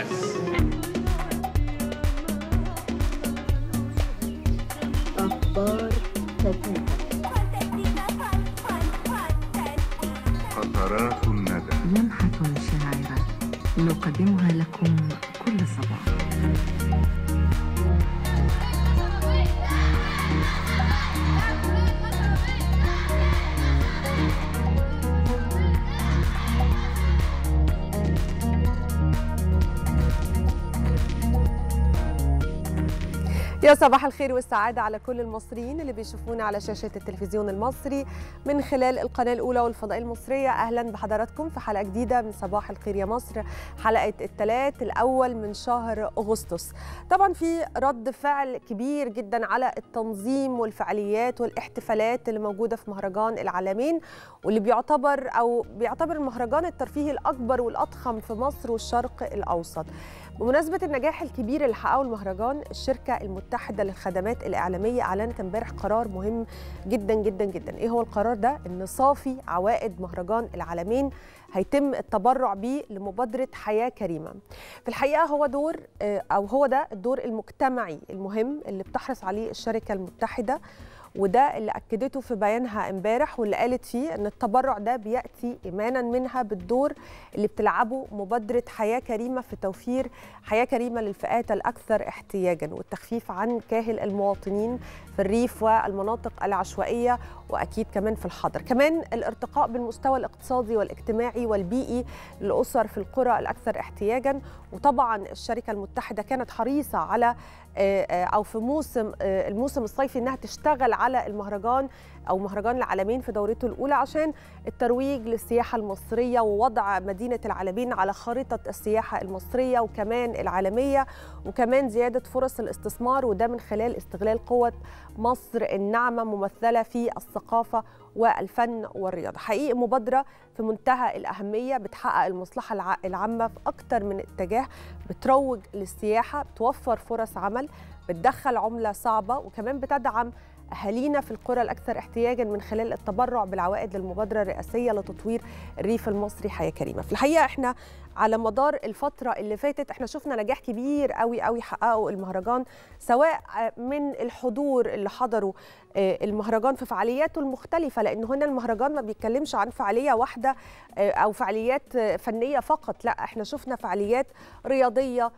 وبس صباح الخير والسعادة على كل المصريين اللي بيشوفونا على شاشة التلفزيون المصري. من خلال القناة الأولى والفضاء المصرية أهلا بحضراتكم في حلقة جديدة من صباح الخير يا مصر حلقة الثلاث الأول من شهر أغسطس. طبعا في رد فعل كبير جدا على التنظيم والفعاليات والاحتفالات اللي موجودة في مهرجان العالمين واللي بيعتبر أو بيعتبر المهرجان الترفيهي الأكبر والأضخم في مصر والشرق الأوسط. بمناسبة النجاح الكبير اللي حققه المهرجان الشركة المتحدة للخدمات الإعلامية أعلنت امبارح قرار مهم جدا جدا جدا. إيه هو القرار ده؟ إن صافي عوائد مهرجان العالمين هيتم التبرع بيه لمبادرة حياة كريمة. في الحقيقة هو دور آه، أو هو ده الدور المجتمعي المهم اللي بتحرص عليه الشركة المتحدة. وده اللي أكدته في بيانها امبارح واللي قالت فيه إن التبرع ده بيأتي إيمانا منها بالدور اللي بتلعبه مبادرة حياة كريمة في توفير حياة كريمة للفئات الأكثر احتياجا والتخفيف عن كاهل المواطنين في الريف والمناطق العشوائية وأكيد كمان في الحضر. كمان الارتقاء بالمستوى الاقتصادي والاجتماعي والبيئي للاسر في القرى الأكثر احتياجا. وطبعا الشركة المتحدة كانت حريصة على آه، آه، أو في موسم آه، الموسم الصيفي إنها تشتغل على المهرجان أو مهرجان العالمين في دورته الأولى عشان الترويج للسياحة المصرية ووضع مدينة العالمين على خريطة السياحة المصرية وكمان العالمية وكمان زيادة فرص الاستثمار وده من خلال استغلال قوة مصر الناعمة ممثلة في الثقافة والفن والرياضة. حقيقي مبادرة في منتهى الأهمية بتحقق المصلحة الع- العامة في أكتر من اتجاه بتروج للسياحة بتوفر فرص عمل بتدخل عملة صعبة وكمان بتدعم أهالينا في القرى الأكثر احتياجا من خلال التبرع بالعوائد للمبادره الرئاسية لتطوير الريف المصري حياة كريمة. في الحقيقة إحنا على مدار الفترة اللي فاتت إحنا شفنا نجاح كبير قوي قوي حققه المهرجان سواء من الحضور اللي حضروا آه، المهرجان في فعالياته المختلفة لأن هنا المهرجان ما بيتكلمش عن فعالية واحدة آه، أو فعاليات آه، فنية فقط لا إحنا شفنا فعاليات رياضية آم،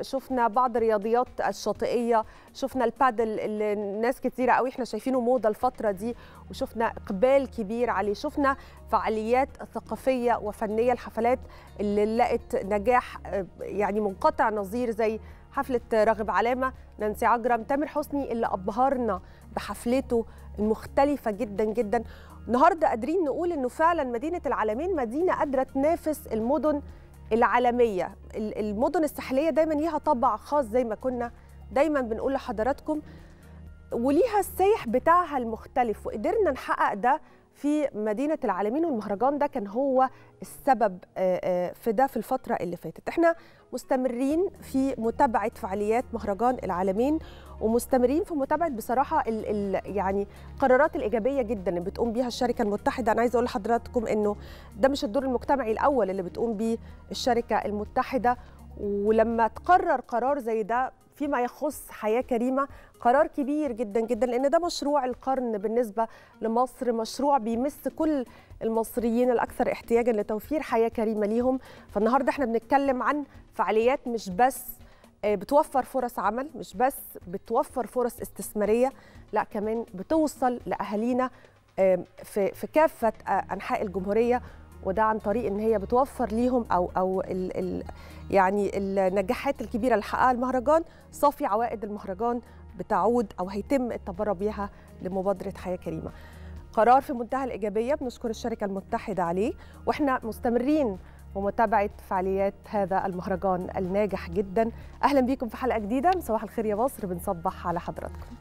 شفنا بعض الرياضيات الشاطئية شفنا البادل اللي ناس كتيرة قوي إحنا شايفينه موضة الفترة دي وشفنا إقبال كبير عليه. شفنا فعاليات ثقافية وفنية الحفلات اللي لقت نجاح يعني منقطع نظير زي حفلة راغب علامة نانسي عجرم تامر حسني اللي أبهرنا بحفلته المختلفة جدا جدا. النهارده قادرين نقول إنه فعلا مدينة العالمين مدينة قادرة تنافس المدن العالمية. ال- المدن الساحلية دايما ليها طبع خاص زي ما كنا دايما بنقول لحضراتكم وليها السيح بتاعها المختلف وقدرنا نحقق ده في مدينة العالمين والمهرجان ده كان هو السبب آه، آه، في ده في الفترة اللي فاتت. إحنا مستمرين في متابعة فعاليات مهرجان العالمين ومستمرين في متابعة بصراحة ال ال يعني القرارات الإيجابية جدا اللي بتقوم بيها الشركة المتحدة. أنا عايزة أقول لحضراتكم إنه ده مش الدور المجتمعي الأول اللي بتقوم بيه الشركة المتحدة. ولما تقرر قرار زي ده فيما يخص حياة كريمة قرار كبير جدا جدا لأن ده مشروع القرن بالنسبة لمصر. مشروع بيمس كل المصريين الأكثر احتياجا لتوفير حياة كريمة ليهم. فالنهاردة إحنا بنتكلم عن فعاليات مش بس آه، بتوفر فرص عمل مش بس بتوفر فرص استثمارية لا كمان بتوصل في في كافة آه، أنحاء الجمهورية وده عن طريق إن هي بتوفر ليهم أو أو ال ال يعني النجاحات الكبيرة اللي حققها المهرجان صافي عوائد المهرجان بتعود أو هيتم التبرع بيها لمبادرة حياة كريمة. قرار في منتهى الإيجابية بنشكر الشركة المتحدة عليه وإحنا مستمرين ومتابعه فعاليات هذا المهرجان الناجح جدا. أهلا بيكم في حلقة جديدة. من صباح الخير يا مصر بنصبح على حضراتكم.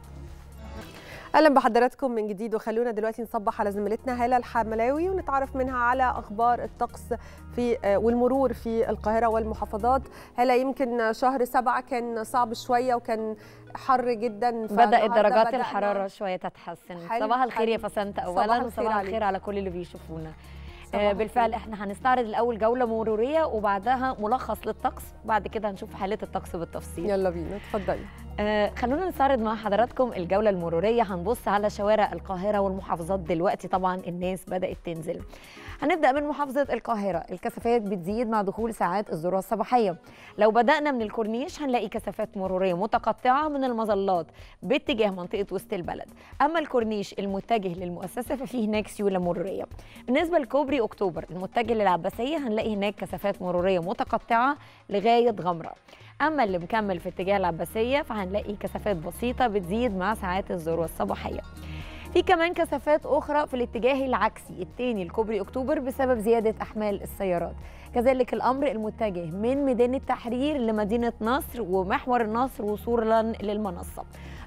أهلا بحضراتكم من جديد وخلونا دلوقتي نصبح على زميلتنا هالة الحملاوي ونتعرف منها على أخبار الطقس في والمرور في القاهرة والمحافظات هالة يمكن شهر سبعة كان صعب شوية وكان حر جدا فالنهاردة درجات الحرارة شوية تتحسن صباح الخير يا. فسنت الخير وصباح. الخير على كل اللي بيشوفونا صباح آه، بالفعل. إحنا هنستعرض الأول جولة مرورية وبعدها ملخص للطقس بعد كده هنشوف حالة الطقس بالتفصيل. يلا بينا اتفضلي. آه خلونا نستعرض مع حضراتكم الجولة المرورية. هنبص على شوارع القاهرة والمحافظات دلوقتي طبعا الناس بدأت تنزل. هنبدأ من محافظة القاهرة. الكثافات بتزيد مع دخول ساعات الذروة الصباحية. لو بدأنا من الكورنيش هنلاقي كثافات مرورية متقطعة من المظلات باتجاه منطقة وسط البلد. أما الكورنيش المتجه للمؤسسة ففيه هناك سيولة مرورية. بالنسبة لكوبري أكتوبر المتجه للعباسية هنلاقي هناك كثافات مرورية متقطعة لغاية غمرة. أما اللي مكمل في اتجاه العباسية فهنلاقي كثافات بسيطة بتزيد مع ساعات الذروة الصباحية. في كمان كثافات أخرى في الاتجاه العكسي الثاني لكوبري أكتوبر بسبب زيادة أحمال السيارات. كذلك الأمر المتجه من ميدان التحرير لمدينة نصر ومحور النصر وصولا للمنصة.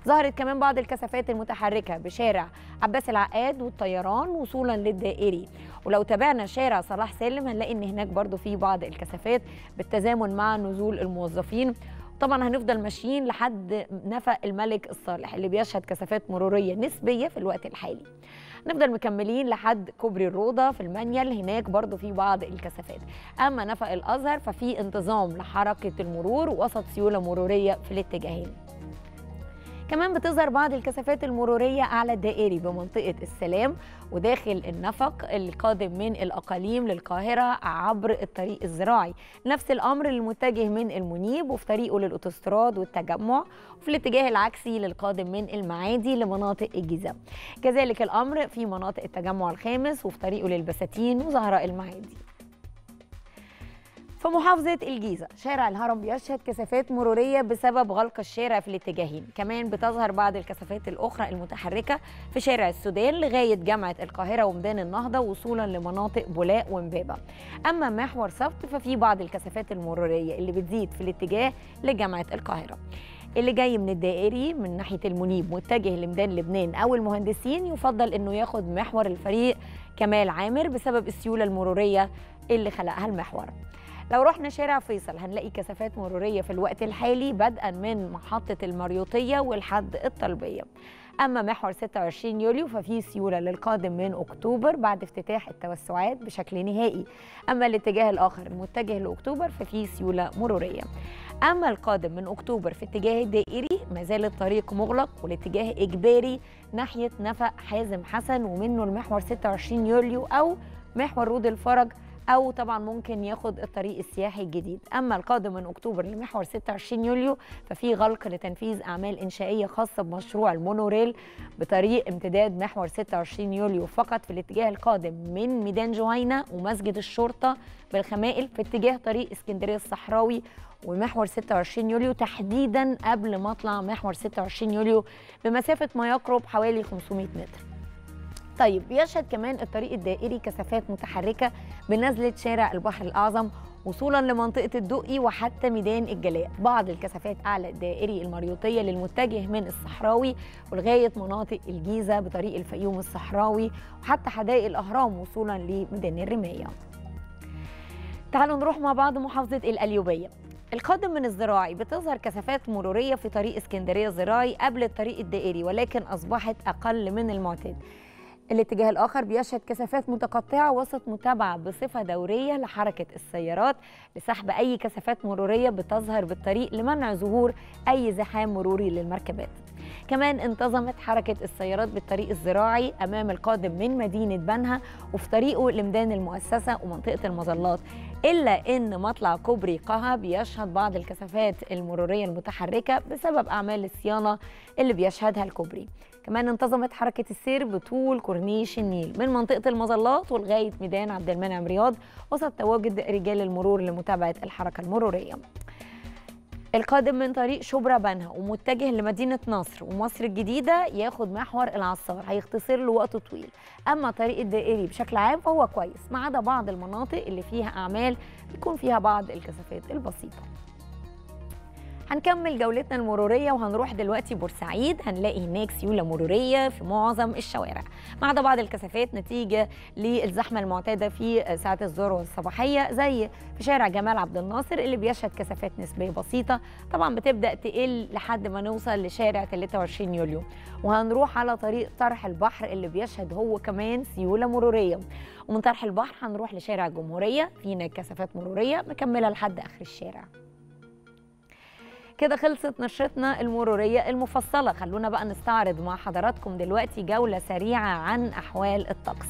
ظهرت كمان بعض الكثافات المتحركة بشارع عباس العقاد والطيران وصولا للدائري. ولو تابعنا شارع صلاح سالم هنلاقي إن هناك برضو في بعض الكثافات بالتزامن مع نزول الموظفين. طبعا هنفضل ماشيين لحد نفق الملك الصالح اللي بيشهد كثافات مرورية نسبية في الوقت الحالي. نفضل مكملين لحد كوبري الروضة في المنيل هناك برضو في بعض الكثافات. أما نفق الأزهر ففي انتظام لحركة المرور وسط سيولة مرورية في الاتجاهين. كمان بتظهر بعض الكثافات المرورية أعلى الدائري بمنطقة السلام وداخل النفق القادم من الأقاليم للقاهرة عبر الطريق الزراعي. نفس الأمر المتجه من المنيب وفي طريقه للأوتوستراد والتجمع وفي الاتجاه العكسي للقادم من المعادي لمناطق الجيزة. كذلك الأمر في مناطق التجمع الخامس وفي طريقه للبساتين وزهراء المعادي. في محافظة الجيزة. شارع الهرم بيشهد كثافات مرورية بسبب غلق الشارع في الاتجاهين. كمان بتظهر بعض الكثافات الأخرى المتحركة في شارع السودان لغاية جامعة القاهرة وميدان النهضة وصولا لمناطق بولاق ومبابة. أما محور صفت ففي بعض الكثافات المرورية اللي بتزيد في الاتجاه لجامعة القاهرة. اللي جاي من الدائري من ناحية المنيب متجه لميدان لبنان أو المهندسين يفضل إنه ياخد محور الفريق كمال عامر بسبب السيولة المرورية اللي خلقها المحور. لو رحنا شارع فيصل هنلاقي كثافات مرورية في الوقت الحالي بدءا من محطة المريوطية والحد الطلبية. أما محور 26 يوليو ففي سيولة للقادم من أكتوبر بعد افتتاح التوسعات بشكل نهائي. أما الاتجاه الآخر المتجه لأكتوبر ففي سيولة مرورية. أما القادم من أكتوبر في اتجاه الدائري ما زال الطريق مغلق والاتجاه إجباري ناحية نفق حازم حسن ومنه المحور 26 يوليو أو محور رود الفرج أو طبعا ممكن ياخد الطريق السياحي الجديد. أما القادم من أكتوبر لمحور 26 يوليو ففي غلق لتنفيذ أعمال إنشائية خاصة بمشروع المونوريل بطريق امتداد محور 26 يوليو فقط في الاتجاه القادم من ميدان جهينه ومسجد الشرطة بالخمائل في اتجاه طريق اسكندرية الصحراوي ومحور 26 يوليو. تحديدا قبل مطلع محور 26 يوليو بمسافة ما يقرب حوالي 500 متر. طيب بيشهد كمان الطريق الدائري كثافات متحركة بنزلة شارع البحر الأعظم وصولا لمنطقة الدقي وحتى ميدان الجلاء. بعض الكثافات أعلى الدائري المريوطية للمتجه من الصحراوي ولغاية مناطق الجيزة بطريق الفيوم الصحراوي وحتى حدائق الأهرام وصولا لميدان الرماية. تعالوا نروح مع بعض محافظة القليوبية القادم من الزراعي بتظهر كثافات مرورية في طريق اسكندرية الزراعي قبل الطريق الدائري ولكن أصبحت أقل من المعتاد. الاتجاه الآخر بيشهد كثافات متقطعة وسط متابعة بصفة دورية لحركة السيارات لسحب أي كثافات مرورية بتظهر بالطريق لمنع ظهور أي زحام مروري للمركبات. كمان انتظمت حركة السيارات بالطريق الزراعي أمام القادم من مدينة بنها وفي طريقه لميدان المؤسسة ومنطقة المظلات إلا إن مطلع كوبري قها بيشهد بعض الكثافات المرورية المتحركة بسبب أعمال الصيانة اللي بيشهدها الكوبري. كمان انتظمت حركة السير بطول كورنيش النيل من منطقة المظلات ولغاية ميدان عبد المنعم رياض وسط تواجد رجال المرور لمتابعة الحركة المرورية. القادم من طريق شبرا بنها ومتجه لمدينة نصر ومصر الجديدة ياخد محور العصار هيختصر له وقت طويل. أما طريق الدائري بشكل عام فهو كويس ما عدا بعض المناطق اللي فيها أعمال بيكون فيها بعض الكثافات البسيطة. هنكمل جولتنا المرورية وهنروح دلوقتي بورسعيد. هنلاقي هناك سيولة مرورية في معظم الشوارع. ما عدا بعض الكثافات نتيجة للزحمة المعتادة في ساعات الذروة الصباحية زي في شارع جمال عبد الناصر اللي بيشهد كثافات نسبية بسيطة. طبعا بتبدأ تقل لحد ما نوصل لشارع 23 يوليو. وهنروح على طريق طرح البحر اللي بيشهد هو كمان سيولة مرورية. ومن طرح البحر هنروح لشارع الجمهورية فينا كثافات مرورية مكملة لحد آخر الشارع. كده خلصت نشرتنا المرورية المفصلة. خلونا بقى نستعرض مع حضراتكم دلوقتي جولة سريعة عن أحوال الطقس.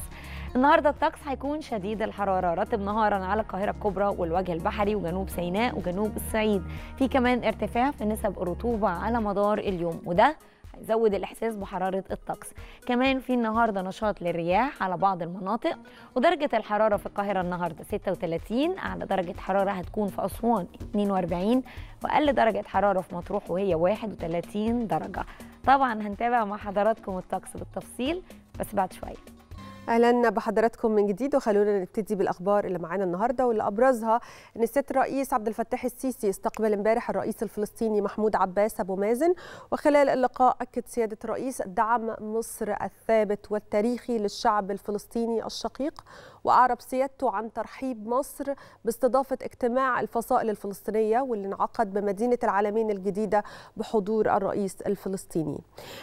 النهارده الطقس هيكون شديد الحرارة رطب نهارا على القاهرة الكبرى والوجه البحري وجنوب سيناء وجنوب الصعيد. في كمان ارتفاع في نسب الرطوبة على مدار اليوم وده هيزود الإحساس بحرارة الطقس. كمان في النهارده نشاط للرياح على بعض المناطق ودرجة الحرارة في القاهرة النهارده 36 أعلى درجة حرارة هتكون في أسوان 42 وأقل درجة حرارة في مطروح وهي 31 درجة. طبعا هنتابع مع حضراتكم الطقس بالتفصيل بس بعد شوية. أهلا بحضراتكم من جديد وخلونا نبتدي بالأخبار اللي معانا النهارده واللي أبرزها إن السيد الرئيس عبد الفتاح السيسي استقبل امبارح الرئيس الفلسطيني محمود عباس أبو مازن وخلال اللقاء أكد سيادة الرئيس دعم مصر الثابت والتاريخي للشعب الفلسطيني الشقيق وأعرب سيادته عن ترحيب مصر باستضافة اجتماع الفصائل الفلسطينية واللي انعقد بمدينة العالمين الجديدة بحضور الرئيس الفلسطيني.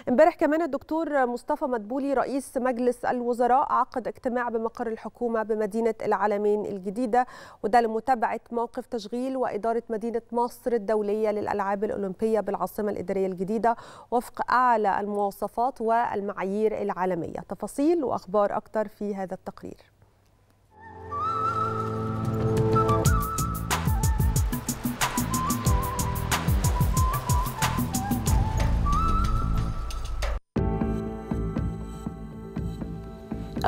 امبارح كمان الدكتور مصطفى مدبولي رئيس مجلس الوزراء عقد اجتماع بمقر الحكومة بمدينة العالمين الجديدة وده لمتابعة موقف تشغيل وإدارة مدينة مصر الدولية للألعاب الأولمبية بالعاصمة الإدارية الجديدة وفق أعلى المواصفات والمعايير العالمية. تفاصيل وأخبار أكثر في هذا التقرير.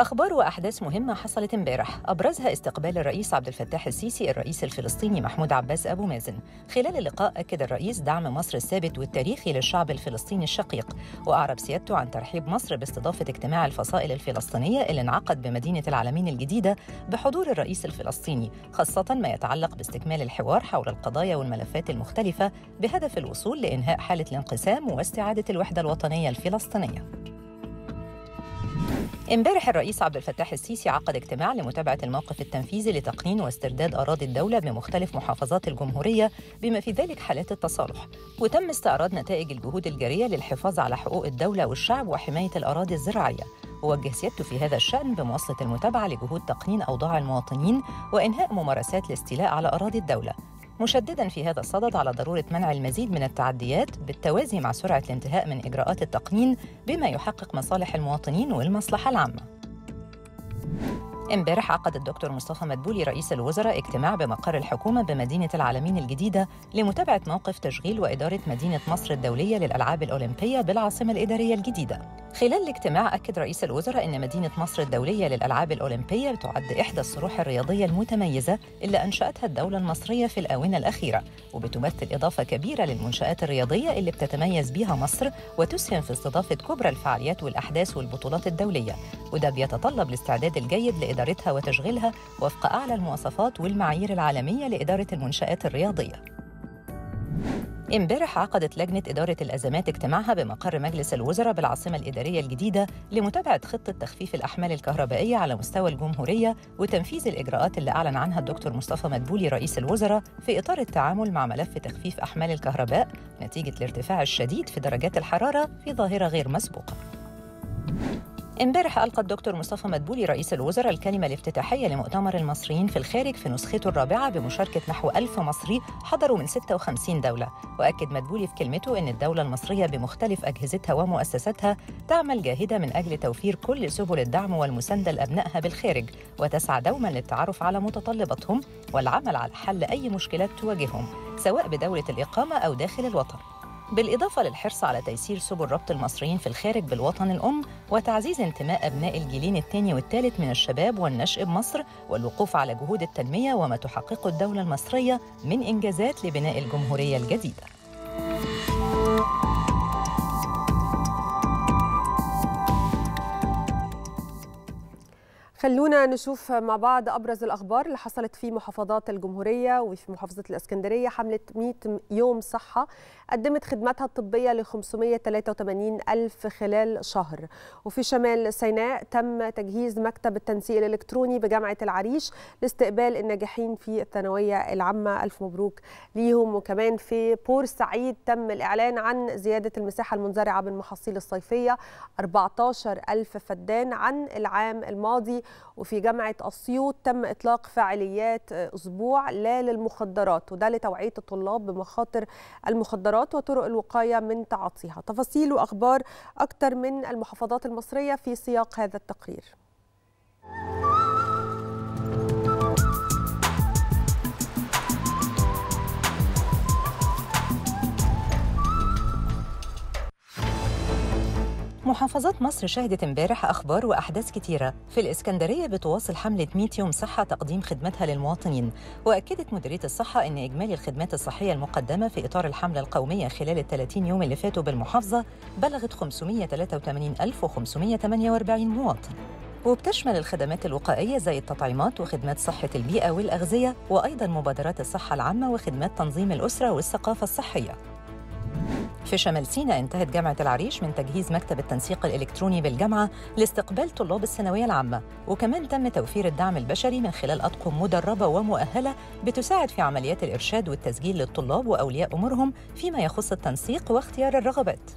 أخبار وأحداث مهمة حصلت امبارح. أبرزها استقبال الرئيس عبد الفتاح السيسي الرئيس الفلسطيني محمود عباس أبو مازن. خلال اللقاء أكد الرئيس دعم مصر الثابت والتاريخي للشعب الفلسطيني الشقيق وأعرب سيادته عن ترحيب مصر باستضافة اجتماع الفصائل الفلسطينية اللي انعقد بمدينة العالمين الجديدة بحضور الرئيس الفلسطيني خاصة ما يتعلق باستكمال الحوار حول القضايا والملفات المختلفة بهدف الوصول لإنهاء حالة الانقسام واستعادة الوحدة الوطنية الفلسطينية. امبارح الرئيس عبد الفتاح السيسي عقد اجتماع لمتابعة الموقف التنفيذي لتقنين واسترداد أراضي الدولة بمختلف محافظات الجمهورية بما في ذلك حالات التصالح. وتم استعراض نتائج الجهود الجارية للحفاظ على حقوق الدولة والشعب وحماية الأراضي الزراعية. ووجه سيادته في هذا الشأن بمواصلة المتابعة لجهود تقنين أوضاع المواطنين وإنهاء ممارسات الاستيلاء على أراضي الدولة. مشددا في هذا الصدد على ضرورة منع المزيد من التعديات بالتوازي مع سرعة الانتهاء من إجراءات التقنين بما يحقق مصالح المواطنين والمصلحة العامة. امبارح عقد الدكتور مصطفى مدبولي رئيس الوزراء اجتماع بمقر الحكومة بمدينة العالمين الجديدة لمتابعة موقف تشغيل وإدارة مدينة مصر الدولية للألعاب الأولمبية بالعاصمة الإدارية الجديدة. خلال الاجتماع أكد رئيس الوزراء أن مدينة مصر الدولية للألعاب الأولمبية تعد إحدى الصروح الرياضية المتميزة اللي أنشأتها الدولة المصرية في الآونة الأخيرة وبتمثل إضافة كبيرة للمنشآت الرياضية اللي بتتميز بها مصر وتسهم في استضافة كبرى الفعاليات والأحداث والبطولات الدولية وده بيتطلب الاستعداد الجيد لإدارتها وتشغيلها وفق أعلى المواصفات والمعايير العالمية لإدارة المنشآت الرياضية امبارح عقدت لجنة إدارة الأزمات اجتماعها بمقر مجلس الوزراء بالعاصمة الإدارية الجديدة لمتابعة خطة تخفيف الأحمال الكهربائية على مستوى الجمهورية وتنفيذ الإجراءات اللي أعلن عنها الدكتور مصطفى مدبولي رئيس الوزراء في إطار التعامل مع ملف تخفيف أحمال الكهرباء نتيجة الارتفاع الشديد في درجات الحرارة في ظاهرة غير مسبوقة. امبارح ألقى الدكتور مصطفى مدبولي رئيس الوزراء الكلمة الافتتاحية لمؤتمر المصريين في الخارج في نسخته الرابعة بمشاركة نحو ألف مصري حضروا من 56 دولة. وأكد مدبولي في كلمته أن الدولة المصرية بمختلف أجهزتها ومؤسساتها تعمل جاهدة من أجل توفير كل سبل الدعم والمساندة لأبنائها بالخارج وتسعى دوما للتعرف على متطلباتهم والعمل على حل أي مشكلات تواجههم سواء بدولة الإقامة أو داخل الوطن. بالإضافة للحرص على تيسير سبل ربط المصريين في الخارج بالوطن الأم وتعزيز انتماء أبناء الجيلين الثاني والثالث من الشباب والنشء بمصر والوقوف على جهود التنمية وما تحققه الدولة المصرية من إنجازات لبناء الجمهورية الجديدة. خلونا نشوف مع بعض أبرز الأخبار اللي حصلت في محافظات الجمهورية وفي محافظة الإسكندرية. حملة 100 يوم صحة قدمت خدماتها الطبية ل 583 ألف خلال شهر. وفي شمال سيناء تم تجهيز مكتب التنسيق الإلكتروني بجامعة العريش لاستقبال الناجحين في الثانوية العامة. ألف مبروك ليهم. وكمان في بورسعيد تم الإعلان عن زيادة المساحة المنزرعة بالمحاصيل الصيفية. 14 ألف فدان عن العام الماضي. وفي جامعة أسيوط تم إطلاق فعاليات أسبوع لا للمخدرات وده لتوعية الطلاب بمخاطر المخدرات وطرق الوقاية من تعاطيها. تفاصيل وأخبار أكثر من المحافظات المصرية في سياق هذا التقرير. محافظات مصر شهدت امبارح أخبار وأحداث كتيرة. في الإسكندرية بتواصل حملة 100 يوم صحة تقديم خدمتها للمواطنين. وأكدت مديرية الصحة إن إجمالي الخدمات الصحية المقدمة في إطار الحملة القومية خلال ال 30 يوم اللي فاتوا بالمحافظة بلغت 583548 مواطن. وبتشمل الخدمات الوقائية زي التطعيمات وخدمات صحة البيئة والأغذية وأيضا مبادرات الصحة العامة وخدمات تنظيم الأسرة والثقافة الصحية. في شمال سيناء انتهت جامعة العريش من تجهيز مكتب التنسيق الإلكتروني بالجامعة لاستقبال طلاب الثانوية العامة. وكمان تم توفير الدعم البشري من خلال أطقم مدربة ومؤهلة بتساعد في عمليات الإرشاد والتسجيل للطلاب وأولياء أمورهم فيما يخص التنسيق واختيار الرغبات.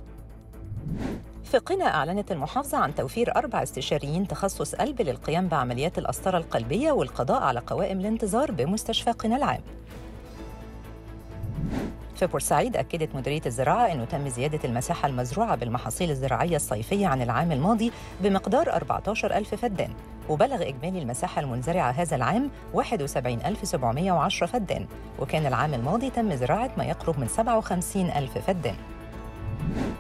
في قنا أعلنت المحافظة عن توفير أربع استشاريين تخصص قلب للقيام بعمليات القسطرة القلبية والقضاء على قوائم الانتظار بمستشفى قنا العام. في بورسعيد أكدت مديرية الزراعة أنه تم زيادة المساحة المزروعة بالمحاصيل الزراعية الصيفية عن العام الماضي بمقدار 14 ألف فدان وبلغ إجمالي المساحة المنزرعة هذا العام 71710 فدان وكان العام الماضي تم زراعة ما يقرب من 57 ألف فدان.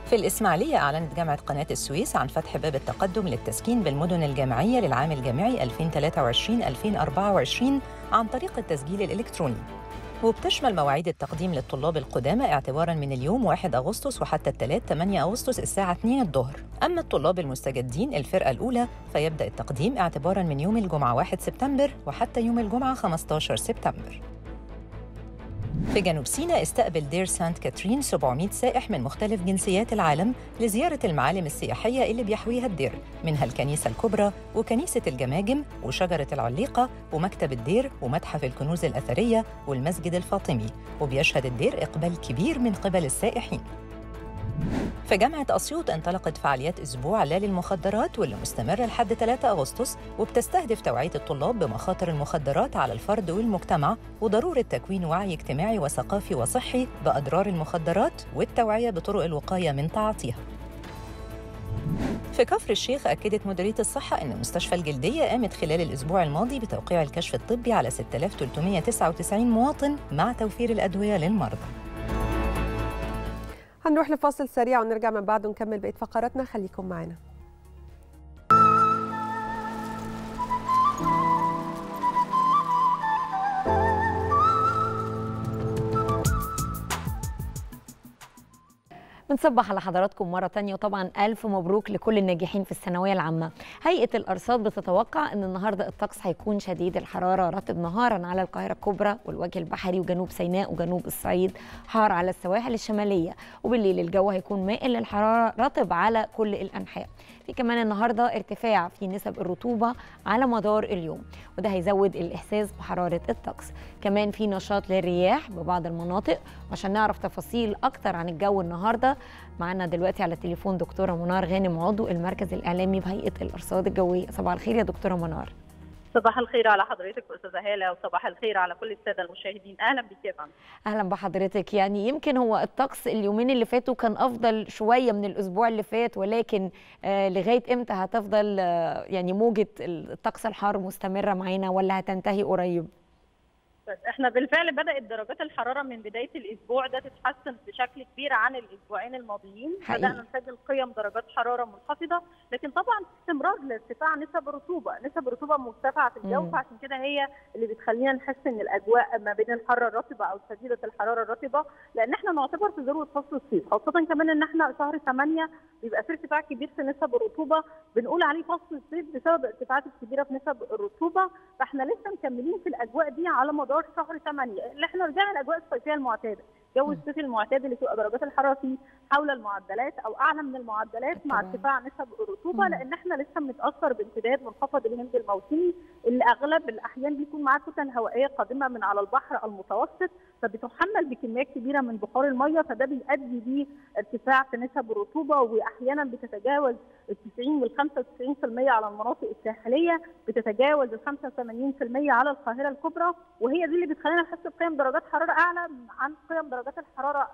في الإسماعيلية أعلنت جامعة قناة السويس عن فتح باب التقدم للتسكين بالمدن الجامعية للعام الجامعي 2023-2024 عن طريق التسجيل الإلكتروني. وبتشمل مواعيد التقديم للطلاب القدامى اعتبارا من اليوم 1 أغسطس وحتى الثلاث 8 أغسطس الساعة 2 الظهر. أما الطلاب المستجدين الفرقة الأولى فيبدأ التقديم اعتبارا من يوم الجمعة 1 سبتمبر وحتى يوم الجمعة 15 سبتمبر. في جنوب سيناء استقبل دير سانت كاترين 700 سائح من مختلف جنسيات العالم لزيارة المعالم السياحية اللي بيحويها الدير منها الكنيسة الكبرى وكنيسة الجماجم وشجرة العليقة ومكتب الدير ومتحف الكنوز الأثرية والمسجد الفاطمي وبيشهد الدير إقبال كبير من قبل السائحين. في جامعة أسيوط انطلقت فعاليات أسبوع لا للمخدرات واللي مستمرة لحد 3 أغسطس وبتستهدف توعية الطلاب بمخاطر المخدرات على الفرد والمجتمع وضرورة تكوين وعي اجتماعي وثقافي وصحي بأضرار المخدرات والتوعية بطرق الوقاية من تعاطيها. في كفر الشيخ أكدت مديرية الصحة أن مستشفى الجلدية قامت خلال الأسبوع الماضي بتوقيع الكشف الطبي على 6399 مواطن مع توفير الأدوية للمرضى. هنروح لفاصل سريع ونرجع من بعده نكمل بقية فقراتنا. خليكم معنا. بنصبح على حضراتكم مرة تانية وطبعا ألف مبروك لكل الناجحين في الثانوية العامة. هيئة الأرصاد بتتوقع أن النهاردة الطقس هيكون شديد الحرارة رطب نهارا على القاهرة الكبرى والوجه البحري وجنوب سيناء وجنوب الصعيد حار على السواحل الشمالية وبالليل الجو هيكون مائل للحرارة رطب على كل الأنحاء. في كمان النهارده ارتفاع في نسب الرطوبة على مدار اليوم وده هيزود الإحساس بحرارة الطقس. كمان في نشاط للرياح ببعض المناطق وعشان نعرف تفاصيل أكتر عن الجو النهارده معانا دلوقتي على التليفون دكتورة منار غانم عضو المركز الإعلامي بهيئة الأرصاد الجوية. صباح الخير يا دكتورة منار. صباح الخير على حضرتك أستاذة هالة وصباح الخير على كل السادة المشاهدين. أهلا بك يا فندم. أهلا بحضرتك. يعني يمكن هو الطقس اليومين اللي فاتوا كان أفضل شوية من الأسبوع اللي فات ولكن آه لغاية إمتى هتفضل آه يعني موجة الطقس الحار مستمرة معانا ولا هتنتهي قريب؟ بس إحنا بالفعل بدأت درجات الحرارة من بداية الأسبوع ده تتحسن بشكل كبير عن الأسبوعين الماضيين. حقيقي. بدأنا نسجل قيم درجات حرارة منخفضة لكن طبعا استمرار لارتفاع نسب الرطوبه نسب الرطوبه مرتفعة في الجو. فعشان كده هي اللي بتخلينا نحس إن الأجواء ما بين الحاره الرطبه أو شديده الحرارة الرطبة لأن إحنا نعتبر في ذروة فصل الصيف. خاصة كمان إن إحنا شهر 8 بيبقى في ارتفاع كبير في نسب الرطوبة. بنقول عليه فصل الصيف بسبب الارتفاعات الكبيرة في نسب الرطوبة. فإحنا لسه مكملين في الأجواء دي على مدار شهر 8 اللي إحنا رجعنا الأجواء الصيفية المعتادة. جو الصيف المعتاد اللي تبقى درجات الحرارة فيه حول المعدلات أو أعلى من المعدلات مع. ارتفاع نسب الرطوبة. لأن إحنا لسه بنتاثر بامتداد منخفض الهند الموسمي اللي أغلب الأحيان بيكون معاه كتل هوائية قادمة من على البحر المتوسط فبتحمل بكميات كبيرة من بحور المية فده بيؤدي لارتفاع في نسب الرطوبة وأحيانا بتتجاوز ال 90 وال 95% على المناطق الساحلية بتتجاوز ال 85% على القاهرة الكبرى وهي دي اللي بتخلينا نحس بقيم درجات حرارة أعلى عن قيم درجات الحرارة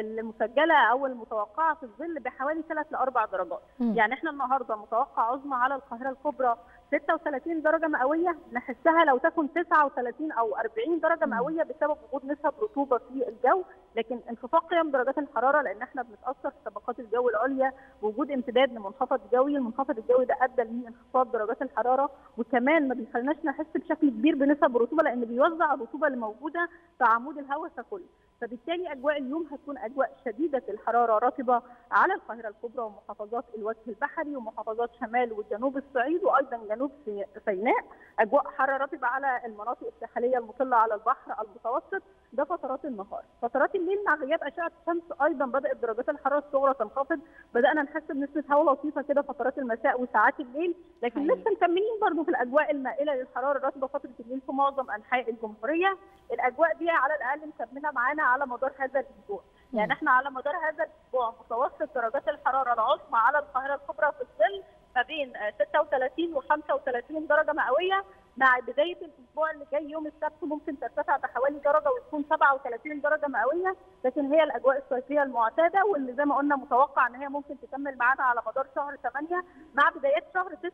المسجلة أو المتوقعة في الظل بحوالي 3 ل 4 درجات. مم. يعني إحنا النهارده متوقع عظمى على القاهرة الكبرى 36 درجة مئوية نحسها لو تكن 39 أو 40 درجة مئوية بسبب وجود نسب رطوبة في الجو. لكن انخفاض قيم درجات الحرارة لأن إحنا بنتأثر في طبقات الجو العليا بوجود امتداد لمنخفض جوي. المنخفض الجوي ده أدى لانخفاض درجات الحرارة وكمان ما بيخليناش نحس بشكل كبير بنسب الرطوبه لأن بيوزع الرطوبة اللي موجوده في عمود الهواء ككل فبالتالي أجواء اليوم هتكون أجواء شديدة الحرارة رطبة على القاهرة الكبرى ومحافظات الوجه البحري ومحافظات شمال وجنوب الصعيد وأيضا جنوب سي- سيناء. أجواء حارة رطبة على المناطق الساحلية المطلة على البحر المتوسط. ده فترات النهار. فترات الليل مع غياب أشعة الشمس أيضا بدأت درجات الحرارة الصغرى تنخفض. بدأنا نحس بنسبة هواء لطيفة كده فترات المساء وساعات الليل. لكن. لسه مكملين برضو في الأجواء المائلة للحرارة الرطبة فترة الليل في معظم أنحاء الجمهورية. الأجواء دي على الأقل مكملة معانا على مدار هذا الأسبوع. يعني إحنا على مدار هذا الأسبوع متوسط درجات الحرارة العظمى على القاهرة الكبرى في الظل ما بين آه، 36 و 35 درجة مئوية. مع بداية الأسبوع اللي جاي يوم السبت ممكن ترتفع بحوالي درجة وتكون 37 درجة مئوية لكن هي الأجواء الصيفية المعتادة واللي زي ما قلنا متوقع إن هي ممكن تكمل معانا على مدار شهر 8 مع بدايات شهر 9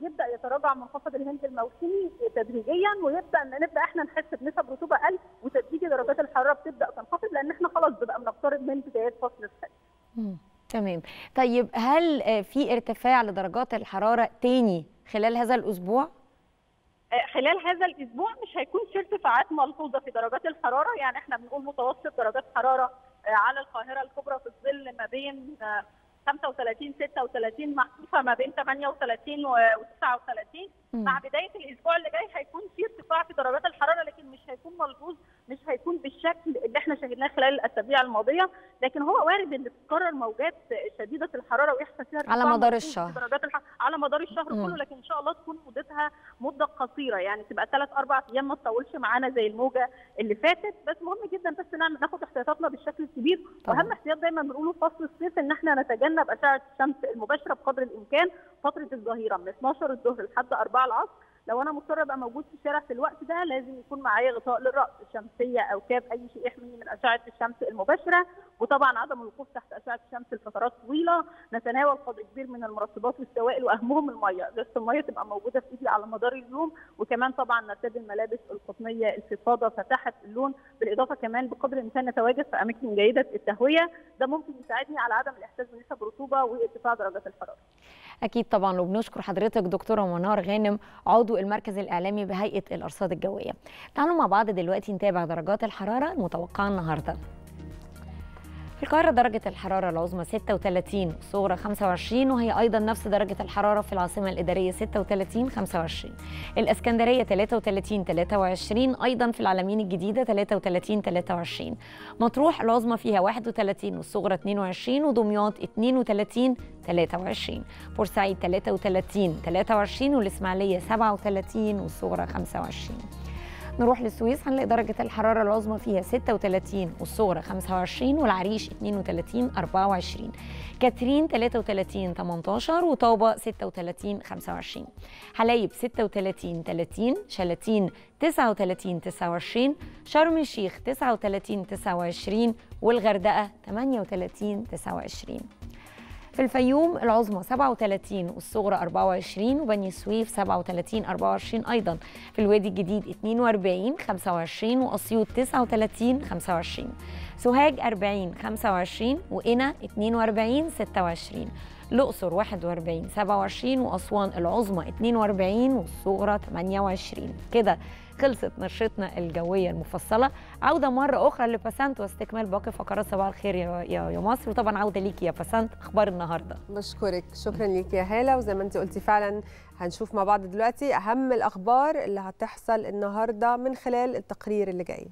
يبدأ يتراجع منخفض الهند الموسمي تدريجيا ويبدأ إن نبدأ إحنا نحس بنسب رطوبة أقل وتدريجي درجات الحرارة بتبدأ تنخفض لأن إحنا خلاص بنبقى بنقترب من بدايات فصل الصيف. تمام. طيب هل في ارتفاع لدرجات الحرارة تاني خلال هذا الأسبوع؟ خلال هذا الأسبوع مش هيكون في ارتفاعات ملحوظة في درجات الحرارة يعني إحنا بنقول متوسط درجات حرارة آه، على القاهرة الكبرى في الظل ما بين آه، 35 36 محطوطه ما بين 38 و 39 مم. مع بداية الأسبوع اللي جاي هيكون في ارتفاع في درجات الحرارة لكن مش هيكون ملحوظ مش هيكون بالشكل اللي إحنا شاهدناه خلال الأسابيع الماضية لكن هو وارد إن تتكرر موجات شديدة الحرارة ويحصل فيها على مدار الشهر. درجات الحراره على مدار الشهر مم. كله لكن إن شاء الله تكون مدتها مدة قصيرة يعني تبقى ثلاث أربع أيام ما تطولش معانا زي الموجة اللي فاتت بس مهم جدا بس نعمل ناخد احتياطاتنا بالشكل الكبير طبعاً. وأهم احتياط دايما بنقوله في فصل الصيف إن إحنا نتجنب أشعة الشمس المباشرة بقدر الإمكان فترة الظهيرة من 12 الظهر لحد 4 العصر لو أنا مضطره أبقى موجود في الشارع في الوقت ده لازم يكون معايا غطاء للرأس شمسيه أو كاب أي شيء يحميني من أشعة الشمس المباشرة وطبعا عدم الوقوف تحت أشعة الشمس لفترات طويلة نتناول قدر كبير من المرطبات والسوائل وأهمهم المية ازازه المية تبقى موجودة في إيدي على مدار اليوم وكمان طبعا نرتدي الملابس القطنية الفضفاضه فاتحه اللون بالإضافة كمان بقدر الإمكان نتواجد في أماكن جيدة التهوية ده ممكن يساعدني على عدم الإحساس بنسب رطوبة وارتفاع درجات الحرارة. أكيد طبعا وبنشكر حضرتك دكتورة منار غانم عضو المركز الإعلامي بهيئة الأرصاد الجوية. تعالوا مع بعض دلوقتي نتابع درجات الحرارة المتوقعه النهارده. في القاهرة درجة الحرارة العظمى 36 الصغرى 25 وهي أيضا نفس درجة الحرارة في العاصمة الإدارية 36 25 الإسكندرية 33 23 أيضا في العلمين الجديدة 33 23 مطروح العظمى فيها 31 والصغرى 22 ودمياط 32 23 بورسعيد 33 23 والإسماعيلية 37 والصغرى 25 نروح للسويس هنلاقي درجة الحرارة العظمى فيها 36 والصغرى 25 والعريش 32 24 كاترين 33 18 وطابة 36 25 حلايب 36 30 شلاتين 39 29 شرم الشيخ 39 29 والغردقة 38 29 في الفيوم العظمى 37 والصغرى 24 وبني سويف 37 24 أيضا. في الوادي الجديد 42 25 وأسيوط 39 25 سوهاج 40 25 وقنا 42 26 الأقصر 41 27 وأسوان العظمى 42 والصغرى 28 كده خلصت نشرتنا الجوية المفصلة. عودة مرة أخرى لبسنت واستكمال باقي فقرات صباح الخير يا, يا, مصر. وطبعا عودة ليكي يا بسنت أخبار النهاردة. بشكرك. شكرا ليك يا هالة. وزي ما انت قلتي فعلا هنشوف مع بعض دلوقتي أهم الأخبار اللي هتحصل النهارده من خلال التقرير اللي جاي.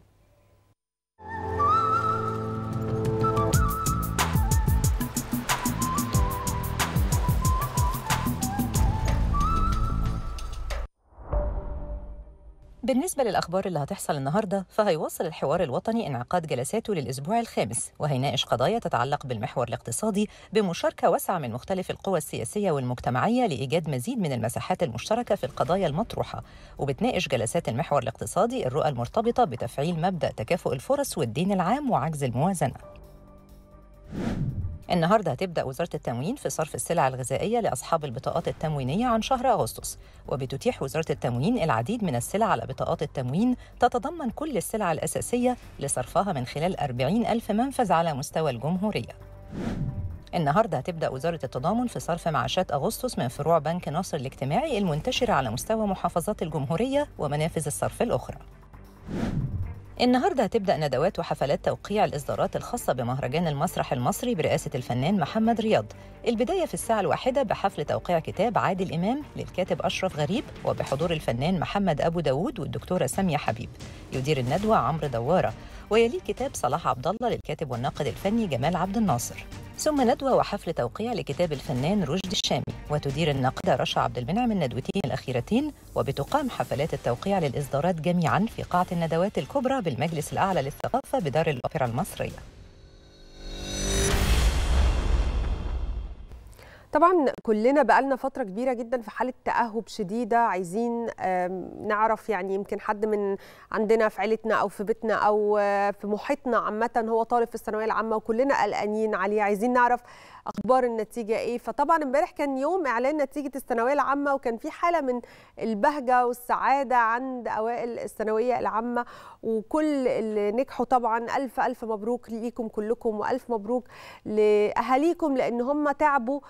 بالنسبة للأخبار اللي هتحصل النهاردة فهيواصل الحوار الوطني انعقاد جلساته للأسبوع الخامس وهيناقش قضايا تتعلق بالمحور الاقتصادي بمشاركة واسعة من مختلف القوى السياسية والمجتمعية لإيجاد مزيد من المساحات المشتركة في القضايا المطروحة. وبتناقش جلسات المحور الاقتصادي الرؤى المرتبطة بتفعيل مبدأ تكافؤ الفرص والدين العام وعجز الموازنة. النهارده هتبدأ وزارة التموين في صرف السلع الغذائية لأصحاب البطاقات التموينية عن شهر أغسطس وبتتيح وزارة التموين العديد من السلع على بطاقات التموين تتضمن كل السلع الأساسية لصرفها من خلال 40 ألف منفذ على مستوى الجمهورية. النهارده هتبدأ وزارة التضامن في صرف معاشات أغسطس من فروع بنك ناصر الاجتماعي المنتشره على مستوى محافظات الجمهورية ومنافذ الصرف الأخرى. النهارده هتبدأ ندوات وحفلات توقيع الإصدارات الخاصة بمهرجان المسرح المصري برئاسة الفنان محمد رياض. البداية في الساعة الواحدة بحفل توقيع كتاب عادل إمام للكاتب أشرف غريب وبحضور الفنان محمد أبو داود والدكتورة سامية حبيب. يدير الندوة عمرو دوارة. ويليه كتاب صلاح عبد الله للكاتب والناقد الفني جمال عبد الناصر. ثم ندوة وحفل توقيع لكتاب الفنان رشدي الشامي وتدير الناقدة رشا عبد المنعم الندوتين الأخيرتين وبتقام حفلات التوقيع للإصدارات جميعا في قاعة الندوات الكبرى بالمجلس الأعلى للثقافة بدار الأوبرا المصرية. طبعا كلنا بقالنا فترة كبيرة جدا في حالة تأهب شديدة عايزين نعرف يعني يمكن حد من عندنا في عيلتنا أو في بيتنا أو آه، في محيطنا عامة هو طالب في الثانوية العامة وكلنا قلقانين عليه عايزين نعرف أخبار النتيجة إيه. فطبعا امبارح كان يوم إعلان نتيجة الثانوية العامة وكان في حالة من البهجة والسعادة عند أوائل الثانوية العامة وكل اللي نجحوا طبعا ألف ألف مبروك ليكم كلكم وألف مبروك لأهاليكم لأن هم تعبوا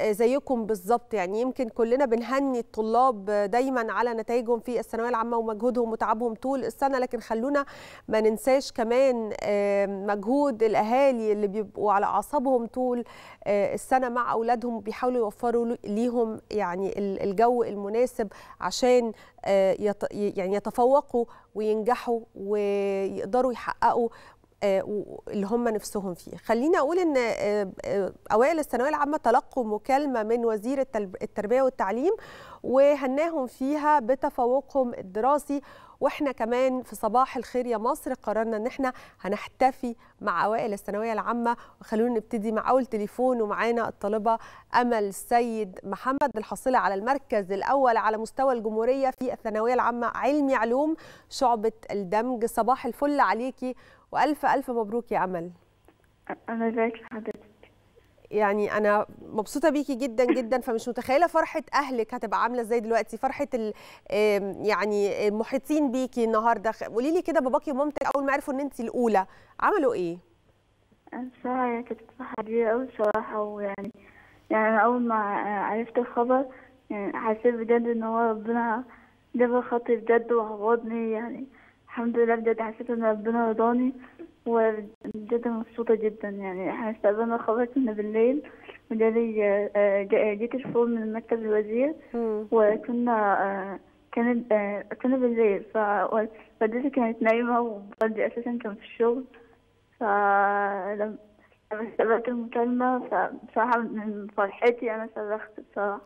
زيكم بالظبط. يعني يمكن كلنا بنهني الطلاب دايما على نتائجهم في الثانوية العامة ومجهودهم وتعبهم طول السنة لكن خلونا ما ننساش كمان آه، مجهود الأهالي اللي بيبقوا على أعصابهم طول آه، السنة مع أولادهم بيحاولوا يوفروا ليهم يعني ال- الجو المناسب عشان آه، يعني يتفوقوا وينجحوا ويقدروا يحققوا آه، اللي هم نفسهم فيه. خليني أقول إن آه، آه، أوائل الثانوية العامة تلقوا مكالمة من وزير التربية والتعليم وهناهم فيها بتفوقهم الدراسي. وإحنا كمان في صباح الخير يا مصر قررنا إن إحنا هنحتفي مع أوائل الثانوية العامة. وخلونا نبتدي مع أول تليفون ومعانا الطالبة أمل السيد محمد الحاصله على المركز الأول على مستوى الجمهورية في الثانوية العامة علمي علوم شعبة الدمج. صباح الفل عليكي وألف ألف مبروك يا أمل. أنا ازيك حضرتك يعني أنا مبسوطة بيكي جدا جدا فمش متخيلة فرحة أهلك هتبقى عاملة إزاي دلوقتي. فرحة يعني المحيطين بيكي النهارده. قولي لي كده باباكي ومامتك أول ما عرفوا إن انت الأولى عملوا إيه؟ بصراحة هي كانت فرحة كبيرة أوي بصراحة ويعني يعني أنا أول ما عرفت الخبر يعني حسيت بجد إن هو ربنا جاب خاطري بجد وعوضني يعني الحمد لله بجد حسيت إن ربنا رضاني وبجد مبسوطة جدا يعني إحنا استقبلنا الخبر كنا بالليل وجالي آه، جا- جه تليفون من مكتب الوزير. وكنا آه، كانت آه، كنا بالليل فوالدتي كانت نايمة ووالدي أساسا كان في الشغل فلما لما استقبلت المكالمة فبصراحة من فرحتي أنا صرخت بصراحة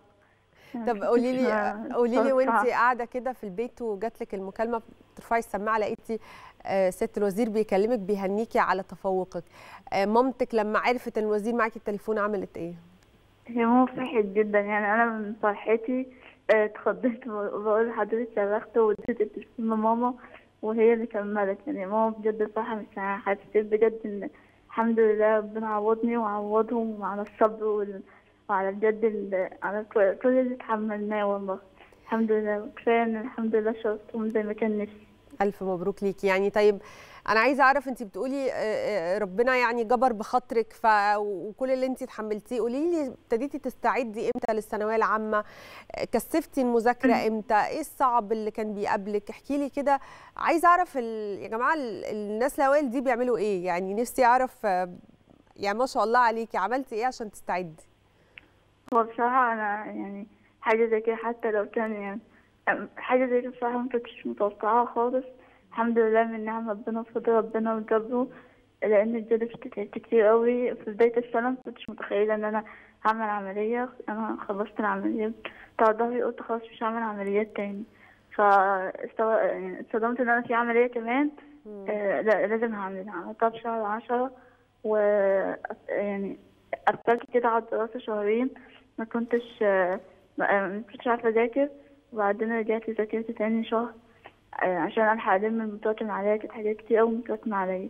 طب قولي لي آه، قولي لي وانت. قاعدة كده في البيت وجات لك المكالمة ترفعي السماعة لقيتي آه، ست الوزير بيكلمك بيهنيكي على تفوقك. آه، مامتك لما عرفت إن الوزير معاكي التليفون عملت إيه؟ هي ماما فرحت جدا. يعني أنا من فرحتي آه، اتخضيت وبقول لحضرتك صرخت واديت التليفون لماما وهي اللي كملت. يعني ماما بجد فرحة مش حسيت بجد إن الحمد لله ربنا عوضني وعوضهم على الصبر وال... وعلى بجد. على كل اللي اتحملناه والله. الحمد لله. كفاية إن الحمد لله شرفتهم زي ما كان نفسي. ألف مبروك ليكي. يعني طيب أنا عايزة أعرف انت بتقولي آه، آه، ربنا يعني جبر بخاطرك ف وكل اللي انت اتحملتيه قولي لي ابتديتي تستعدي إمتى للثانوية العامة؟ كثفتي المذاكرة إمتى؟ إيه الصعب اللي كان بيقابلك؟ احكي لي كده. عايزة أعرف ال... يا جماعة ال- الناس الأوائل دي بيعملوا إيه؟ يعني نفسي أعرف يعني ما شاء الله عليكي عملتي إيه عشان تستعدي؟ هو بصراحة أنا يعني حاجة زي كده حتى لو كان يعني حاجة زي كده بصراحة ما كنتش متوقعاها خالص. الحمد لله من نعم ربنا وفضل ربنا وجبره لأن تعبت كتير قوي. في بداية السنة ما كنتش متخيلة إن أنا هعمل عملية. أنا خلصت العملية بتاع ظهري قلت خلاص مش هعمل عمليات تاني. فاستو... يعني اتصدمت إن أنا في عملية كمان. آه لا لازم هعملها. عملتها في شهر عشرة و يعني قفلت كده على الدراسة شهرين. ما كنتش آه، ما ما كنتش عارفة أذاكر. وبعدين رجعت ذاكرت تاني شهر آه، عشان ألحق ألم المتراكم عليا كانت حاجات كتير أوي متراكمة عليا.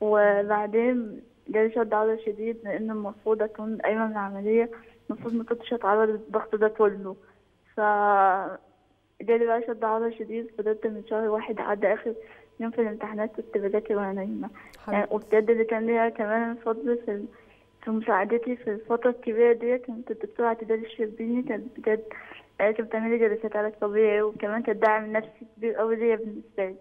وبعدين جالي شد عضلي شديد لأن المفروض أكون قايمة من العملية المفروض ما كنتش أتعرض للضغط ده كله. ف جالي بقى شد عضلي شديد فضلت من شهر واحد عدى آخر يوم في الامتحانات كنت بذاكر وأنا نايمة. يعني وبجد اللي كان ليها كمان فضل في ال- في مساعدتي في الفترة الكبيرة دي كانت الدكتورة اعتدال الشربيني كانت بجد كانت بتعملي جلسات علاج طبيعي وكمان كانت داعم نفسي كبير أوي ليا بالنسبة لي.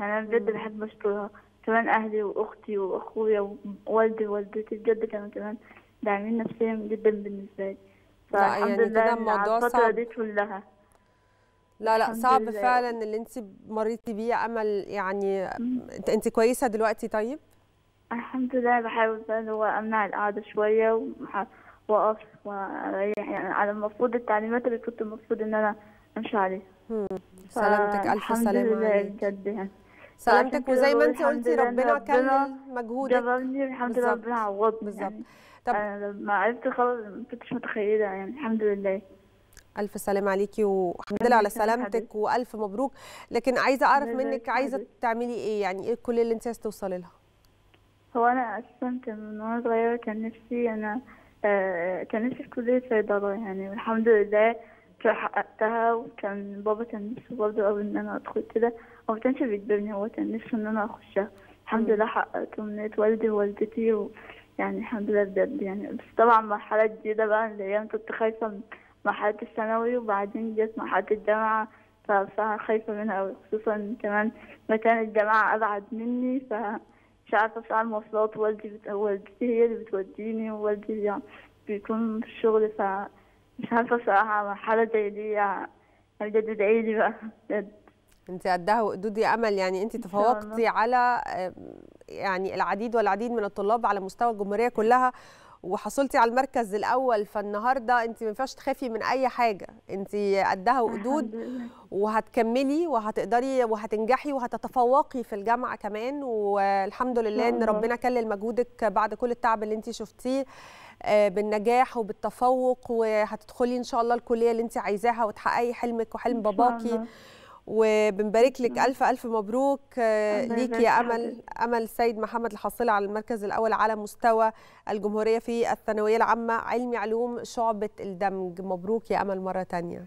يعني أنا بجد بحب أشكرها كمان أهلي وأختي وأخويا ووالدي ووالدتي بجد كانوا كمان داعمين نفسيا جدا بالنسبة لي. لا، فالحمد يعني لله الموضوع الفترة صعب. دي كلها. لا لا صعب لله. فعلا اللي أنت مريتي بيه أمل يعني أنت كويسة دلوقتي طيب؟ الحمد لله بحاول بقى اللي هو أمنع القعدة شوية ومح- وأريح يعني على المفروض التعليمات اللي كنت المفروض إن أنا أمشي عليها. سلامتك ألف الحمد سلامة لله عليك. بجد يعني. سلامتك وزي ما أنت قلتي ربنا كمل مجهودك. جبرني الحمد لله. ربنا عوضني بالظبط. يعني. طب أنا لما عرفت خلاص ما كنتش متخيلة يعني الحمد لله. ألف سلامة عليكي والحمد لله على سلامتك وألف مبروك. لكن عايزة أعرف منك عايزة. تعملي إيه يعني؟ إيه كل اللي أنت عايزة توصلي لها؟ هو أنا أساسا كان من وأنا صغيرة كان نفسي أنا آه، كان نفسي في كلية صيدلة يعني والحمد لله حققتها وكان بابا كان نفسه برضه أوي إن أنا أدخل كده هو ما كانش بيجبرني هو كان نفسه إن أنا أخشها. الحمد لله حققت أمنية والدي ووالدتي و... يعني الحمد لله بجد يعني. بس طبعا مرحلة جديدة بقى اللي هي أنا كنت خايفة من مرحلة الثانوي وبعدين جت مرحلة الجامعة فبصراحة خايفة منها أوي خصوصا كمان مكان الجامعة أبعد مني ف مش عارفة بصراحة المواصلات والدي بت... والدتي هي اللي بتوديني ووالدي يعني بيكون في الشغل ف مش عارفة بصراحة مرحلة زي دي يعني بجد ادعيلي بقى بجد انت قدها وقدود يا أمل يعني انت. تفوقتي على يعني العديد والعديد من الطلاب على مستوى الجمهورية كلها وحصلتي على المركز الأول فالنهاردة انت ما ينفعش تخافي من أي حاجة انت قدها وقدود. وهتكملي وهتقدري وهتنجحي وهتتفوقي في الجامعة كمان والحمد لله إن. ربنا كلل مجهودك بعد كل التعب اللي انت شفتيه آه، بالنجاح وبالتفوق وهتدخلي إن شاء الله الكلية اللي انت عايزاها وتحققي حلمك وحلم باباكي. وبنبارك لك ألف ألف مبروك. آه، يبارك يا أمل. أمل سيد محمد الحاصله على المركز الأول على مستوى الجمهورية في الثانوية العامة علمي علوم شعبة الدمج. مبروك يا أمل مرة تانية.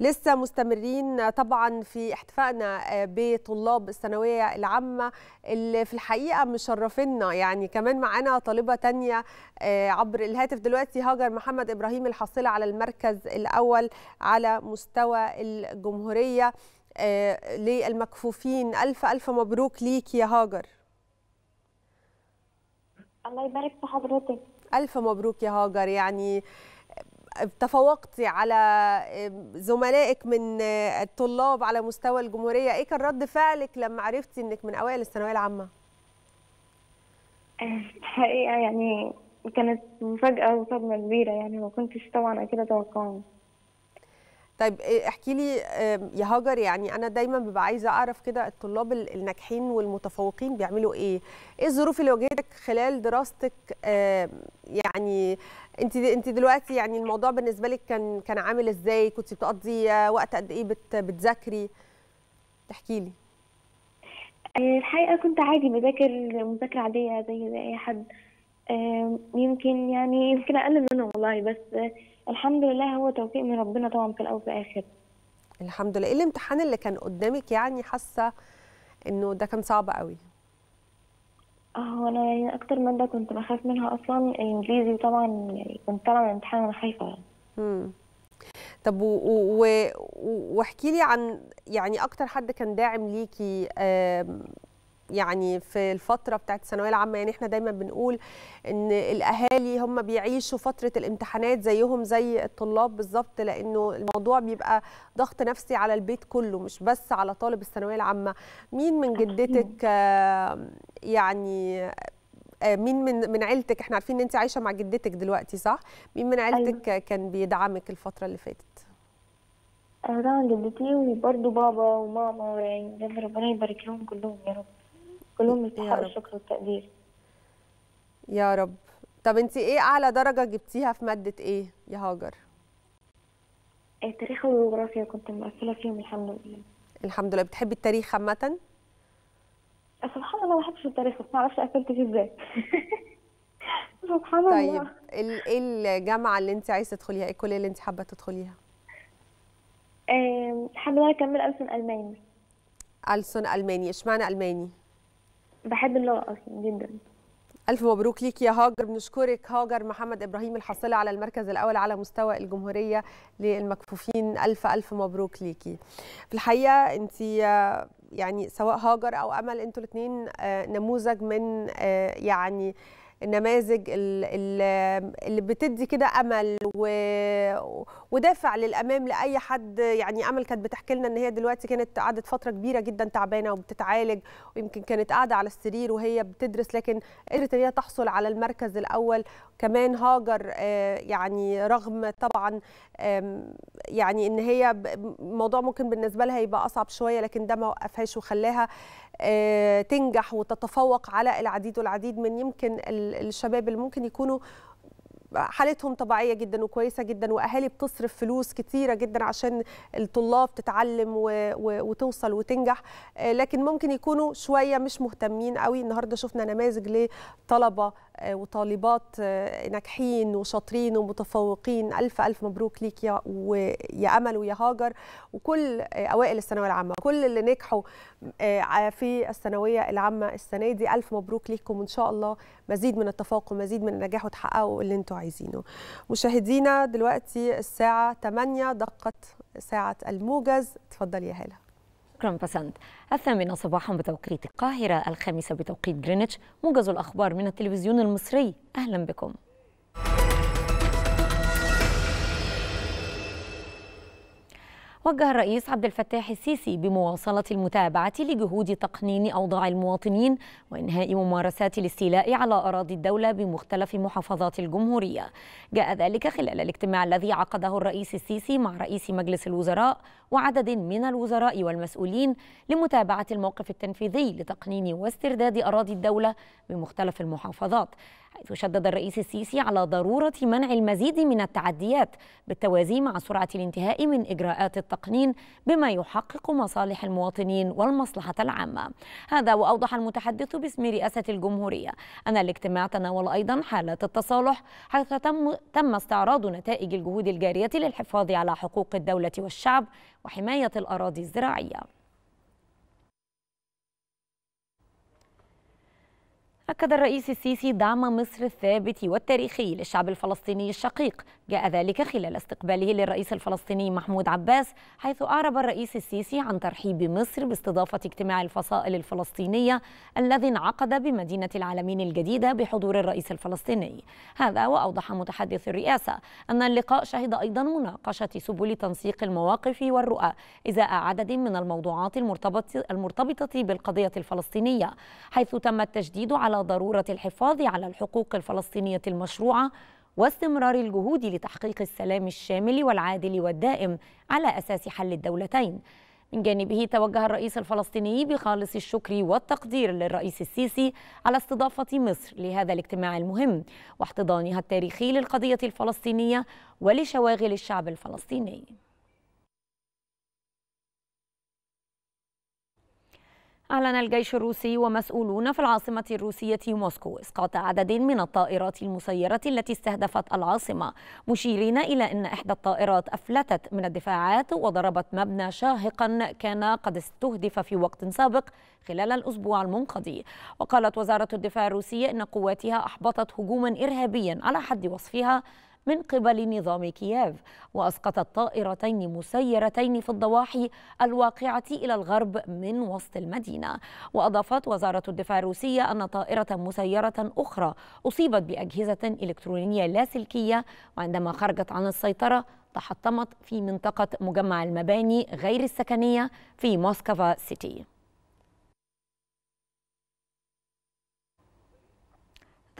لسه مستمرين طبعا في احتفائنا بطلاب الثانوية العامة اللي في الحقيقة مشرفينا يعني كمان معانا طالبة تانية آه، عبر الهاتف دلوقتي هاجر محمد إبراهيم الحاصله على المركز الأول على مستوى الجمهورية. آه، للمكفوفين ألف ألف مبروك ليك يا هاجر. الله يبارك في حضرتك. ألف مبروك يا هاجر. يعني تفوقتي على زملائك من الطلاب على مستوى الجمهورية. إيه كان رد فعلك لما عرفتي إنك من أوائل الثانوية العامة؟ الحقيقة يعني كانت مفاجأة وصدمة كبيرة يعني ما كنتش طبعا أكيد أتوقعها. طيب إيه، احكي لي يا هاجر يعني أنا دايما ببقى عايزة أعرف كده الطلاب ال- الناجحين والمتفوقين بيعملوا إيه؟ إيه الظروف اللي واجهتك خلال دراستك؟ يعني أنت أنت دلوقتي يعني الموضوع بالنسبة لك كان كان عامل إزاي؟ كنت بتقضي آه، وقت قد إيه بت بتذاكري؟ تحكي لي. آه، الحقيقة كنت عادي بذاكر مذاكرة عادية زي زي أي حد. آه، يمكن يعني يمكن أقل منهم والله بس آه، الحمد لله هو توفيق من ربنا طبعا في الأول وفي الآخر الحمد لله إيه الامتحان اللي كان قدامك يعني حاسة إنه ده كان صعب قوي آه أنا يعني أكتر مادة كنت بخاف منها أصلا الإنجليزي وطبعا يعني كنت طالعة من الامتحان وأنا خايفة يعني. مم. طب واحكي لي عن يعني أكتر حد كان داعم ليكي يعني في الفترة بتاعت الثانوية العامة يعني إحنا دايما بنقول إن الأهالي هم بيعيشوا فترة الامتحانات زيهم زي الطلاب بالظبط لأنه الموضوع بيبقى ضغط نفسي على البيت كله مش بس على طالب الثانوية العامة. مين من جدتك آم، يعني آه، مين من من عيلتك؟ إحنا عارفين إن أنت عايشة مع جدتك دلوقتي صح؟ مين من عيلتك كان بيدعمك الفترة اللي فاتت؟ طبعا جدتي وبرضه بابا وماما يعني ربنا يبارك لهم كلهم يا رب. كلهم يستحقوا. الشكر والتقدير. يا رب. طب انت إيه اعلى درجة جبتيها في مادة إيه يا هاجر؟ التاريخ والجغرافيا كنت مقفلة فيهم الحمد لله. الحمد لله. بتحبي التاريخ عامة؟ سبحان الله ما بحبش التاريخ بس ما أعرفش قفلت فيه إزاي. سبحان طيب الله ال- إيه الجامعة اللي انت عايزة تدخليها؟ إيه الكلية اللي انت حابة تدخليها؟ ان أنا اكمل ألسن ألماني. ألسن ألماني. إشمعنى ألماني؟ بحب اللغة أصلا جدا. ألف مبروك ليك يا هاجر. بنشكرك هاجر محمد إبراهيم الحاصلة على المركز الأول على مستوى الجمهورية للمكفوفين. ألف ألف مبروك ليكي. في الحقيقة أنت يعني سواء هاجر أو أمل أنتوا الاثنين نموذج من آه، يعني النماذج ال- ال- اللي بتدي كده أمل و- ودافع للأمام لأي حد يعني أمل كانت بتحكي لنا إن هي دلوقتي كانت قعدت فترة كبيرة جدا تعبانة وبتتعالج ويمكن كانت قاعدة على السرير وهي بتدرس لكن قدرت إن هي تحصل على المركز الأول. كمان هاجر آه، يعني رغم طبعا يعني إن هي الموضوع ممكن بالنسبة لها يبقى أصعب شوية لكن ده ما وقفهاش وخلاها. تنجح وتتفوق على العديد والعديد من يمكن ال- الشباب اللي ممكن يكونوا حالتهم طبيعية جدا وكويسة جدا وأهالي بتصرف فلوس كتيرة جدا عشان الطلاب تتعلم. وتوصل وتنجح. آه، لكن ممكن يكونوا شوية مش مهتمين قوي. النهارده شفنا نماذج لطلبة آه، وطالبات آه، ناجحين وشاطرين ومتفوقين. ألف ألف مبروك ليك يا ويا أمل ويا هاجر. وكل أوائل الثانوية العامة كل اللي نجحوا في الثانوية العامة السنة دي ألف مبروك ليكم. وإن شاء الله مزيد من التفوق ومزيد من النجاح وتحققوا اللي أنتم عايزينه. مشاهدينا دلوقتي الساعة 8 دقت ساعة الموجز. اتفضل يا هالة. شكرا بسنت الثامنة صباحا بتوقيت القاهرة الخامسة بتوقيت جرينتش موجز الأخبار من التلفزيون المصري. أهلا بكم. وجه الرئيس عبد الفتاح السيسي بمواصلة المتابعة لجهود تقنين أوضاع المواطنين وإنهاء ممارسات الاستيلاء على أراضي الدولة بمختلف محافظات الجمهورية. جاء ذلك خلال الاجتماع الذي عقده الرئيس السيسي مع رئيس مجلس الوزراء وعدد من الوزراء والمسؤولين لمتابعة الموقف التنفيذي لتقنين واسترداد أراضي الدولة بمختلف المحافظات. حيث شدد الرئيس السيسي على ضرورة منع المزيد من التعديات بالتوازي مع سرعة الانتهاء من إجراءات التقنين بما يحقق مصالح المواطنين والمصلحة العامة. هذا وأوضح المتحدث باسم رئاسة الجمهورية أن الاجتماع تناول أيضا حالة التصالح حيث تم, تم استعراض نتائج الجهود الجارية للحفاظ على حقوق الدولة والشعب وحماية الأراضي الزراعية. أكد الرئيس السيسي دعم مصر الثابت والتاريخي للشعب الفلسطيني الشقيق. جاء ذلك خلال استقباله للرئيس الفلسطيني محمود عباس حيث أعرب الرئيس السيسي عن ترحيب مصر باستضافة اجتماع الفصائل الفلسطينية الذي انعقد بمدينة العالمين الجديدة بحضور الرئيس الفلسطيني. هذا وأوضح متحدث الرئاسة أن اللقاء شهد أيضا مناقشة سبل تنسيق المواقف والرؤى إزاء عدد من الموضوعات المرتبطة, بالقضية الفلسطينية حيث تم التشديد على ضرورة الحفاظ على الحقوق الفلسطينية المشروعة واستمرار الجهود لتحقيق السلام الشامل والعادل والدائم على أساس حل الدولتين. من جانبه توجه الرئيس الفلسطيني بخالص الشكر والتقدير للرئيس السيسي على استضافة مصر لهذا الاجتماع المهم واحتضانها التاريخي للقضية الفلسطينية ولشواغل الشعب الفلسطيني. أعلن الجيش الروسي ومسؤولون في العاصمة الروسية موسكو إسقاط عدد من الطائرات المسيرة التي استهدفت العاصمة مشيرين إلى أن إحدى الطائرات أفلتت من الدفاعات وضربت مبنى شاهقا كان قد استهدف في وقت سابق خلال الأسبوع المنقضي. وقالت وزارة الدفاع الروسية أن قواتها أحبطت هجوما إرهابيا على حد وصفها من قبل نظام كييف وأسقطت طائرتين مسيرتين في الضواحي الواقعة إلى الغرب من وسط المدينة. وأضافت وزارة الدفاع الروسية أن طائرة مسيرة أخرى أصيبت بأجهزة إلكترونية لاسلكيه وعندما خرجت عن السيطرة تحطمت في منطقة مجمع المباني غير السكنية في موسكفا سيتي.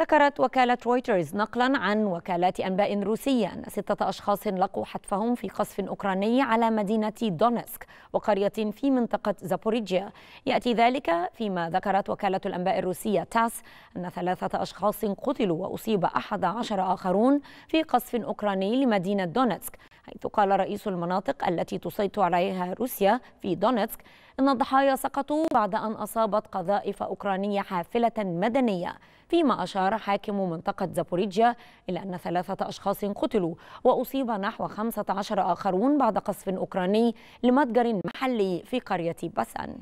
ذكرت وكالة رويترز نقلا عن وكالات أنباء روسية أن ستة أشخاص لقوا حتفهم في قصف أوكراني على مدينة دونسك وقرية في منطقة زابوريجيا. يأتي ذلك فيما ذكرت وكالة الأنباء الروسية تاس أن ثلاثة أشخاص قتلوا وأصيب أحد عشر آخرون في قصف أوكراني لمدينة دونتسك حيث قال رئيس المناطق التي تسيطر عليها روسيا في دونتسك إن الضحايا سقطوا بعد أن أصابت قذائف أوكرانية حافلة مدنية فيما أشار حاكم منطقة زابوريجيا إلى أن ثلاثة أشخاص قتلوا وأصيب نحو 15 آخرون بعد قصف أوكراني لمتجر محلي في قرية بسان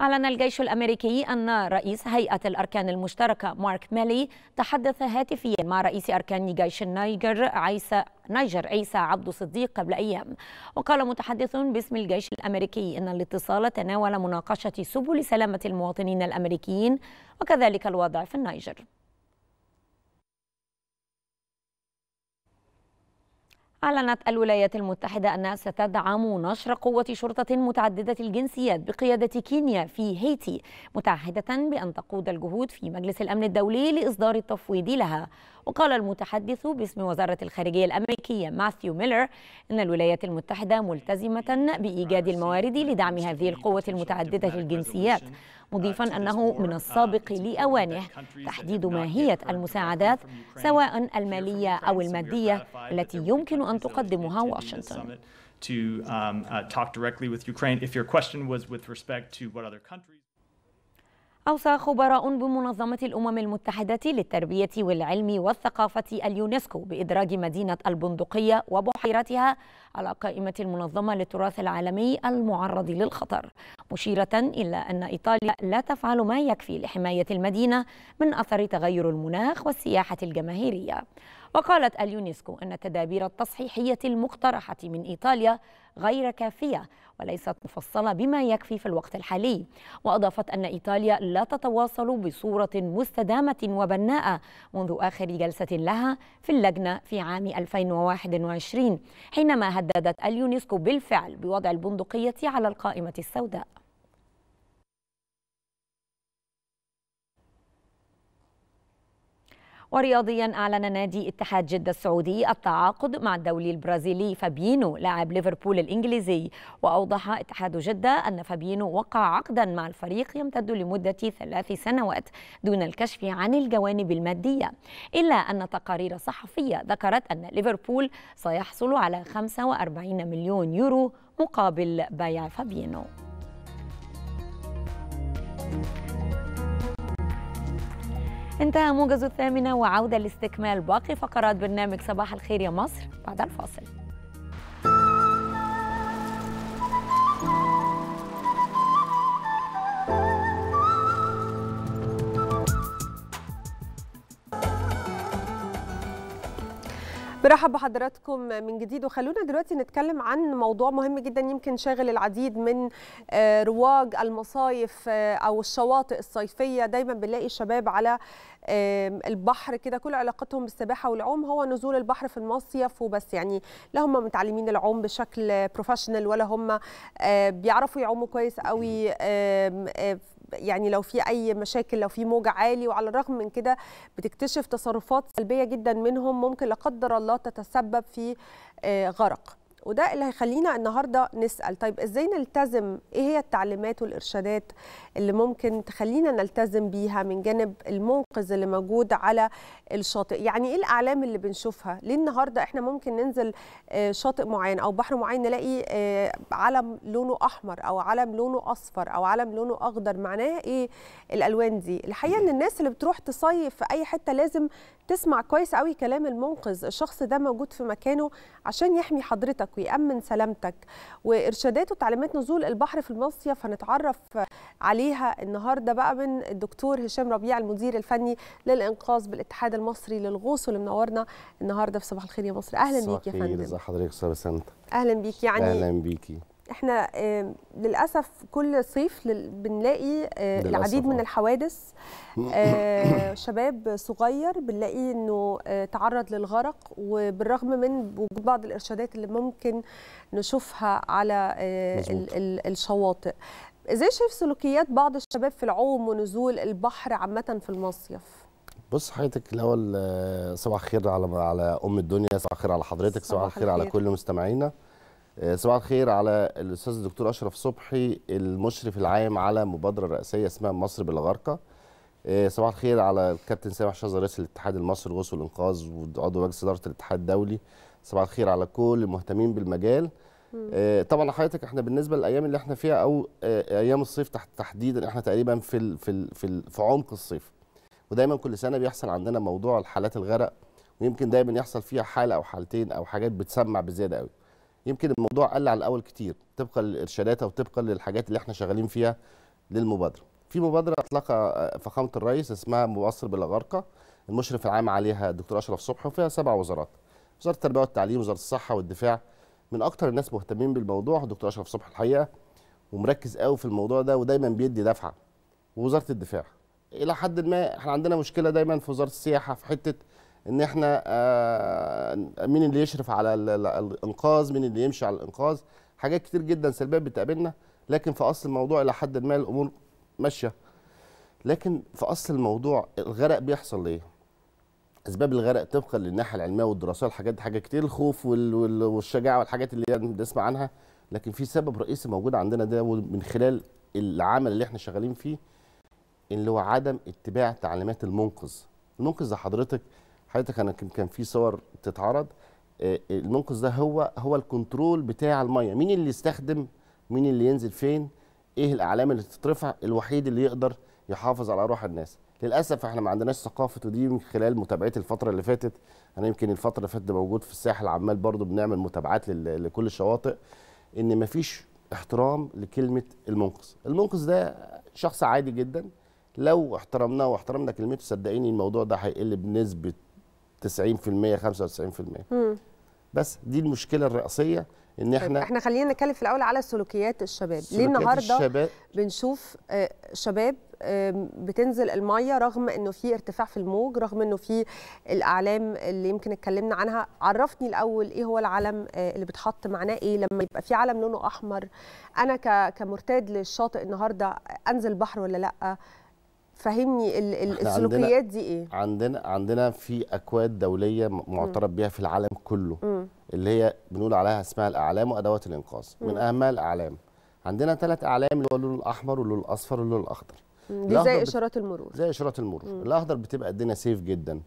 أعلن الجيش الأمريكي أن رئيس هيئة الأركان المشتركة مارك ميلي تحدث هاتفيا مع رئيس أركان جيش النيجر عيسى نيجر عيسى عبد الصديق قبل أيام. وقال متحدث باسم الجيش الأمريكي أن الاتصال تناول مناقشة سبل سلامة المواطنين الأمريكيين وكذلك الوضع في النيجر. أعلنت الولايات المتحدة أنها ستدعم نشر قوة شرطة متعددة الجنسيات بقيادة كينيا في هيتي متعهدة بأن تقود الجهود في مجلس الأمن الدولي لإصدار التفويض لها. وقال المتحدث باسم وزارة الخارجية الأمريكية ماثيو ميلر أن الولايات المتحدة ملتزمة بإيجاد الموارد لدعم هذه القوة المتعددة الجنسيات مضيفا أنه من السابق لأوانه تحديد ماهية المساعدات سواء المالية أو المادية التي يمكن أن تقدمها واشنطن to um, uh, talk directly with Ukraine. If your question was with respect to what other countries. أوصى خبراء بمنظمة الأمم المتحدة للتربية والعلم والثقافة اليونسكو بإدراج مدينة البندقية وبحيرتها على قائمة المنظمة للتراث العالمي المعرض للخطر مشيرة إلى أن إيطاليا لا تفعل ما يكفي لحماية المدينة من أثر تغير المناخ والسياحة الجماهيرية. وقالت اليونسكو أن التدابير التصحيحية المقترحة من إيطاليا غير كافية وليست مفصلة بما يكفي في الوقت الحالي. وأضافت أن إيطاليا لا تتواصل بصورة مستدامة وبناءة منذ آخر جلسة لها في اللجنة في عام 2021 حينما هددت اليونسكو بالفعل بوضع البندقية على القائمة السوداء. ورياضيا أعلن نادي اتحاد جدة السعودي التعاقد مع الدولي البرازيلي فابينو لاعب ليفربول الإنجليزي. وأوضح اتحاد جدة أن فابينو وقع عقدا مع الفريق يمتد لمدة ثلاث سنوات دون الكشف عن الجوانب المادية. إلا أن تقارير صحفية ذكرت أن ليفربول سيحصل على 45 مليون يورو مقابل بيع فابينو. انتهى موجز الثامنة وعودة لاستكمال باقي فقرات برنامج صباح الخير يا مصر بعد الفاصل. برحب بحضراتكم من جديد وخلونا دلوقتي نتكلم عن موضوع مهم جدا يمكن شاغل العديد من آه، رواج المصايف آه، أو الشواطئ الصيفية. دايما بنلاقي الشباب على البحر كده كل علاقتهم بالسباحة والعوم هو نزول البحر في المصيف وبس. يعني لا هم متعلمين العوم بشكل بروفيشنال ولا هم آه، بيعرفوا يعوموا كويس قوي. آه، يعني لو في أي مشاكل لو في موج عالي وعلى الرغم من كده بتكتشف تصرفات سلبية جدا منهم ممكن لا قدر الله تتسبب في آه، غرق. وده اللي هيخلينا النهارده نسأل طيب إزاي نلتزم؟ إيه هي التعليمات والإرشادات اللي ممكن تخلينا نلتزم بيها من جانب المنقذ اللي موجود على الشاطئ؟ يعني إيه الأعلام اللي بنشوفها؟ ليه النهارده إحنا ممكن ننزل آه، شاطئ معين أو بحر معين نلاقي آه، علم لونه أحمر أو علم لونه أصفر أو علم لونه أخضر؟ معناها إيه الألوان دي؟ الحقيقة إن الناس اللي بتروح تصيف في أي حتة لازم تسمع كويس قوي كلام المنقذ الشخص ده موجود في مكانه عشان يحمي حضرتك ويأمن سلامتك. وإرشادات وتعليمات نزول البحر في المصيف هنتعرف عليها النهارده بقى من الدكتور هشام ربيع المدير الفني للإنقاذ بالاتحاد المصري للغوص واللي منورنا النهارده. في صباح الخير يا مصر أهلا صباح بيك يا الخير، فندم. ازي حضرتك أستاذ سنت أهلا بيك يعني. أهلا بيكي. إحنا للأسف كل صيف بنلاقي آه، العديد من آه. الحوادث. آه، شباب صغير بنلاقي إنه تعرض للغرق وبالرغم من وجود بعض الإرشادات اللي ممكن نشوفها على الشواطئ. إزاي شايف سلوكيات بعض الشباب في العوم ونزول البحر عامة في المصيف؟ بص حضرتك الأول صباح الخير على على أم الدنيا صباح الخير على حضرتك صباح الخير على. كل مستمعينا. صباح الخير على الأستاذ الدكتور أشرف صبحي المشرف العام على مبادرة رئاسيه اسمها مصر بالغرقة. آه، صباح الخير على الكابتن سامح شاذر رئيس الاتحاد المصري للغوص والانقاذ وعضو مجلس إدارة الاتحاد الدولي. صباح الخير على كل المهتمين بالمجال. آه، طبعا حضرتك إحنا بالنسبة للأيام اللي إحنا فيها أو آه، أيام الصيف تحت تحديدا إحنا تقريبا في ال في ال في, ال في عمق الصيف. ودايما كل سنة بيحصل عندنا موضوع الحالات الغرق ويمكن دايما يحصل فيها حالة أو حالتين أو حاجات بتسمع بزيادة قوي يمكن الموضوع قل على الأول كتير طبقا للإرشادات أو طبقا للحاجات اللي إحنا شغالين فيها للمبادرة. في مبادرة أطلقها فخامة الرئيس اسمها مصر بلا غرقه المشرف العام عليها الدكتور أشرف صبحي وفيها سبع وزارات. وزارة التربية والتعليم وزارة الصحة والدفاع من أكتر الناس مهتمين بالموضوع الدكتور أشرف صبحي الحقيقة ومركز قوي في الموضوع ده ودايما بيدي دفعة. ووزارة الدفاع. إلى حد ما إحنا عندنا مشكلة دايما في وزارة السياحة في حتة إن إحنا آه مين اللي يشرف على ال- ال- الإنقاذ مين اللي يمشي على الإنقاذ. حاجات كتير جدا سلبية بتقابلنا لكن في أصل الموضوع إلى حد ما الأمور ماشية. لكن في أصل الموضوع الغرق بيحصل ليه؟ أسباب الغرق طبقا للناحية العلمية والدراسية الحاجات دي حاجات كتير الخوف وال- وال- والشجاعة والحاجات اللي بنسمع عنها. لكن في سبب رئيسي موجود عندنا ده من خلال العمل اللي إحنا شغالين فيه اللي هو عدم اتباع تعليمات المنقذ. المنقذ ده حضرتك حضرتك أنا كان في صور تتعرض. آه، المنقذ ده هو هو الكنترول بتاع المية. مين اللي يستخدم؟ مين اللي ينزل فين؟ إيه الأعلام اللي تترفع؟ الوحيد اللي يقدر يحافظ على روح الناس. للأسف إحنا ما عندناش ثقافة ودي من خلال متابعتي الفترة اللي فاتت. أنا يمكن الفترة اللي فاتت موجود في الساحل عمال برضو بنعمل متابعات لكل الشواطئ إن مفيش احترام لكلمة المنقذ. المنقذ ده شخص عادي جدا. لو احترمناه واحترمنا كلمته صدقيني الموضوع ده هيقل بنسبة 90% 95% مم. بس دي المشكلة الرئيسية إن طيب إحنا إحنا خلينا نتكلم في الأول على سلوكيات الشباب. ليه سلوكيات النهارده الشباب؟ بنشوف آه، شباب بتنزل المية رغم إنه في ارتفاع في الموج رغم إنه في الإعلام اللي يمكن اتكلمنا عنها. عرفني الأول إيه هو العلم آه، اللي بتحط معناه إيه لما يبقى في علم لونه أحمر. أنا كمرتاد للشاطئ النهارده أنزل بحر ولا لأ؟ فهمني السلوكيات دي إيه عندنا عندنا في أكواد دولية م- معترف بها في العالم كله مم. اللي هي بنقول عليها اسمها الإعلام وأدوات الإنقاذ من مم. أهمها الإعلام عندنا ثلاث إعلام اللي هو اللون الأحمر واللون الأصفر واللون الأخضر دي زي إشارات المرور زي إشارات المرور مم. الأخضر بتبقى الدنيا سيف جدا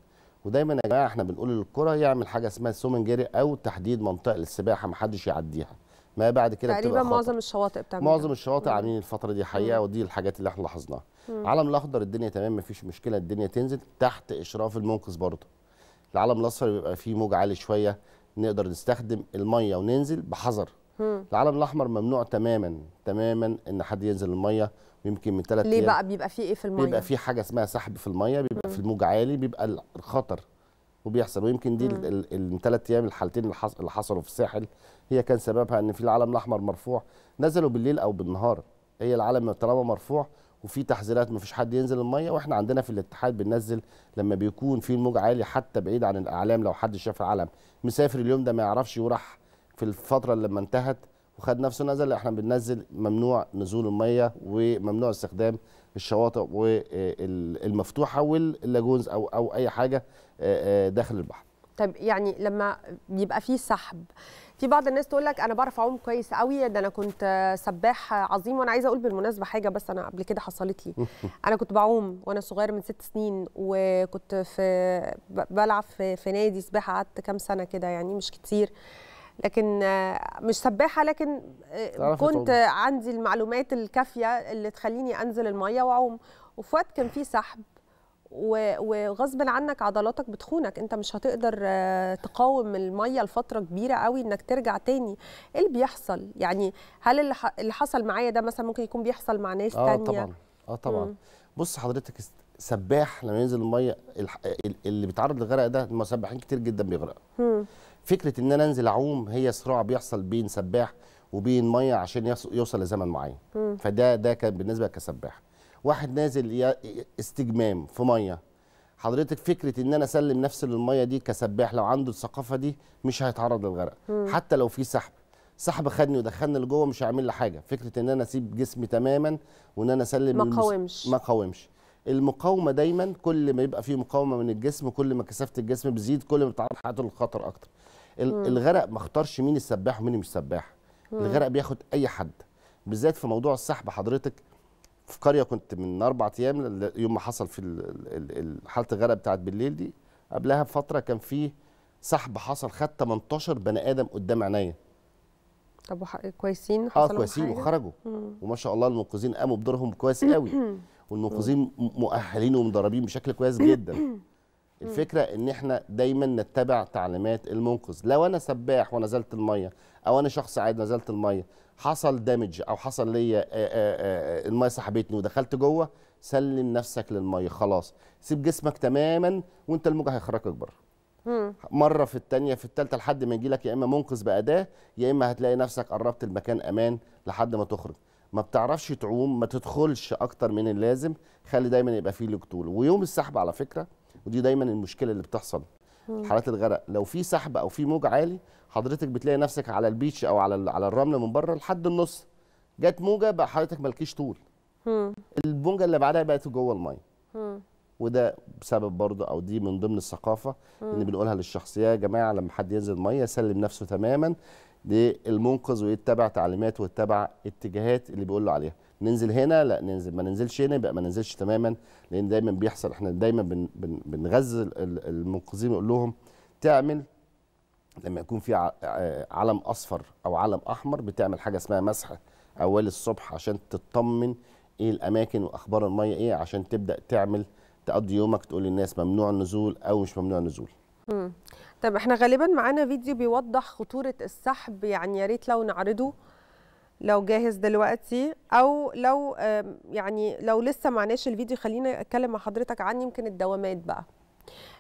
ودايما يا جماعة إحنا بنقول للكره يعمل حاجة اسمها سومن جيري أو تحديد منطقة للسباحة ما حدش يعديها ما بعد كده تقريبا. معظم الشواطئ بتعمل معظم. الشواطئ. عاملين الفترة دي حقيقة. ودي الحاجات اللي إحنا لاحظناها. العلم الأخضر الدنيا تمام مفيش مشكلة الدنيا تنزل تحت إشراف المنقذ برضه. العلم الأصفر بيبقى فيه موج عالي شوية نقدر نستخدم المية وننزل بحذر. العلم الأحمر ممنوع تماما تماما إن حد ينزل المية ويمكن من ثلاث ليه بقى بيبقى في إيه في المية؟ بيبقى في حاجة اسمها سحب في المية بيبقى مم. في الموج عالي بيبقى الخطر وبيحصل. ويمكن دي. الثلاث أيام الحالتين اللي حصلوا في الساحل هي كان سببها إن في العلم الأحمر مرفوع. نزلوا بالليل أو بالنهار. هي العلم طالما مرفوع وفي تحذيرات مفيش حد ينزل المية وإحنا عندنا في الاتحاد بننزل لما بيكون في الموج عالي حتى بعيد عن الإعلام لو حد شاف العلم. مسافر اليوم ده ما يعرفش وراح في الفترة اللي لما انتهت وخد نفسه نزل إحنا بننزل ممنوع نزول المية وممنوع استخدام الشواطئ والمفتوحة واللاجونز أو أو أي حاجة آه، آه، داخل البحر. طيب يعني لما بيبقى فيه سحب في بعض الناس تقول لك أنا بعرف أعوم كويس قوي ده أنا كنت سباح عظيم وأنا عايزة أقول بالمناسبة حاجة بس أنا قبل كده حصلت لي. أنا كنت بعوم وأنا صغيرة من ست سنين وكنت في بلعب في, في نادي سباحة قعدت كام سنة كده يعني مش كتير. لكن مش سباحة لكن كنت. عندي المعلومات الكافية اللي تخليني أنزل المية وأعوم. وفي وقت كان فيه سحب وغصب عنك عضلاتك بتخونك. انت مش هتقدر آه، تقاوم المية لفترة كبيرة قوي انك ترجع تاني. إيه اللي بيحصل؟ يعني هل اللي حصل معايا ده مثلا ممكن يكون بيحصل مع ناس آه تانية؟ طبعا. آه طبعا. مم. بص حضرتك سباح لما ينزل المية اللي بيتعرض للغرق ده المسبحين كتير جدا بيغرقوا. فكرة إن أنا أنزل أعوم هي صراع بيحصل بين سباح وبين مية عشان يوصل لزمن معين. فده ده كان بالنسبة كسباح. واحد نازل استجمام في مية حضرتك فكرة إن أنا أسلم نفسي للمية دي كسباح لو عنده الثقافة دي مش هيتعرض للغرق مم. حتى لو في سحب سحب خدني ودخلني لجوه مش هيعمل لي حاجة فكرة إن أنا أسيب جسمي تماما وإن أنا أسلم ما المس- قاومش. ما قاومش المقاومة دايما كل ما يبقى في مقاومة من الجسم كل ما كثافة الجسم بتزيد كل ما بتعرض حياته للخطر أكتر مم. الغرق ما اختارش مين السباح ومين مش سباح. الغرق بياخد أي حد بالذات في موضوع السحب حضرتك في قرية كنت من أربع أيام يوم ما حصل في ال- ال- ال- حالة الغرق بتاعت بالليل دي. قبلها بفترة كان في سحب حصل خد 18 بني آدم قدام عينيا. طب وح- كويسين؟ آه حصل لهم كويسين؟ وخرجوا. مم. وما شاء الله المنقذين قاموا بدورهم كويس قوي. والمنقذين مؤهلين ومدربين بشكل كويس جدا. الفكرة إن إحنا دايما نتبع تعليمات المنقذ. لو أنا سباح ونزلت المية أو أنا شخص عادي نزلت المية حصل دامج أو حصل ليا المية سحبتني ودخلت جوه سلم نفسك للمية خلاص. سيب جسمك تماما وأنت الموجه هيخرجك بره. مرة في الثانية في الثالثه لحد ما يجي لك يا إما منقذ بأداة يا إما هتلاقي نفسك قربت المكان أمان لحد ما تخرج. ما بتعرفش تعوم ما تدخلش أكتر من اللازم خلي دايما يبقى فيه لك طول. ويوم السحب على فكرة ودي دايما المشكلة اللي بتحصل. حالات الغرق لو في سحب أو في موج عالي حضرتك بتلاقي نفسك على البيتش أو على على الرمل من بره لحد النص جت موجة بقى حضرتك مالكيش طول مم. الموجة اللي بعدها بقت جوه المية. وده بسبب برضه أو دي من ضمن الثقافة. اللي بنقولها للشخصية يا جماعة لما حد ينزل مية يسلم نفسه تماما للمنقذ ويتبع تعليمات ويتبع اتجاهات اللي بيقول له عليها ننزل هنا لا ننزل ما ننزلش هنا يبقى ما ننزلش تماما لأن دايما بيحصل إحنا دايما بن بن بنغذي ال- ال- المنقذين نقول لهم تعمل لما يكون في علم أصفر أو علم أحمر بتعمل حاجة اسمها مسح أول الصبح عشان تطمن إيه الأماكن وأخبار المية إيه عشان تبدأ تعمل تقضي يومك تقول للناس ممنوع النزول أو مش ممنوع النزول. طب إحنا غالبا معانا فيديو بيوضح خطورة السحب يعني يا ريت لو نعرضه لو جاهز دلوقتي أو لو يعني لو لسه معناش الفيديو خلينا أتكلم مع حضرتك عن يمكن الدوامات بقى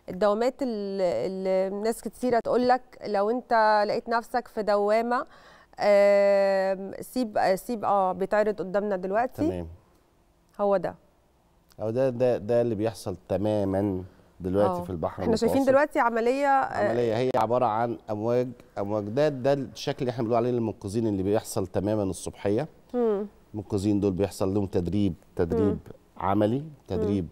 الدوامات اللي الناس كتيرة تقول لك لو انت لقيت نفسك في دوامة آم، سيب سيب آه بيتعرض قدامنا دلوقتي. تمام. هو ده. أو ده ده ده اللي بيحصل تماما دلوقتي آه. في البحر إحنا شايفين. دلوقتي عملية آه، عملية هي عبارة عن أمواج أمواج. ده ده الشكل اللي إحنا بنقول عليه للمنقذين اللي بيحصل تماما الصبحية. مم. المنقذين دول بيحصل لهم تدريب تدريب عملي تدريب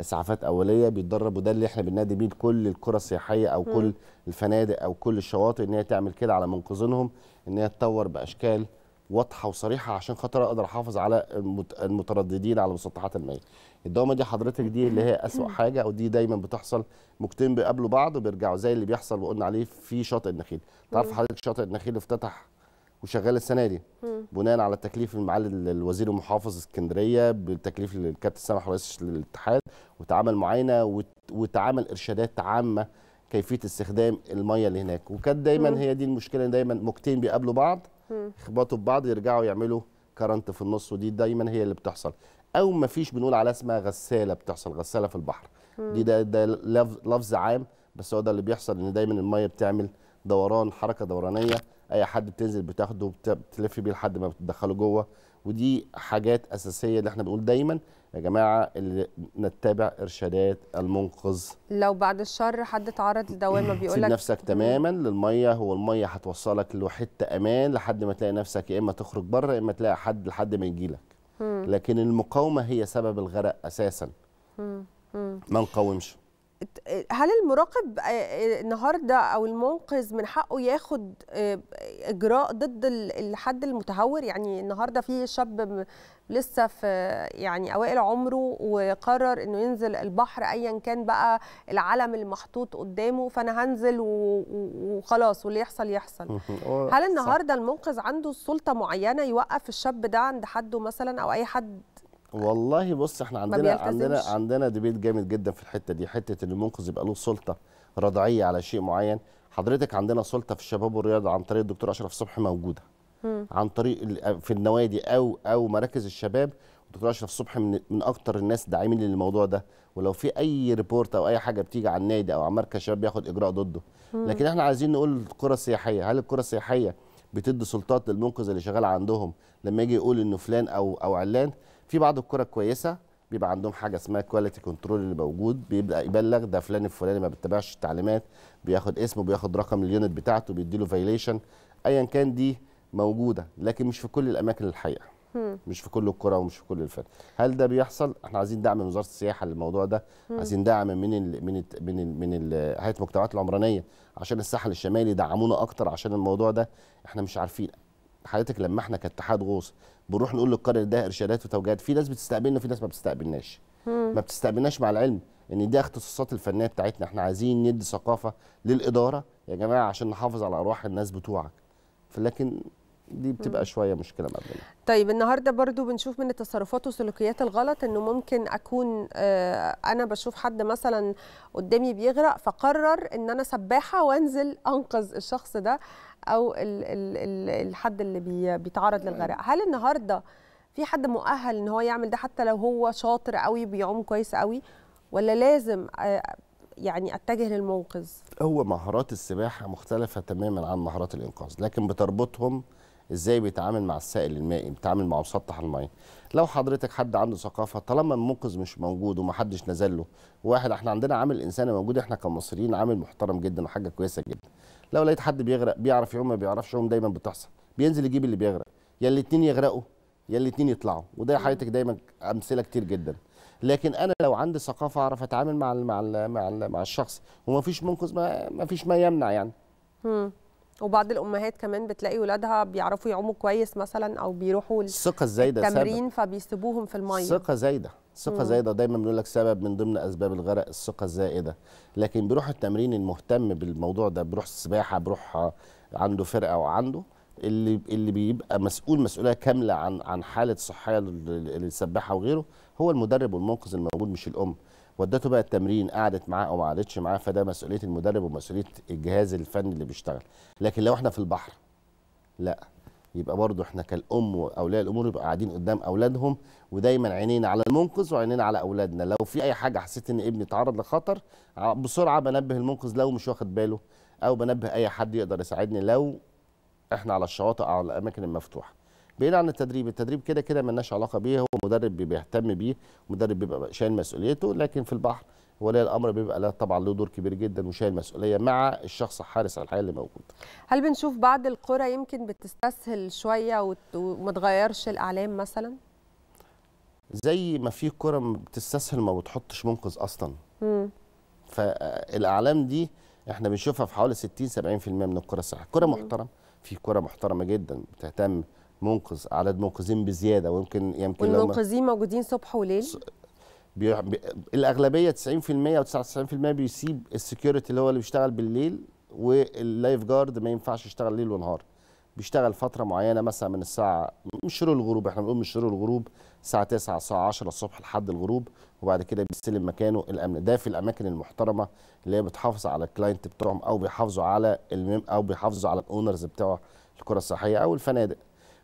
اسعافات أولية بيتدرب وده اللي إحنا بننادي بيه لكل القرى السياحية أو مم. كل الفنادق أو كل الشواطئ إن هي تعمل كده على منقذينهم إن هي تطور بأشكال واضحة وصريحة عشان خاطر أقدر أحافظ على المت- المترددين على مسطحات المياه. الدوامة دي حضرتك دي اللي هي أسوأ حاجة أو دي دايما بتحصل موجتين بيقابلوا بعض وبيرجعوا زي اللي بيحصل وقلنا عليه في شاطئ النخيل. تعرف. حضرتك شاطئ النخيل افتتح وشغال السنة دي. بناء على تكليف معالي ال- الوزير ومحافظ اسكندرية بالتكليف للكابتن سامح رئيس الاتحاد وتعامل معاينه وت- وتعامل إرشادات عامة كيفية استخدام المية اللي هناك وكانت دايما مم. هي دي المشكلة دايما موجتين بيقابلوا بعض. يخبطوا ببعض يرجعوا يعملوا كرنت في النص ودي دايما هي اللي بتحصل أو ما فيش بنقول عليها اسمها غسالة بتحصل غسالة في البحر مم. دي ده ده لف- لفظ عام بس هو ده اللي بيحصل إن دايما المية بتعمل دوران حركة دورانية أي حد بتنزل بتاخده بتلف بيه لحد ما بتدخله جوه. ودي حاجات أساسية اللي إحنا بنقول دايما. يا جماعة اللي نتبع إرشادات المنقذ. لو بعد الشر حد اتعرض لدوامة بيقول لك نفسك تماما للمية هو الميه هتوصلك لحته أمان لحد ما تلاقي نفسك يا إما تخرج بره يا إما تلاقي حد لحد ما يجي لك. لكن المقاومة هي سبب الغرق أساسا. ما نقاومش. هل المراقب آه، آه، النهارده أو المنقذ من حقه ياخد آه، إجراء ضد ال- الحد المتهور؟ يعني النهارده في شاب لسه في يعني أوائل عمره وقرر إنه ينزل البحر ايا كان بقى العلم المحطوط قدامه فأنا هنزل وخلاص واللي يحصل يحصل. هل النهارده المنقذ عنده سلطة معينة يوقف الشاب ده عند حده مثلا أو أي حد والله بص إحنا عندنا. عندنا عندنا debate جامد جدا في الحتة دي حتة إن المنقذ يبقى له سلطة ردعية على شيء معين حضرتك عندنا سلطة في الشباب والرياضة عن طريق الدكتور أشرف صبحي موجودة مم. عن طريق في النوادي أو أو مراكز الشباب الدكتور أشرف صبحي من, من أكتر الناس داعمين للموضوع ده ولو في أي report أو أي حاجة بتيجي على النادي أو على مركز شباب بياخد إجراء ضده مم. لكن إحنا عايزين نقول القرى السياحية هل القرى السياحية بتدي سلطات للمنقذ اللي شغال عندهم لما يجي يقول إنه فلان أو أو علان في بعض القرى كويسة بيبقى عندهم حاجة اسمها quality control اللي موجود بيبدأ يبلغ ده فلان الفلاني ما بيتبعش التعليمات بياخد اسمه بياخد رقم ال unit بتاعته بيديله violation ايا كان دي موجودة لكن مش في كل الأماكن الحقيقة. مش في كل القرى ومش في كل الفن هل ده بيحصل؟ إحنا عايزين دعم من وزارة السياحة للموضوع ده. عايزين دعم من ال من ال من ال من هيئة المجتمعات العمرانية عشان الساحل الشمالي يدعمونا أكتر عشان الموضوع ده. إحنا مش عارفين. حضرتك لما إحنا كاتحاد غوص بنروح نقول للقريه ده إرشادات وتوجيهات. في ناس بتستقبلنا وفي ناس ما بتستقبلناش. ما بتستقبلناش مع العلم إن دي اختصاصات الفنية بتاعتنا. إحنا عايزين ندي ثقافة للإدارة. يا جماعة عشان نحافظ على أرواح الناس بتوعك. فلكن دي بتبقى شوية مشكلة مقابلنا طيب النهارده برضو بنشوف من التصرفات والسلوكيات الغلط إنه ممكن أكون آه، أنا بشوف حد مثلا قدامي بيغرق فقرر إن أنا سباحة وأنزل أنقذ الشخص ده. أو ال ال ال الحد اللي بي بيتعرض للغرق. هل النهارده في حد مؤهل إن هو يعمل ده حتى لو هو شاطر قوي بيعوم كويس قوي ولا لازم آه، يعني أتجه للمنقذ هو مهارات السباحة مختلفة تماما عن مهارات الإنقاذ لكن بتربطهم إزاي بيتعامل مع السائل المائي بيتعامل مع مسطح المية. لو حضرتك حد عنده ثقافة طالما المنقذ مش موجود ومحدش نزل له واحد إحنا عندنا عامل إنساني موجود إحنا كمصريين عامل محترم جدا وحاجة كويسة جدا. لو لقيت حد بيغرق بيعرف يعوم ما بيعرفش يعوم دايما بتحصل. بينزل يجيب اللي بيغرق. يا الاثنين يغرقوا يا الاثنين يطلعوا. وده حضرتك دايما أمثلة كتير جدا. لكن أنا لو عندي ثقافة أعرف أتعامل مع ال مع ال مع, ال مع الشخص وما فيش منقذ ما, ما فيش ما يمنع يعني. مم. وبعض الأمهات كمان بتلاقي ولادها بيعرفوا يعوموا كويس مثلا أو بيروحوا الثقه الزايده سبب التمرين فبيسيبوهم في المية. ثقة زايدة. مم. زايدة. دايما بنقول لك سبب من ضمن أسباب الغرق الثقة الزائدة. لكن بيروح التمرين المهتم بالموضوع ده بيروح السباحة بيروح عنده فرقة أو عنده اللي اللي بيبقى مسؤول مسؤولية كاملة عن عن حالة صحية لل- للسباحة وغيره هو المدرب والمنقذ الموجود مش الأم. ودته بقى التمرين قعدت معاه أو ما قعدتش معاه فده مسؤولية المدرب ومسؤولية الجهاز الفني اللي بيشتغل. لكن لو إحنا في البحر لا. يبقى برضو إحنا كالأم وأولياء الأمور يبقى قاعدين قدام أولادهم ودايما عينينا على المنقذ وعينينا على أولادنا. لو في أي حاجة حسيت إن ابني تعرض لخطر بسرعة بنبه المنقذ لو مش واخد باله أو بنبه أي حد يقدر يساعدني لو إحنا على الشواطئ أو على الأماكن المفتوحة. بعيد عن التدريب التدريب كده كده ملناش علاقة بيه هو مدرب بي- بيهتم بيه مدرب بيبقى شايل مسؤوليته لكن في البحر ولي الأمر بيبقى له طبعا له دور كبير جدا وشايل مسؤولية مع الشخص الحارس على الحياة اللي موجود. هل بنشوف بعض القرى يمكن بتستسهل شوية وما تغيرش الأعلام مثلا؟ زي ما في ما بتستسهل ما بتحطش منقذ أصلا. مم. فالأعلام دي إحنا بنشوفها في حوالي 60 70% من القرى السياحية قرى محترمة في قرى محترمة جدا بتهتم منقذ اعداد منقذين بزيادة ويمكن يمكن والمنقذين موجودين صبح وليل؟ بي... بي... الأغلبية 90% أو 99% بيسيب ال security اللي هو اللي بيشتغل بالليل وال lifeguard ما ينفعش يشتغل ليل ونهار. بيشتغل فترة معينة مثلا من الساعة مش شروق الغروب إحنا بنقول من شروق الغروب الساعة 9 الساعة 10 الصبح لحد الغروب وبعد كده بيستلم مكانه الأمن. ده في الأماكن المحترمة اللي هي بتحافظ على ال client بتوعهم أو بيحافظوا على المم أو بيحافظوا على ال owners بتوع القرى السياحية أو الفنادق.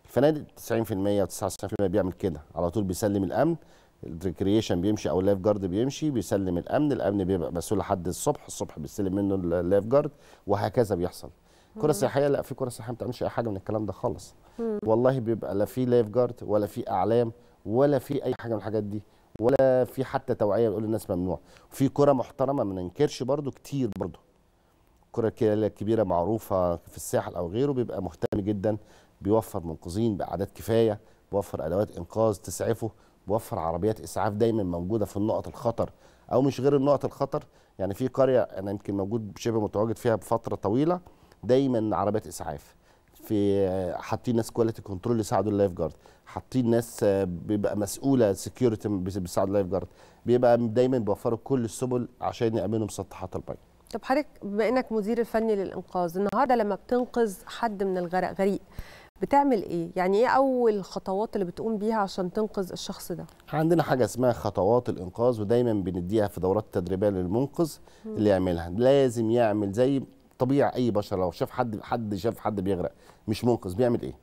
الفنادق 90% و99% بيعمل كده. على طول بيسلم الأمن. ال recreation بيمشي أو ال lifeguard بيمشي بيسلم الأمن الأمن بيبقى مسؤول لحد الصبح الصبح بيستلم منه ال lifeguard وهكذا بيحصل. قرى سياحية لا في قرى سياحية ما بتعملش أي حاجة من الكلام ده خالص. والله بيبقى لا في lifeguard ولا في أعلام ولا في أي حاجة من الحاجات دي ولا في حتى توعية بيقول للناس ممنوع. في قرى محترمة ما ننكرش برضو كتير برضو. قرى كده كبيرة معروفة في الساحل أو غيره بيبقى مهتم جدا بيوفر منقذين بأعداد كفاية بوفر أدوات إنقاذ تسعفه. بوفر عربيات إسعاف دايما موجودة في النقط الخطر أو مش غير النقط الخطر. يعني في قرية أنا يمكن موجود شبه متواجد فيها بفترة طويلة دايما عربيات إسعاف. في حاطين ناس quality control يساعدوا ال lifeguard حاطين ناس بيبقى مسؤولة security بيساعدوا ال lifeguard بيبقى دايما بيوفروا كل السبل عشان يأمنوا مسطحات الميه طب حضرتك بما إنك مدير الفني للإنقاذ النهارده لما بتنقذ حد من الغرق غريق بتعمل إيه؟ يعني إيه أول الخطوات اللي بتقوم بيها عشان تنقذ الشخص ده؟ عندنا حاجة اسمها خطوات الإنقاذ ودايما بنديها في دورات تدريبية للمنقذ. اللي يعملها. لازم يعمل زي طبيعي أي بشر لو شاف حد حد شاف حد بيغرق مش منقذ بيعمل إيه؟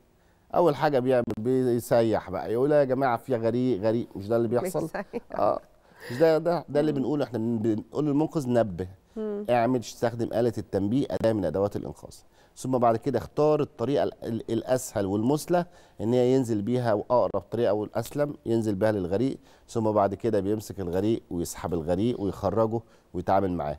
أول حاجة بيعمل بيسيح بقى يقول يا جماعة في غريق غريق مش ده اللي بيحصل. آه. مش ده ده ده اللي بنقوله إحنا بن- بنقول للمنقذ نبه. اعمل استخدم آلة التنبيه أداة من أدوات الإنقاذ. ثم بعد كده اختار الطريقة ال- ال- الأسهل والمثلى إن هي ينزل بيها وأقرب طريقة والأسلم ينزل بها للغريق ثم بعد كده بيمسك الغريق ويسحب الغريق ويخرجه ويتعامل معاه.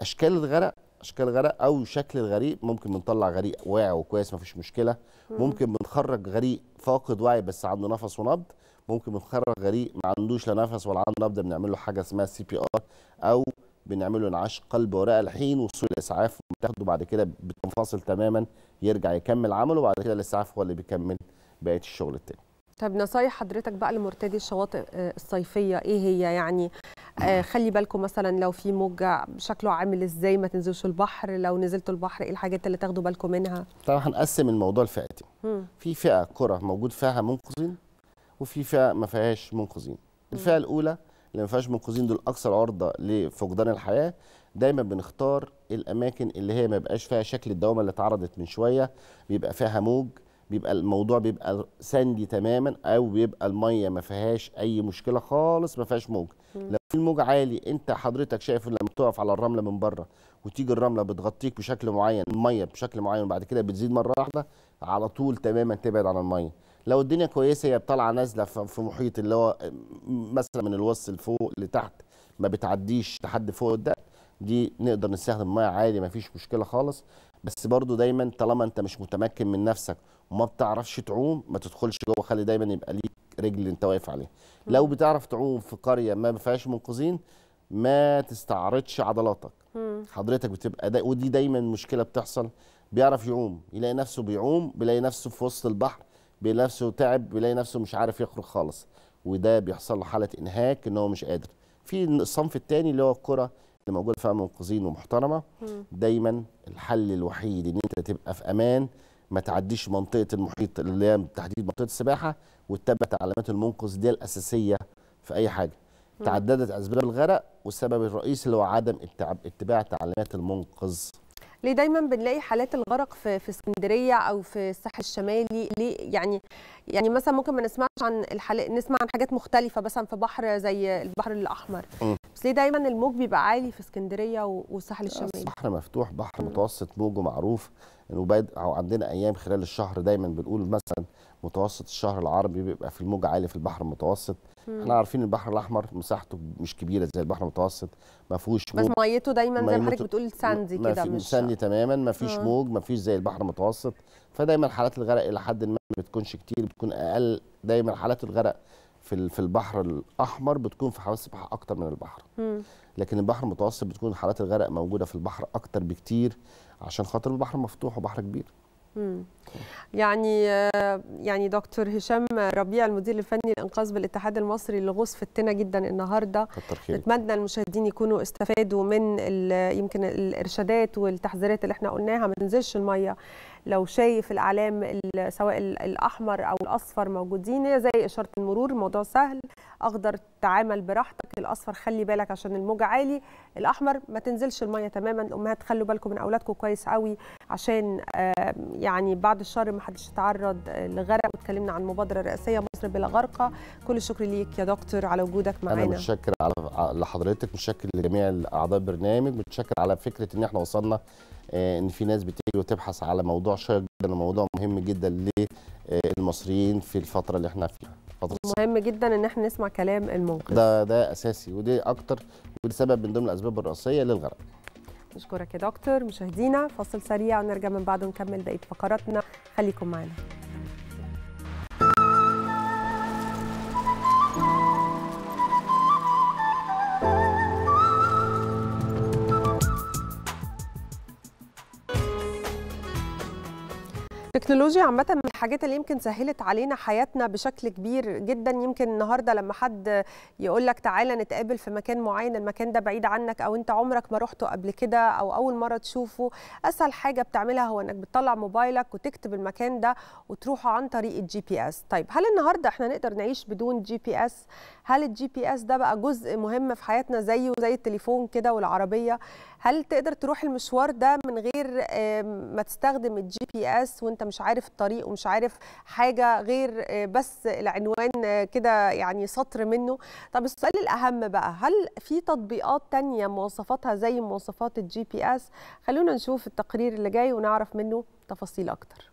أشكال الغرق أشكال الغرق أو شكل الغريق ممكن بنطلع غريق واعي وكويس مفيش مشكلة. مم. ممكن بنخرج غريق فاقد وعي بس عنده نفس ونبض. ممكن بنخرج غريق ما عندوش لا نفس ولا عنده نبض بنعمل له حاجة اسمها CPR أو بنعمل له انعاش قلب ورئه لحين وصول الاسعاف بتاخده بعد كده بتنفصل تماما يرجع يكمل عمله وبعد كده الإسعاف هو اللي بيكمل بقية الشغل التاني. طب نصايح حضرتك بقى لمرتدي الشواطئ آه، الصيفية إيه هي يعني؟ آه خلي بالكم مثلا لو في موج شكله عامل إزاي؟ ما تنزلوش البحر لو نزلتوا البحر إيه الحاجات اللي تاخدوا بالكم منها؟ طبعا هنقسم الموضوع لفئتين. في فئة كرة موجود فيها منقذين وفي فئة ما فيهاش منقذين. الفئة الأولى اللي ما فيهاش منقذين دول أكثر عرضة لفقدان الحياة دايما بنختار الأماكن اللي هي ما بيبقاش فيها شكل الدوامه اللي اتعرضت من شوية بيبقى فيها موج بيبقى الموضوع بيبقى ساندي تماما أو بيبقى المية ما فيهاش أي مشكلة خالص ما فيهاش موج. لو في الموج عالي أنت حضرتك شايف لما تقف على الرملة من بره وتيجي الرملة بتغطيك بشكل معين المية بشكل معين وبعد كده بتزيد مرة واحدة على طول تماما تبعد عن المية لو الدنيا كويسة هي طالعه نازلة في محيط اللي هو مثلا من الوسط لفوق لتحت ما بتعديش لحد فوق ده دي نقدر نستخدم ميه عادي ما فيش مشكلة خالص. بس برضو دايما طالما انت مش متمكن من نفسك وما بتعرفش تعوم ما تدخلش جوه خلي دايما يبقى ليك رجل انت واقف عليها لو بتعرف تعوم في قرية ما فيهاش منقذين ما تستعرضش عضلاتك. مم. حضرتك بتبقى دا ودي دايما مشكلة بتحصل. بيعرف يعوم يلاقي نفسه بيعوم بيلاقي نفسه في وسط البحر بيلاقي نفسه تعب بيلاقي نفسه مش عارف يخرج خالص. وده بيحصل له حالة إنهاك إن هو مش قادر. في الصنف الثاني اللي هو الكرة اللي موجود فيها منقذين ومحترمة. دايما الحل الوحيد إن أنت تبقى في أمان ما تعديش منطقة المحيط اللي هي تحديد منطقة السباحة وتتبع تعليمات المنقذ دي الأساسية في أي حاجة. تعددت أسباب الغرق والسبب الرئيسي اللي هو عدم اتباع تعليمات المنقذ. ليه دايما بنلاقي حالات الغرق في في اسكندرية أو في الساحل الشمالي؟ ليه يعني يعني مثلا ممكن ما نسمعش عن الحالات نسمع عن حاجات مختلفة مثلا في بحر زي البحر الأحمر. بس ليه دايما الموج بيبقى عالي في اسكندرية والساحل الشمالي؟ بحر مفتوح بحر متوسط موجه معروف. أو عندنا أيام خلال الشهر دايما بنقول مثلا متوسط الشهر العربي بيبقى في الموج عالي في البحر المتوسط مم. إحنا عارفين البحر الأحمر مساحته مش كبيرة زي البحر المتوسط ما فيهوش بس ميته دايما زي ما حضرتك بتقول ساندي كده مش ساندي تماما ما فيش آه. موج ما فيش زي البحر المتوسط فدايما حالات الغرق إلى حد ما ما بتكونش كتير بتكون أقل دايما حالات الغرق في في البحر الأحمر بتكون في حوادث السباحه أكتر من البحر مم. لكن البحر المتوسط بتكون حالات الغرق موجودة في البحر أكتر بكتير عشان خاطر البحر مفتوح وبحر كبير. يعني آه، يعني دكتور هشام ربيع المدير الفني للإنقاذ بالاتحاد المصري للغوص فدتنا جدا النهارده. نتمنى المشاهدين يكونوا استفادوا من يمكن الإرشادات والتحذيرات اللي إحنا قلناها. ما تنزلش المية. لو شايف الأعلام ال- سواء ال- الأحمر أو الأصفر موجودين هي زي إشارة المرور الموضوع سهل اخضر تعامل براحتك الأصفر خلي بالك عشان الموج عالي الأحمر ما تنزلش المية تماما الأمهات خلوا بالكم من أولادكم كويس قوي عشان يعني بعد الشر ما حدش يتعرض لغرق واتكلمنا عن مبادرة رئاسية مصر بلا غرقة. كل الشكر ليك يا دكتور على وجودك أنا معانا. متشكر على لحضرتك متشكر لجميع أعضاء البرنامج متشكر على فكرة إن إحنا وصلنا إن في ناس بتيجي وتبحث على موضوع شيق جدا وموضوع مهم جدا للمصريين في الفترة اللي إحنا فيها. فترة مهم جدا إن إحنا نسمع كلام المنقذ ده ده أساسي ودي أكتر ودي سبب من ضمن الأسباب الرئيسية للغرق. نشكرك يا دكتور. مشاهدينا فاصل سريع ونرجع من بعده نكمل بقية فقراتنا. خليكم معنا. التكنولوجيا عامة من الحاجات اللي يمكن سهلت علينا حياتنا بشكل كبير جدا. يمكن النهاردة لما حد يقول لك تعالى نتقابل في مكان معين المكان ده بعيد عنك أو أنت عمرك ما رحته قبل كده أو أول مرة تشوفه أسهل حاجة بتعملها هو أنك بتطلع موبايلك وتكتب المكان ده وتروحه عن طريق ال GPS طيب هل النهاردة إحنا نقدر نعيش بدون GPS هل ال GPS ده بقى جزء مهم في حياتنا زيه زي التليفون كده والعربية؟ هل تقدر تروح المشوار ده من غير ما تستخدم ال GPS وأنت مش عارف الطريق ومش عارف حاجة غير آه، بس العنوان آه، كده يعني سطر منه. طب السؤال الأهم بقى هل في تطبيقات تانية مواصفاتها زي مواصفات ال GPS خلونا نشوف التقرير اللي جاي ونعرف منه تفاصيل أكتر.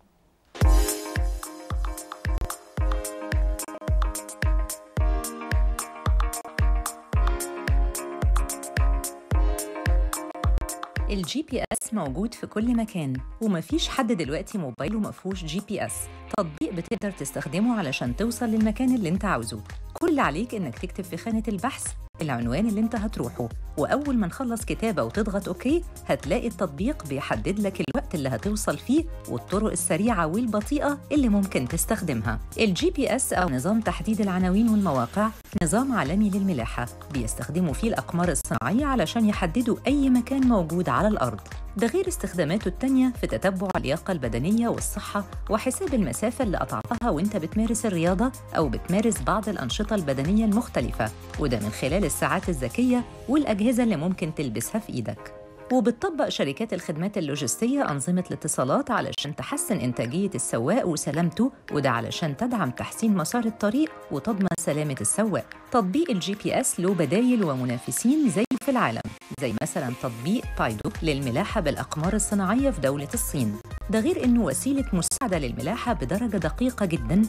ال GPS موجود في كل مكان ومفيش حد دلوقتي موبايله مفهوش GPS. تطبيق بتقدر تستخدمه علشان توصل للمكان اللي انت عاوزه. كل اللي عليك انك تكتب في خانة البحث العنوان اللي انت هتروحه. وأول ما نخلص كتابة وتضغط OK هتلاقي التطبيق بيحدد لك الوقت اللي هتوصل فيه والطرق السريعة والبطيئة اللي ممكن تستخدمها. ال GPS أو نظام تحديد العناوين والمواقع نظام عالمي للملاحة بيستخدموا فيه الأقمار الصناعية علشان يحددوا أي مكان موجود على الأرض. ده غير استخداماته التانية في تتبع اللياقة البدنية والصحة وحساب المسافة اللي قطعتها وانت بتمارس الرياضة أو بتمارس بعض الأنشطة البدنية المختلفة. وده من خلال الساعات الذكية والأجهزة اللي ممكن تلبسها في إيدك. وبتطبق شركات الخدمات اللوجستية أنظمة الاتصالات علشان تحسن إنتاجية السواق وسلامته وده علشان تدعم تحسين مسار الطريق وتضمن سلامة السواق. تطبيق ال GPS له بدايل ومنافسين زي في العالم زي مثلا تطبيق بايدو للملاحة بالأقمار الصناعية في دولة الصين. ده غير إنه وسيلة مساعدة للملاحة بدرجة دقيقة جدا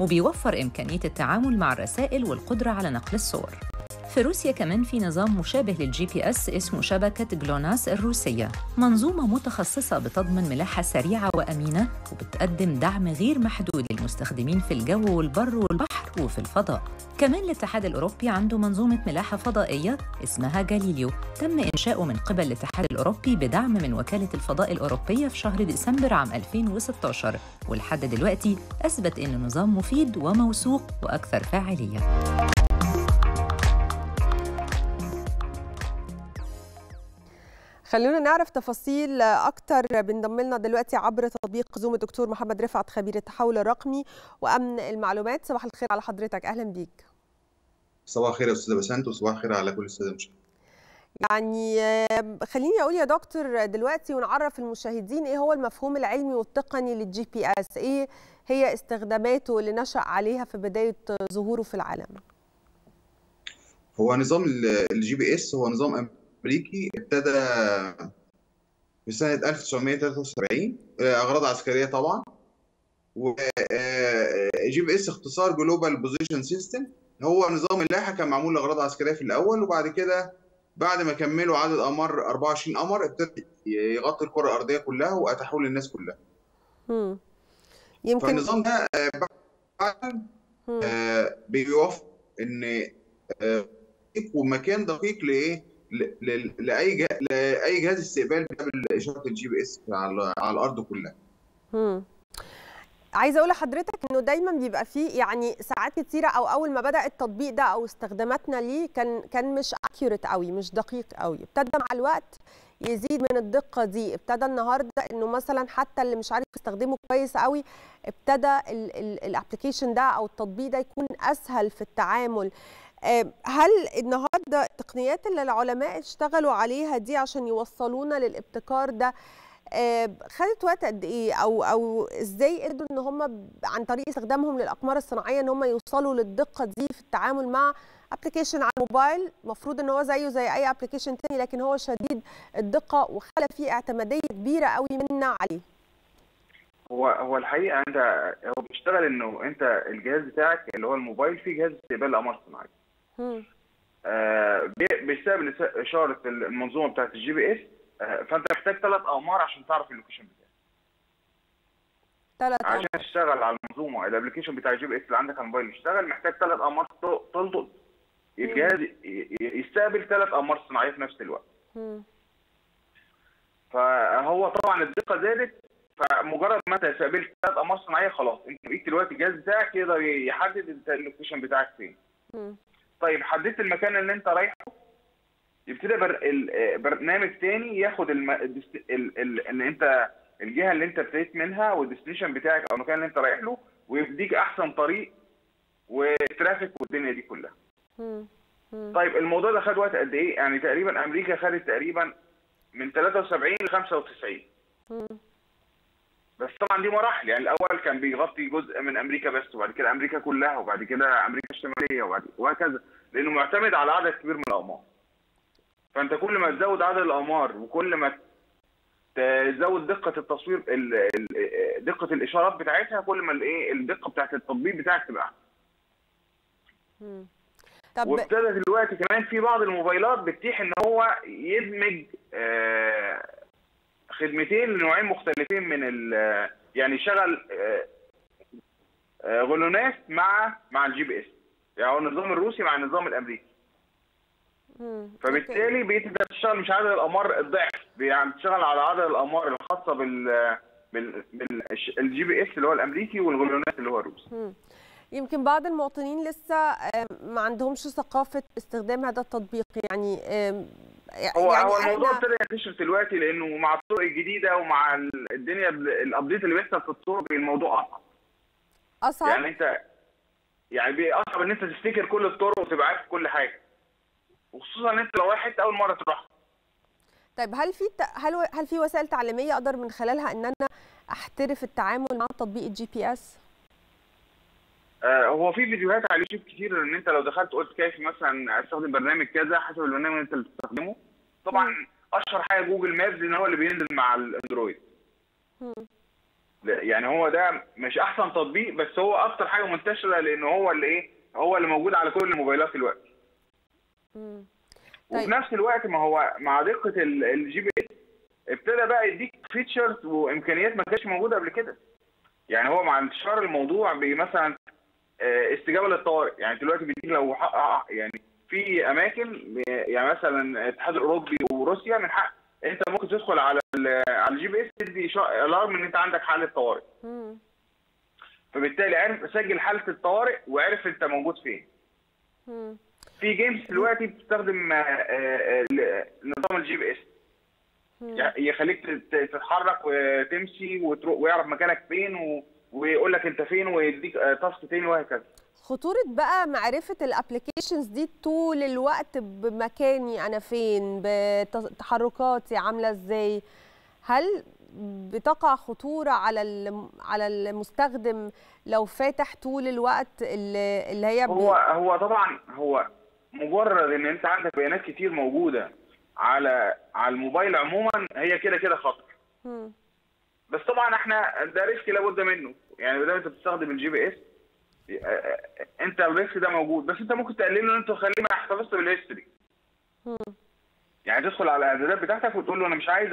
وبيوفر إمكانية التعامل مع الرسائل والقدرة على نقل الصور. في روسيا كمان في نظام مشابه لل GPS اسمه شبكة جلوناس الروسية. منظومة متخصصة بتضمن ملاحة سريعة وأمينة وبتقدم دعم غير محدود للمستخدمين في الجو والبر والبحر وفي الفضاء. كمان الاتحاد الأوروبي عنده منظومة ملاحة فضائية اسمها جاليليو تم إنشاؤه من قبل الاتحاد الأوروبي بدعم من وكالة الفضاء الأوروبية في شهر ديسمبر عام 2016 ولحد دلوقتي أثبت إنه نظام مفيد وموثوق وأكثر فاعلية. خلونا نعرف تفاصيل أكتر. بنضم لنا دلوقتي عبر تطبيق زوم الدكتور محمد رفعت خبير التحول الرقمي وأمن المعلومات. صباح الخير على حضرتك. أهلا بيك. صباح الخير يا أستاذة بسنت وصباح الخير على كل السادة المشاهدين. يعني خليني أقول يا دكتور دلوقتي ونعرف المشاهدين إيه هو المفهوم العلمي والتقني لل GPS؟ إيه هي استخداماته اللي نشأ عليها في بداية ظهوره في العالم؟ هو نظام ال GPS هو نظام امريكي ابتدى في سنة 1973 آه، أغراض عسكرية طبعا و GPS اختصار Global Position System هو نظام ملاحة كان معمول لأغراض عسكرية في الأول وبعد كده بعد ما كملوا عدد اقمار 24 قمر ابتدى يغطي الكرة الأرضية كلها وأتاحوه للناس كلها مم. يمكن فالنظام ده آه، بعد. آه، بيوفر إن آه، ومكان دقيق لإيه لأي لأي جهاز استقبال بيقابل إشارة ال GPS على الأرض كلها. مم. عايزة أقول لحضرتك إنه دايما بيبقى فيه يعني ساعات كتيرة أو أول ما بدأ التطبيق ده أو استخداماتنا ليه كان كان مش accurate قوي مش دقيق قوي. ابتدى مع الوقت يزيد من الدقة دي. ابتدى النهارده إنه مثلا حتى اللي مش عارف يستخدمه كويس قوي ابتدى ال application ده أو التطبيق ده يكون أسهل في التعامل. هل النهارده التقنيات اللي العلماء اشتغلوا عليها دي عشان يوصلونا للابتكار ده آه، خدت وقت قد إيه؟ أو أو إزاي قدروا إن هم عن طريق استخدامهم للأقمار الصناعية إن هم يوصلوا للدقة دي في التعامل مع application على الموبايل؟ المفروض إن هو زيه زي أي application تاني لكن هو شديد الدقة وخلى فيه اعتمادية كبيرة قوي منا عليه. هو هو الحقيقة أنت هو بيشتغل إنه أنت الجهاز بتاعك اللي هو الموبايل فيه جهاز استقبال اقمار صناعيه. آه، إس- إشارة المنظومة بتاعت ال GPS آه، فأنت محتاج ثلاث اقمار عشان تعرف ال location بتاعك. ثلاث عشان تشتغل على المنظومة ال application بتاع ال GPS اللي عندك على الموبايل يشتغل محتاج ثلاث اقمار ت- تلقط الجهاز يستقبل ثلاث اقمار صناعية في نفس الوقت. مم. فهو طبعا الدقة زادت فمجرد ما أنت استقبلت ثلاث اقمار صناعية خلاص. أنت بقيت دلوقتي الجهاز بتاعك يقدر يحدد انت ال location بتاعك فين. طيب حددت المكان اللي انت رايحه يبتدي بر... ال- برنامج تاني ياخد الم... ال dest- ال... ال... ان انت الجهة اللي انت ابتديت منها وال destination بتاعك أو المكان اللي انت رايح له ويديك أحسن طريق و traffic والدنيا دي كلها. طيب الموضوع ده خد وقت قد إيه يعني تقريبا أمريكا خدت تقريبا من 73 ل 95 مم. بس طبعا دي مراحل. يعني الأول كان بيغطي جزء من أمريكا بس وبعد كده أمريكا كلها وبعد كده أمريكا الشمالية وبعد وهكذا لأنه معتمد على عدد كبير من الأقمار. فأنت كل ما تزود عدد الأقمار وكل ما تزود دقة التصوير ال- ال- دقة الإشارات بتاعتها كل ما الإيه الدقة بتاعت التطبيق بتاعك تبقى احسن. طب وابتدى دلوقتي كمان في بعض الموبايلات بتتيح إن هو يدمج آه، خدمتين لنوعين مختلفين من ال يعني يشغل آه، آه، GLONASS مع مع ال GPS يعني هو النظام الروسي مع النظام الأمريكي. فبالتالي بقيت انت بتشتغل مش عدد الأقمار الضعف يعني بتشتغل على عدد الأقمار الخاصة بال بال بال GPS اللي هو الأمريكي وال GLONASS اللي هو الروسي. يمكن بعض المواطنين لسه ما عندهمش ثقافة استخدام هذا التطبيق يعني هو يعني هو الموضوع ابتدى ينتشر دلوقتي لأنه مع الطرق الجديدة ومع ال- الدنيا ال- ال update اللي بيحصل في الطرق الموضوع اصعب أصعب؟ يعني انت يعني اصعب ان انت تفتكر كل الطرق وتبقى عارف كل حاجة. وخصوصا إن انت لو رايح حتة أول مرة تروح. طيب هل في ت- هل هل في وسائل تعليمية أقدر من خلالها إن أنا أحترف التعامل مع تطبيق ال GPS؟ آه هو في فيديوهات على اليوتيوب كتير إن أنت لو دخلت قلت كيف مثلا استخدم برنامج كذا حسب البرنامج اللي أنت اللي بتستخدمه. طبعا أشهر حاجة Google Maps لأن هو اللي بينزل مع الاندرويد يعني هو ده مش أحسن تطبيق بس هو أكتر حاجة منتشرة لأن هو اللي إيه هو اللي موجود على كل الموبايلات دلوقتي. مم. وفي طيب. نفس الوقت ما هو مع دقة ال GPS ابتدى بقى يديك features وإمكانيات ما كانتش موجودة قبل كده. يعني هو مع انتشار الموضوع مثلا استجابة للطوارئ يعني دلوقتي بيديك لو حق يعني في أماكن يعني مثلا الاتحاد الأوروبي وروسيا من حق أنت ممكن تدخل على على ال GPS تدي alarm إن أنت عندك حاله طوارئ. فبالتالي عرف سجل حالة الطوارئ وعرف أنت موجود فين. في games دلوقتي بتستخدم آه، آه، آه، نظام ال GPS. يخليك تت- تتحرك وتمشي ويعرف مكانك فين و... ويقول لك انت فين ويديك آه، task تاني وهكذا. خطورة بقى معرفة ال applications دي طول الوقت بمكاني أنا فين بتحركاتي عاملة إزاي؟ هل بتقع خطورة على على المستخدم لو فاتح طول الوقت اللي هي هو هو طبعا هو مجرد إن أنت عندك بيانات كتير موجودة على على الموبايل عموما هي كده كده خطر. بس طبعا إحنا ده risk لابد منه. يعني ما دام انت بتستخدم ال GPS انت ال risk ده موجود. بس انت ممكن تقلله ان انت تخليه ما يحتفظش بال history. يعني تدخل على الإعدادات بتاعتك وتقول له أنا مش عايز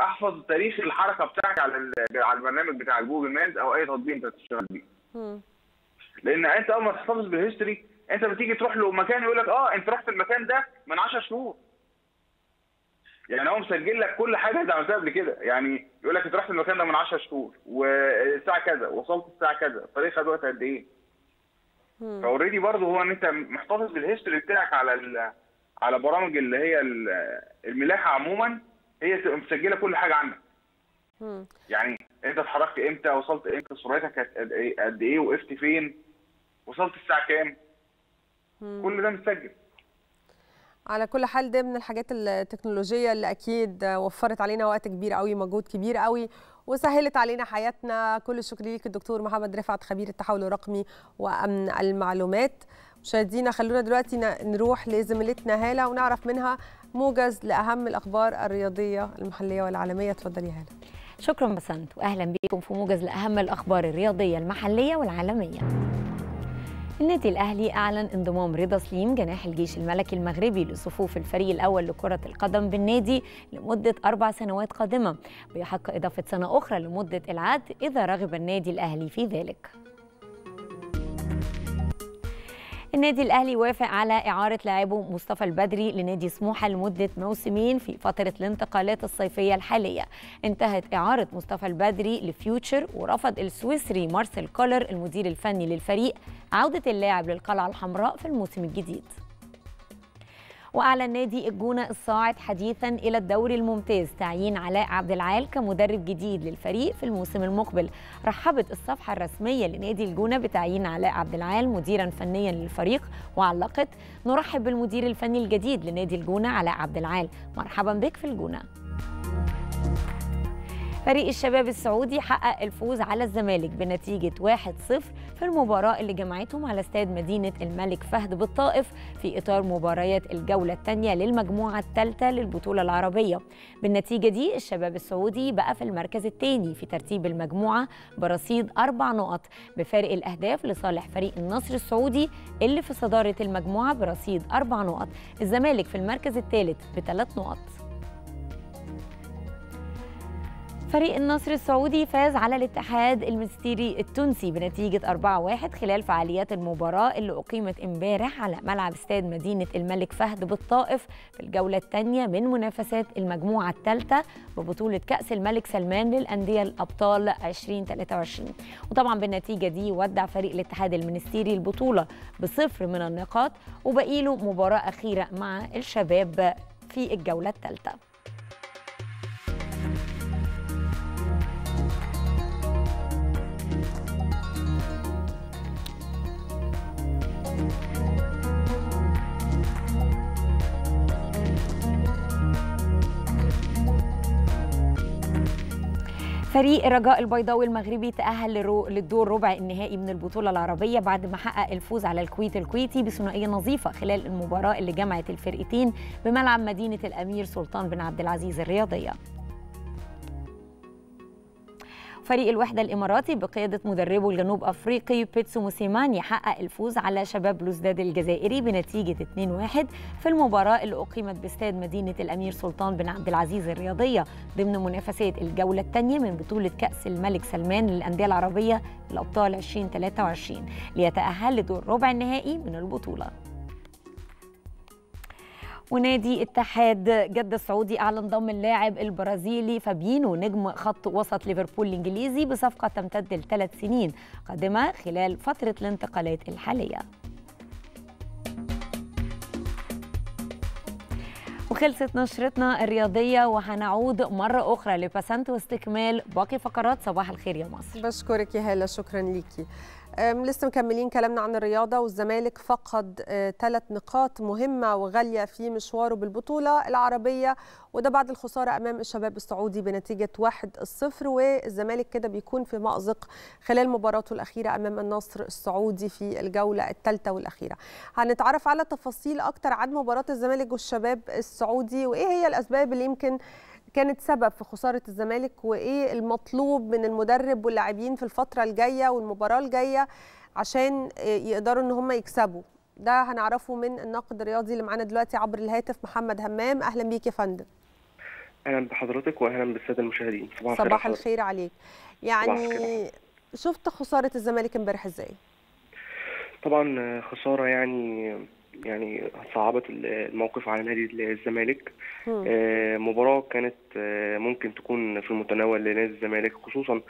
أحفظ تاريخ الحركة بتاعك على على البرنامج بتاع Google Maps أو أي تطبيق أنت بتشتغل بيه. لأن أنت أول ما تحتفظ بال history أنت بتيجي تروح له مكان يقول لك آه أنت رحت المكان ده من 10 شهور. يعني هو مسجل لك كل حاجة انت عملتها قبل كده يعني يقول لك انت رحت المكان ده من 10 شهور والساعة كذا وصلت الساعة كذا الطريق خد وقت قد إيه. ف already برضه هو ان انت محتفظ بال history بتاعك على ال على برامج اللي هي ال- الملاحة عموما هي مسجلة كل حاجة عنك. يعني انت اتحركت إمتى وصلت إمتى سرعتك كانت قد إيه قد إيه وقفت فين وصلت الساعة كام. كل ده مسجل على كل حال ده من الحاجات التكنولوجية اللي أكيد وفرت علينا وقت كبير قوي مجهود كبير قوي وسهلت علينا حياتنا. كل الشكر ليك الدكتور محمد رفعت خبير التحول الرقمي وأمن المعلومات. مشاهدينا خلونا دلوقتي نروح لزميلتنا هالة ونعرف منها موجز لأهم الأخبار الرياضية المحلية والعالمية. اتفضلي يا هالة. شكرا بسنت. واهلا بكم في موجز لأهم الأخبار الرياضية المحلية والعالمية. النادي الأهلي أعلن انضمام رضا سليم جناح الجيش الملكي المغربي لصفوف الفريق الأول لكرة القدم بالنادي لمدة أربع سنوات قادمة. ويحق إضافة سنة أخرى لمدة العقد إذا رغب النادي الأهلي في ذلك. النادي الأهلي وافق على إعارة لاعبه مصطفى البدري لنادي سموحة لمدة موسمين في فترة الانتقالات الصيفية الحالية. انتهت إعارة مصطفى البدري لفيوتشر ورفض السويسري مارسيل كولر المدير الفني للفريق عودة اللاعب للقلعة الحمراء في الموسم الجديد. وأعلن نادي الجونة الصاعد حديثا إلى الدوري الممتاز تعيين علاء عبد العال كمدرب جديد للفريق في الموسم المقبل. رحبت الصفحة الرسمية لنادي الجونة بتعيين علاء عبد العال مديرا فنيا للفريق وعلقت نرحب بالمدير الفني الجديد لنادي الجونة علاء عبد العال. مرحبا بك في الجونة. فريق الشباب السعودي حقق الفوز على الزمالك بنتيجة 1-0 في المباراة اللي جمعتهم على استاد مدينة الملك فهد بالطائف في إطار مباريات الجولة الثانية للمجموعة الثالثة للبطولة العربية. بالنتيجة دي الشباب السعودي بقى في المركز الثاني في ترتيب المجموعة برصيد أربع نقط بفارق الأهداف لصالح فريق النصر السعودي اللي في صدارة المجموعة برصيد أربع نقط. الزمالك في المركز الثالث بثلاث نقط. فريق النصر السعودي فاز على الاتحاد المنستيري التونسي بنتيجة 4-1 خلال فعاليات المباراة اللي أقيمت امبارح على ملعب استاد مدينة الملك فهد بالطائف في الجولة الثانية من منافسات المجموعة الثالثة ببطولة كأس الملك سلمان للأندية الأبطال 2023 وطبعا بالنتيجة دي ودع فريق الاتحاد المنستيري البطولة بصفر من النقاط وبقي له مباراة أخيرة مع الشباب في الجولة الثالثة فريق الرجاء البيضاوي المغربي تأهل للدور ربع النهائي من البطولة العربية بعد ما حقق الفوز على الكويت الكويتي بثنائية نظيفة خلال المباراة اللي جمعت الفرقتين بملعب مدينة الأمير سلطان بن عبد العزيز الرياضية. فريق الوحدة الإماراتي بقيادة مدربه الجنوب أفريقي بيتسو موسيماني حقق الفوز على شباب بلوزداد الجزائري بنتيجة 2-1 في المباراة اللي أقيمت باستاد مدينة الأمير سلطان بن عبد العزيز الرياضية ضمن منافسات الجولة الثانية من بطولة كأس الملك سلمان للأندية العربية الأبطال 2023 ليتأهل لدور ربع النهائي من البطولة. ونادي اتحاد جدة السعودي أعلن ضم اللاعب البرازيلي فابينو نجم خط وسط ليفربول الإنجليزي بصفقة تمتد لثلاث سنين قادمة خلال فترة الانتقالات الحالية. وخلصت نشرتنا الرياضية وهنعود مرة أخرى لباسنت واستكمال باقي فقرات صباح الخير يا مصر. بشكرك يا هالة شكرا ليكي. لسه مكملين كلامنا عن الرياضة والزمالك فقد ثلاث نقاط مهمة وغالية في مشواره بالبطولة العربية وده بعد الخسارة أمام الشباب السعودي بنتيجة 1-0 والزمالك كده بيكون في مأزق خلال مباراته الأخيرة أمام النصر السعودي في الجولة الثالثة والأخيرة. هنتعرف على تفاصيل أكتر عن مباراة الزمالك والشباب السعودي وإيه هي الأسباب اللي يمكن كانت سبب في خسارة الزمالك وإيه المطلوب من المدرب واللاعبين في الفترة الجاية والمباراة الجاية عشان يقدروا إن هم يكسبوا. ده هنعرفه من الناقد الرياضي اللي معانا دلوقتي عبر الهاتف محمد همام. أهلا بيك يا فندم. أهلا بحضرتك واهلا بالسادة المشاهدين. صباح الخير صباح الخير عليك. يعني شفت خسارة الزمالك امبارح إزاي؟ طبعا خسارة يعني يعني صعبت الموقف على نادي الزمالك. آه، مباراة كانت آه، ممكن تكون في المتناول لنادي الزمالك خصوصا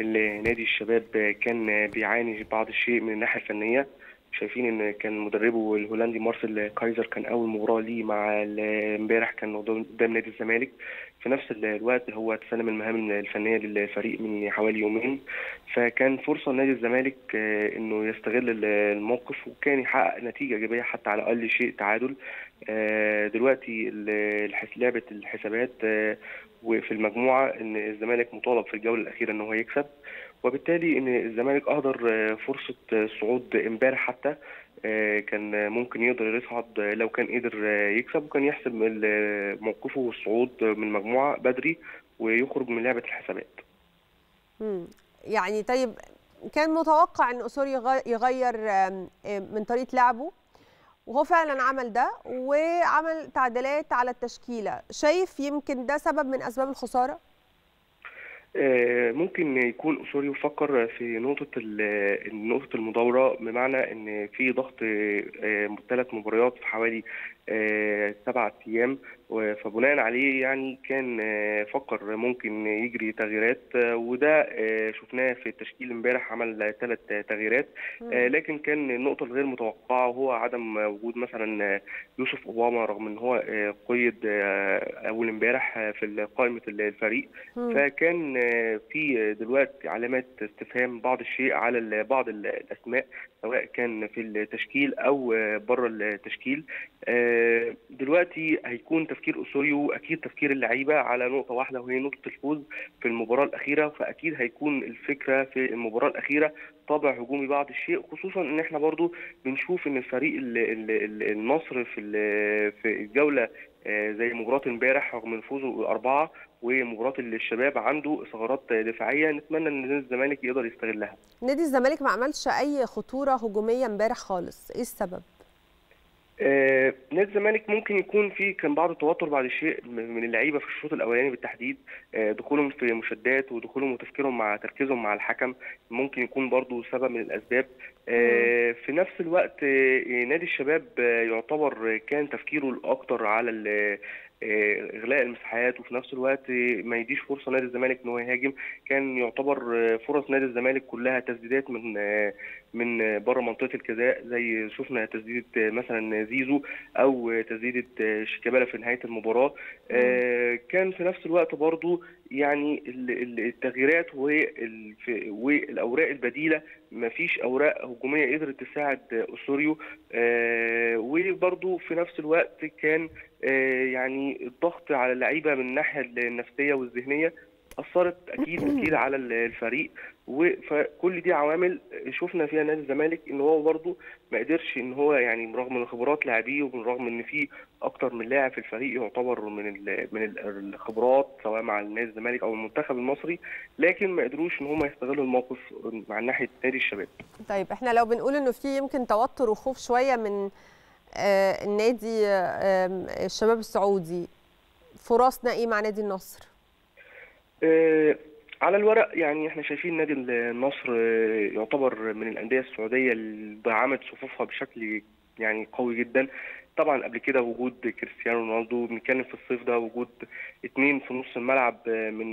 اللي نادي الشباب كان بيعاني بعض الشيء من الناحية الفنية شايفين إن كان مدربه الهولندي مارسيل كايزر كان أول مباراة ليه مع امبارح كان قدام نادي الزمالك. في نفس الوقت هو تسلم المهام الفنية للفريق من حوالي يومين. فكان فرصة لنادي الزمالك آه، إنه يستغل ال- الموقف وكان يحقق نتيجة إيجابية حتى على أقل شيء تعادل. آه، دلوقتي لعبة الحسابات آه، وفي المجموعة إن الزمالك مطالب في الجولة الأخيرة إن هو يكسب. وبالتالي إن الزمالك أهدر آه، فرصة آه، الصعود إمبارح حتى آه، كان ممكن يقدر يصعد لو كان قدر يكسب وكان يحسب موقفه والصعود من المجموعة بدري ويخرج من لعبة الحسابات. يعني طيب كان متوقع إن اسوري يغ- يغير من طريقة لعبه؟ وهو فعلا عمل ده وعمل تعديلات على التشكيلة. شايف يمكن ده سبب من أسباب الخسارة؟ ممكن يكون أسوريو فكر في نقطة ال- نقطة المداورة بمعنى إن في ضغط ثلاث مباريات في حوالي آه، سبعة أيام. و- فبناء عليه يعني كان آه، فكر ممكن يجري تغييرات آه، وده آه، شفناه في التشكيل امبارح عمل ثلاث تغييرات لكن كان النقطة الغير متوقعة هو عدم وجود مثلا يوسف أوباما رغم إن هو قيد أول امبارح في قائمة الفريق. فكان في دلوقتي علامات استفهام بعض الشيء على بعض ال- الأسماء سواء كان في التشكيل أو بره التشكيل. دلوقتي هيكون تفكير أسوريو أكيد تفكير اللعيبة على نقطة واحدة وهي نقطة الفوز في المباراة الأخيرة فأكيد هيكون الفكرة في المباراة الأخيرة طابع هجومي بعض الشيء خصوصا إن إحنا برضو بنشوف إن الفريق ال- ال- ال- النصر في في الجولة آه، زي مباراة امبارح رغم فوزه أربعة ومباراة الشباب عنده ثغرات دفاعية نتمنى إن نادي الزمالك يقدر يستغلها. نادي الزمالك ما عملش أي خطورة هجومية امبارح خالص إيه السبب؟ آه، نادي الزمالك ممكن يكون في كان بعض التوتر بعد الشيء من اللعيبة في الشوط الأولاني بالتحديد آه، دخولهم في مشادات ودخولهم وتفكيرهم مع تركيزهم مع الحكم ممكن يكون برضو سبب من الأسباب. آه، في نفس الوقت آه، نادي الشباب آه، يعتبر كان تفكيره الأكتر على ال- اغلاق المساحات وفي نفس الوقت آه، ما يديش فرصة نادي الزمالك إن هو يهاجم. كان يعتبر آه، فرص نادي الزمالك كلها تسديدات من آه، من آه، بره منطقة الجزاء زي شفنا تسديدة آه، مثلا زيزو أو آه، تسديدة آه، شيكابالا في نهاية المباراة. آه، كان في نفس الوقت برضو يعني ال- ال- التغييرات والأوراق البديلة. ما فيش أوراق هجومية قدرت تساعد اسوريو آه، وبرضو في نفس الوقت كان آه، يعني الضغط على اللعيبة من الناحية النفسية والذهنية أثرت أكيد أكيد على ال- الفريق فكل دي عوامل شفنا فيها نادي الزمالك إن هو برضه ما قدرش إن هو يعني برغم من خبرات لاعبيه وبالرغم إن في أكتر من لاعب في الفريق يعتبر من من ال- الخبرات سواء مع نادي الزمالك أو المنتخب المصري لكن ما قدروش إن هم يستغلوا الموقف مع ناحية نادي الشباب. طيب إحنا لو بنقول إنه في يمكن توتر وخوف شوية من آه، النادي آه، الشباب السعودي فرصنا إيه مع نادي النصر؟ على الورق يعني إحنا شايفين نادي النصر آه، يعتبر من الأندية السعودية اللي دعمت صفوفها بشكل يعني قوي جدا. طبعا قبل كده وجود كريستيانو رونالدو بنتكلم في الصيف ده وجود اتنين في نص الملعب آه، من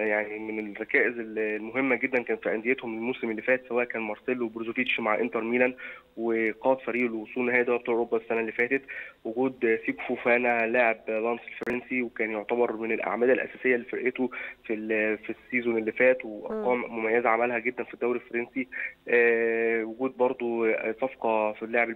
يعني من الركائز المهمة جدا كان في أنديتهم الموسم اللي فات سواء كان مارسيلو بروزوفيتش مع إنتر ميلان وقاد فريق الوصول نهائي دوري أبطال أوروبا السنة اللي فاتت. وجود سيكو فوفانا لاعب لانس الفرنسي وكان يعتبر من الاعمده الأساسية لفرقته في في ال season اللي فات وأرقام مميزة عملها جدا في الدوري الفرنسي. آه، وجود برضو صفقة في اللاعب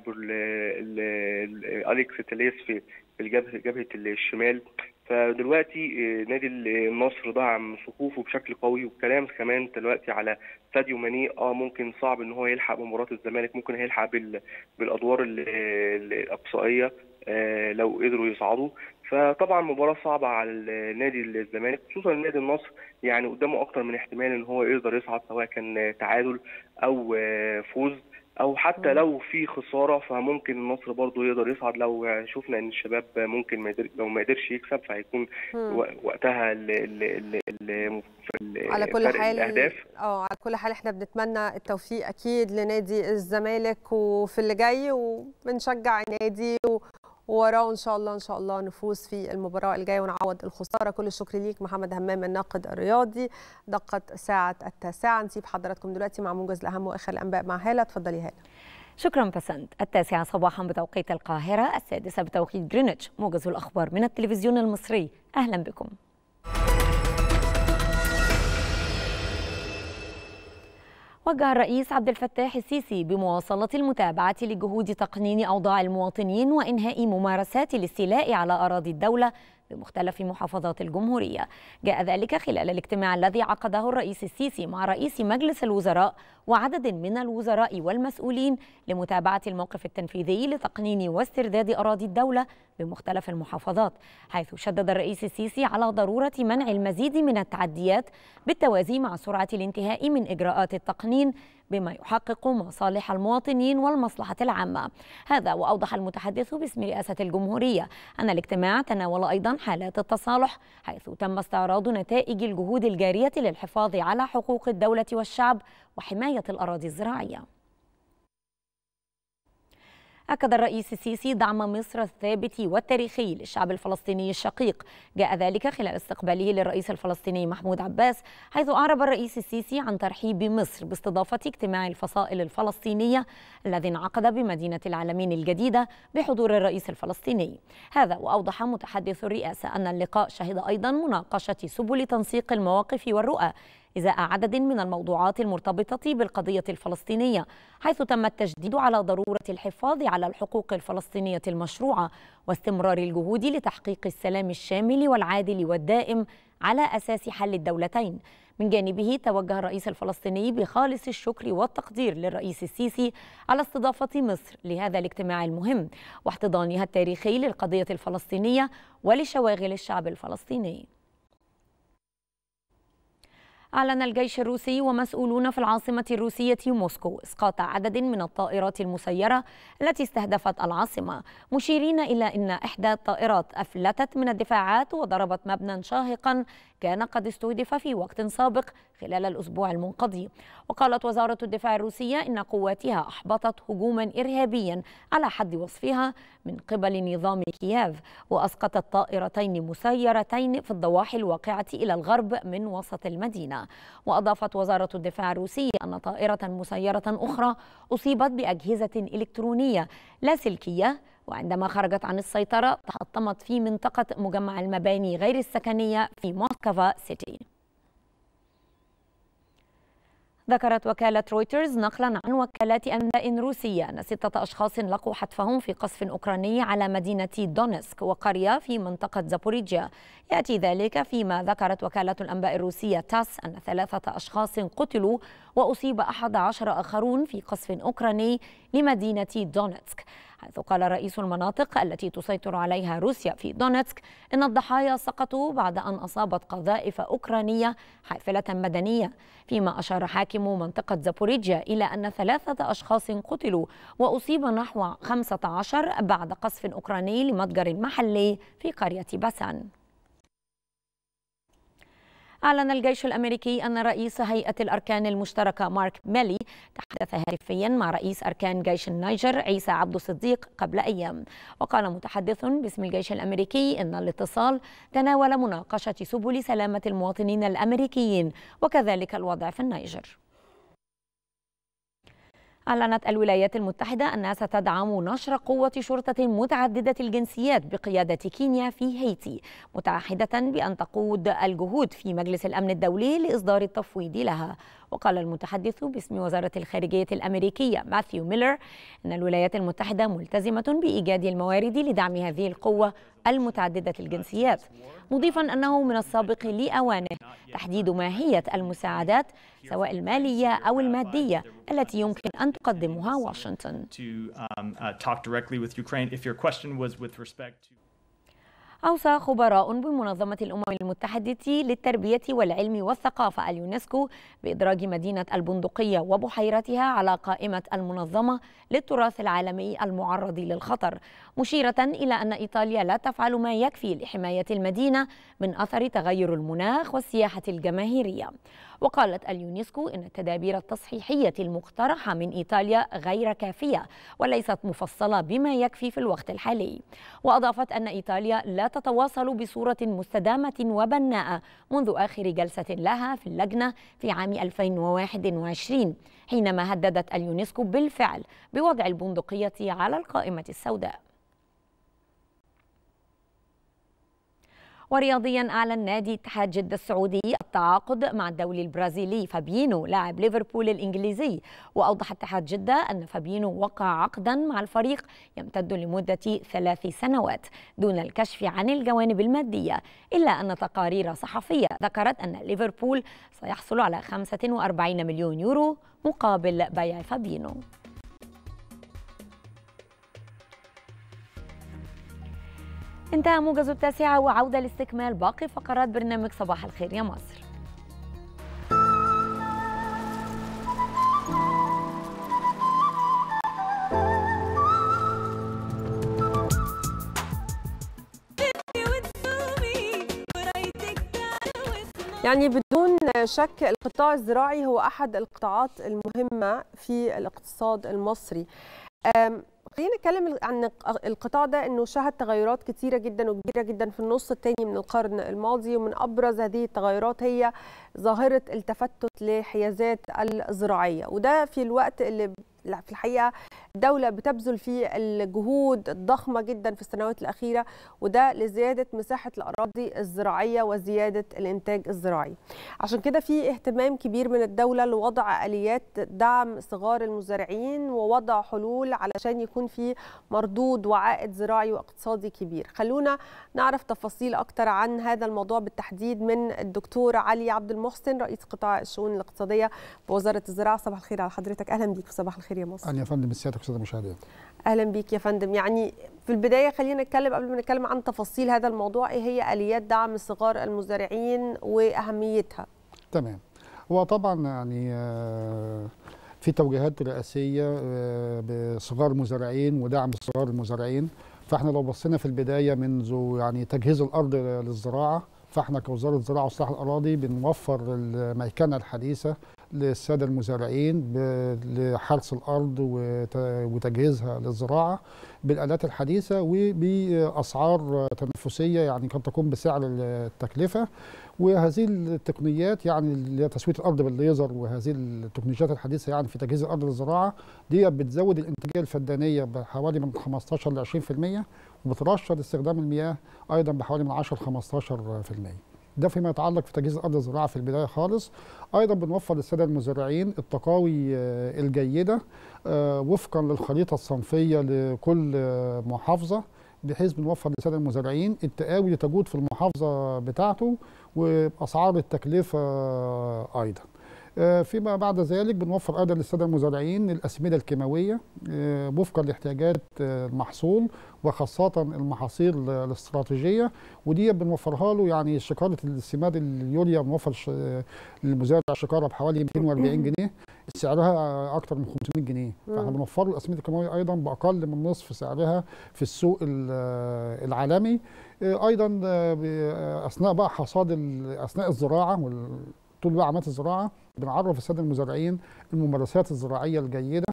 أليكس تاليس في الجبهه جبهة الشمال. فدلوقتي آه، نادي النصر دعم صفوفه بشكل قوي والكلام كمان دلوقتي على ساديو ماني آه ممكن صعب إن هو يلحق بمباراة الزمالك ممكن هيلحق بال- بالأدوار ال- ال- الأقصائية آه، لو قدروا يصعدوا. فطبعا مباراة صعبة على نادي الزمالك خصوصا نادي النصر. يعني قدامه أكتر من احتمال إن هو يقدر يصعد سواء كان تعادل أو آه، فوز. أو حتى لو في خسارة فممكن النصر برضه يقدر يصعد. لو شفنا إن الشباب ممكن ما يقدر لو ما قدرش يكسب فهيكون. و- وقتها ال ال ال ال على كل حال الأهداف. آه على كل حال إحنا بنتمنى التوفيق أكيد لنادي الزمالك وفي اللي جاي وبنشجع النادي و- ووراه إن شاء الله إن شاء الله نفوز في المباراة الجاية ونعوض الخسارة. كل الشكر ليك محمد همام الناقد الرياضي. دقت ساعة التاسعة. نسيب حضراتكم دلوقتي مع موجز الأهم وآخر الأنباء مع هالة. اتفضلي هالة. شكرا بسنت التاسعة صباحا بتوقيت القاهرة. السادسة بتوقيت جرينتش موجز الأخبار من التلفزيون المصري. أهلا بكم. وجه الرئيس عبد الفتاح السيسي بمواصلة المتابعة لجهود تقنين أوضاع المواطنين وإنهاء ممارسات الاستيلاء على أراضي الدولة بمختلف محافظات الجمهورية. جاء ذلك خلال الاجتماع الذي عقده الرئيس السيسي مع رئيس مجلس الوزراء وعدد من الوزراء والمسؤولين لمتابعة الموقف التنفيذي لتقنين واسترداد أراضي الدولة بمختلف المحافظات حيث شدد الرئيس السيسي على ضرورة منع المزيد من التعديات بالتوازي مع سرعة الانتهاء من إجراءات التقنين بما يحقق مصالح المواطنين والمصلحة العامة. هذا وأوضح المتحدث باسم رئاسة الجمهورية أن الاجتماع تناول أيضا حالات التصالح حيث تم استعراض نتائج الجهود الجارية للحفاظ على حقوق الدولة والشعب وحماية الأراضي الزراعية. أكد الرئيس السيسي دعم مصر الثابت والتاريخي للشعب الفلسطيني الشقيق. جاء ذلك خلال استقباله للرئيس الفلسطيني محمود عباس حيث أعرب الرئيس السيسي عن ترحيب مصر باستضافة اجتماع الفصائل الفلسطينية الذي انعقد بمدينة العالمين الجديدة بحضور الرئيس الفلسطيني. هذا وأوضح متحدث الرئاسة أن اللقاء شهد أيضا مناقشة سبل تنسيق المواقف والرؤى إزاء عدد من الموضوعات المرتبطة بالقضية الفلسطينية حيث تم التشديد على ضرورة الحفاظ على الحقوق الفلسطينية المشروعة واستمرار الجهود لتحقيق السلام الشامل والعادل والدائم على أساس حل الدولتين. من جانبه توجه الرئيس الفلسطيني بخالص الشكر والتقدير للرئيس السيسي على استضافة مصر لهذا الاجتماع المهم واحتضانها التاريخي للقضية الفلسطينية ولشواغل الشعب الفلسطيني. أعلن الجيش الروسي ومسؤولون في العاصمة الروسية موسكو إسقاط عدد من الطائرات المسيرة التي استهدفت العاصمة مشيرين إلى أن إحدى الطائرات أفلتت من الدفاعات وضربت مبنى شاهقا كان قد استهدف في وقت سابق خلال الأسبوع المنقضي. وقالت وزارة الدفاع الروسية إن قواتها أحبطت هجوما إرهابيا على حد وصفها من قبل نظام كييف وأسقطت طائرتين مسيرتين في الضواحي الواقعة إلى الغرب من وسط المدينة. وأضافت وزارة الدفاع الروسية أن طائرة مسيرة أخرى أصيبت بأجهزة إلكترونية لاسلكية وعندما خرجت عن السيطرة تحطمت في منطقة مجمع المباني غير السكنية في موسكوفا سيتي. ذكرت وكالة رويترز نقلا عن وكالات أنباء روسية أن ستة أشخاص لقوا حتفهم في قصف أوكراني على مدينة دونتسك وقرية في منطقة زابوريجيا. يأتي ذلك فيما ذكرت وكالة الأنباء الروسية تاس أن ثلاثة أشخاص قتلوا وأصيب أحد عشر آخرون في قصف أوكراني لمدينة دونتسك حيث قال رئيس المناطق التي تسيطر عليها روسيا في دونتسك إن الضحايا سقطوا بعد أن أصابت قذائف أوكرانية حافلة مدنية. فيما أشار حاكم منطقة زابوريجيا إلى أن ثلاثة أشخاص قتلوا وأصيب نحو 15 بعد قصف أوكراني لمتجر محلي في قرية باسان. أعلن الجيش الأمريكي أن رئيس هيئة الأركان المشتركة مارك ميلي تحدث هاتفيا مع رئيس أركان جيش النيجر عيسى عبد الصديق قبل أيام. وقال متحدث باسم الجيش الأمريكي أن الاتصال تناول مناقشة سبل سلامة المواطنين الأمريكيين وكذلك الوضع في النيجر. أعلنت الولايات المتحدة أنها ستدعم نشر قوة شرطة متعددة الجنسيات بقيادة كينيا في هايتي متعهدة بأن تقود الجهود في مجلس الأمن الدولي لإصدار التفويض لها. وقال المتحدث باسم وزارة الخارجية الأمريكية ماثيو ميلر أن الولايات المتحدة ملتزمة بإيجاد الموارد لدعم هذه القوة المتعددة الجنسيات مضيفا أنه من السابق لأوانه تحديد ماهية المساعدات سواء المالية أو المادية التي يمكن أن تقدمها واشنطن. أوصى خبراء بمنظمة الأمم المتحدة للتربية والعلم والثقافة اليونسكو بإدراج مدينة البندقية وبحيرتها على قائمة المنظمة للتراث العالمي المعرض للخطر مشيرة إلى أن إيطاليا لا تفعل ما يكفي لحماية المدينة من أثر تغير المناخ والسياحة الجماهيرية. وقالت اليونسكو إن التدابير التصحيحية المقترحة من إيطاليا غير كافية وليست مفصلة بما يكفي في الوقت الحالي. وأضافت أن إيطاليا لا تتواصل بصورة مستدامة وبناءة منذ آخر جلسة لها في اللجنة في عام 2021 حينما هددت اليونسكو بالفعل بوضع البندقية على القائمة السوداء. ورياضيا أعلن نادي اتحاد جده السعودي التعاقد مع الدولي البرازيلي فابينو لاعب ليفربول الإنجليزي. وأوضح اتحاد جده أن فابينو وقع عقدا مع الفريق يمتد لمدة ثلاث سنوات دون الكشف عن الجوانب المادية إلا أن تقارير صحفية ذكرت أن ليفربول سيحصل على 45 مليون يورو مقابل بيع فابينو. انتهى موجز التاسعة وعودة لاستكمال باقي فقرات برنامج صباح الخير يا مصر. يعني بدون شك القطاع الزراعي هو أحد القطاعات المهمة في الاقتصاد المصري. خلينا نتكلم عن القطاع ده إنه شهد تغيرات كتيرة جدا وكبيرة جدا في النص الثاني من القرن الماضي ومن أبرز هذه التغيرات هي ظاهرة التفتت لحيازات الزراعية. وده في الوقت اللي في الحقيقة الدولة بتبذل فيه الجهود الضخمة جدا في السنوات الأخيرة وده لزيادة مساحة الأراضي الزراعية وزيادة الإنتاج الزراعي. عشان كده في اهتمام كبير من الدولة لوضع آليات دعم صغار المزارعين ووضع حلول علشان يكون في مردود وعائد زراعي واقتصادي كبير. خلونا نعرف تفاصيل أكتر عن هذا الموضوع بالتحديد من الدكتور علي عبد المحسن رئيس قطاع الشؤون الاقتصادية بوزارة الزراعة. صباح الخير على حضرتك. أهلا بيك في صباح الخير. يا مصر. أهلا يا فندم سيادتك أستاذ المشاهدين أهلا بيك يا فندم. يعني في البداية خلينا نتكلم قبل ما نتكلم عن تفاصيل هذا الموضوع. إيه هي آليات دعم صغار المزارعين وأهميتها؟ تمام. هو طبعا يعني آه، في توجيهات رئاسية آه، بصغار المزارعين ودعم صغار المزارعين. فإحنا لو بصينا في البداية منذ يعني تجهيز الأرض للزراعة فإحنا كوزارة الزراعة وإصلاح الأراضي بنوفر الميكنة الحديثة للسادة المزارعين لحرث الأرض وت- وتجهيزها للزراعة بالآلات الحديثة وبأسعار تنافسية يعني قد تكون بسعر التكلفة. وهذه التقنيات يعني اللي هي تسويه الأرض بالليزر وهذه التكنولوجيات الحديثة يعني في تجهيز الأرض للزراعة دي بتزود الإنتاجية الفدانية بحوالي من 15 ل 20% وبترشد استخدام المياه أيضا بحوالي من 10 ل 15% ده فيما يتعلق في تجهيز الأرض للزراعه في البداية خالص. أيضا بنوفر للسادة المزارعين التقاوي آه، الجيدة آه، وفقا للخريطة الصنفية لكل آه، محافظة بحيث بنوفر للسادة المزارعين التقاوي تجود في المحافظة بتاعته وبأسعار التكلفة أيضا. فيما بعد ذلك بنوفر أيضا للسادة المزارعين الأسمدة الكيماوية آه، وفقا لاحتياجات آه، المحصول وخاصة المحاصيل الاستراتيجية. ودي بنوفرها له يعني شكارة السماد اليوريا بنوفر للمزارع شكارة بحوالي 240 جنيه. سعرها أكثر من 500 جنيه. فإحنا. بنوفر له الاسمده الكيماوية أيضا بأقل من نصف سعرها في السوق ال- العالمي. آه، أيضا آه، آه، أثناء بقى حصاد أثناء الزراعة وال- طول بقى عمليات الزراعة بنعرف السادة المزارعين الممارسات الزراعية الجيدة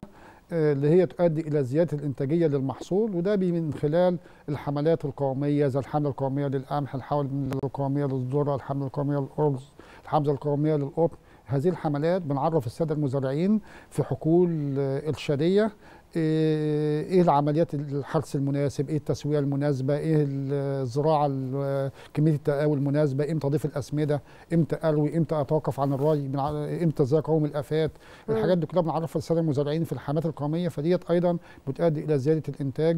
آه، اللي هي تؤدي إلى زيادة الإنتاجية للمحصول وده من خلال الحملات القومية زي الحملة القومية للقمح الحملة القومية للذرة الحملة القومية للأرز الحملة القومية للقطن. هذه الحملات بنعرف السادة المزارعين في حقول آه، إرشادية إيه العمليات الحرث المناسب؟ إيه التسوية المناسبة؟ إيه الزراعة ال- كمية التقاوي المناسبة؟ إمتى أضيف الأسمدة؟ إمتى أروي؟ إمتى أتوقف عن الري؟ إمتى إزاي اقاوم الآفات. الحاجات دي كلها بنعرفها للساده المزارعين في الحملات القومية فديت أيضا بتؤدي إلى زيادة الإنتاج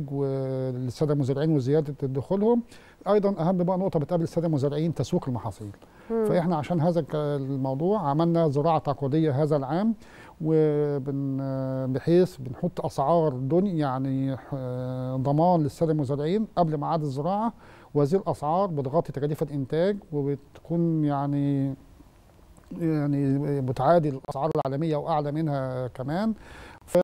للساده المزارعين وزيادة دخولهم. أيضا أهم بقى نقطة بتقابل الساده المزارعين تسويق المحاصيل. فإحنا عشان هذا الموضوع عملنا زراعة تعاقديه هذا العام. وبن بحيث بنحط أسعار دنيا يعني آه، ضمان للسادة المزارعين قبل ميعاد الزراعة. وهذه الأسعار بتغطي تكاليف الإنتاج وبتكون يعني يعني بتعادل الأسعار العالمية وأعلى منها كمان. ف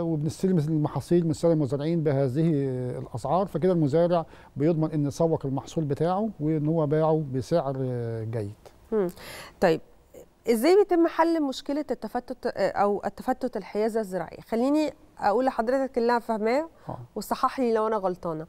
وبنستلم المحاصيل من السادة المزارعين بهذه الأسعار. فكده المزارع بيضمن إن يسوق المحصول بتاعه وإن هو باعه بسعر جيد. طيب إزاي بيتم حل مشكلة التفتت أو التفتت الحيازة الزراعية؟ خليني أقول لحضرتك اللي أنا فاهماه. وصحح لي لو أنا غلطانة.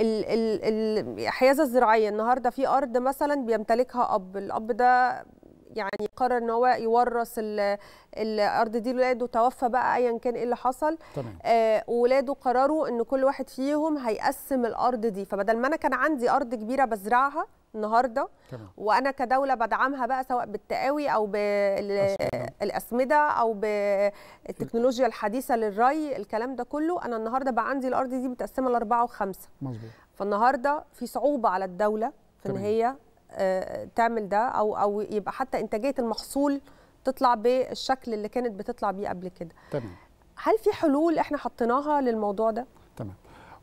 ال- ال- الحيازة الزراعية النهارده في أرض مثلا بيمتلكها أب الأب ده يعني قرر إن هو يورث ال- الأرض دي لاولاده توفى بقى ايا كان إيه اللي حصل. تمام. آه ولاده قرروا إن كل واحد فيهم هيقسم الأرض دي. فبدل ما أنا كان عندي أرض كبيرة بزرعها النهارده. تمام. وأنا كدوله بدعمها بقى سواء بالتقاوي أو بالاسمده أو بالتكنولوجيا الحديثة للري الكلام ده كله. أنا النهارده بقى عندي الأرض دي متقسمة لأربعة وخمسة. مظبوط. فالنهارده في صعوبة على الدولة في إن. هي آه، تعمل ده أو أو يبقى حتى إنتاجية المحصول تطلع بالشكل اللي كانت بتطلع بيه قبل كده. تمام. هل في حلول إحنا حطيناها للموضوع ده؟ تمام.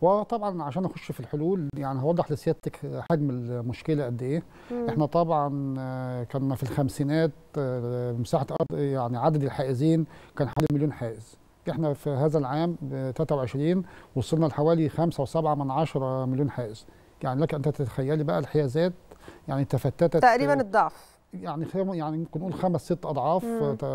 وطبعا عشان اخش في الحلول يعني هوضح لسيادتك حجم المشكلة قد إيه. مم. إحنا طبعا آه، كنا في الخمسينات آه، مساحه أرض يعني عدد الحائزين كان حوالي مليون حائز. إحنا في هذا العام ب 23 وصلنا لحوالي 5.7 من عشرة مليون حائز. يعني لك أن تتخيلي بقى الحيازات يعني تفتتت تقريبا الضعف. يعني يعني ممكن نقول خمس ست أضعاف مم. ت-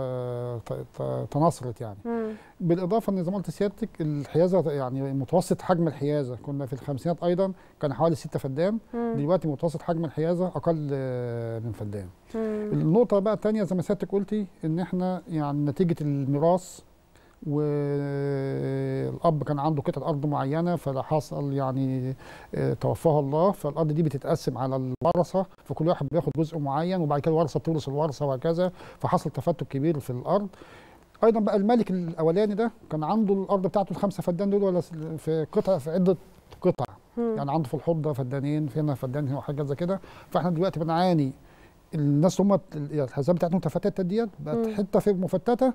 ت- ت- تناصرت يعني مم. بالإضافة إن زي ما قلت سيادتك الحيازة يعني متوسط حجم الحيازة كنا في الخمسينات أيضا كان حوالي 6 فدان مم. دلوقتي متوسط حجم الحيازة أقل من فدان. النقطة بقى الثانية زي ما سيادتك قلتي إن إحنا يعني نتيجة الميراث والأب كان عنده قطعه أرض معينة فلا حصل يعني آه، توفاها الله. فالأرض دي بتتقسم على الورثة فكل واحد بياخد جزء معين وبعد كده الورثة بتورث الورثة وهكذا. فحصل تفتت كبير في الأرض. أيضا بقى الملك الأولاني ده كان عنده الأرض بتاعته الخمسة فدان دول ولا في قطع في عدة قطع. يعني عنده في الحوض فدانين في هنا فدان هنا وحاجة زي كده. فإحنا دلوقتي بنعاني. الناس هم الحساب بتاعتهم تفتتت ديت بقت. حتة في مفتتة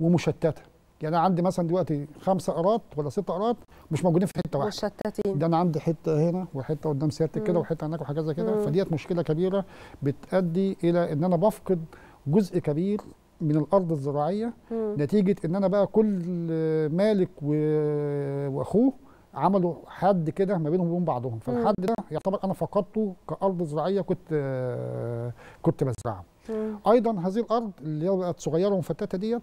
ومشتتة. يعني أنا عندي مثلا دلوقتي خمسة قرات ولا ست قرات مش موجودين في حتة واحدة مشتتين ده أنا عندي حتة هنا وحتة قدام سيادتك كده. وحتة هناك وحاجات زي كده. فديت مشكلة كبيرة بتؤدي إلى إن أنا بفقد جزء كبير من الأرض الزراعية مم. نتيجة إن أنا بقى كل مالك و- وأخوه عملوا حد كده ما بينهم وبين بعضهم فالحد ده يعتبر أنا فقدته كأرض زراعية كنت آه، كنت بزرعها. أيضا هذه الأرض اللي هي بقت صغيرة ومفتتة ديت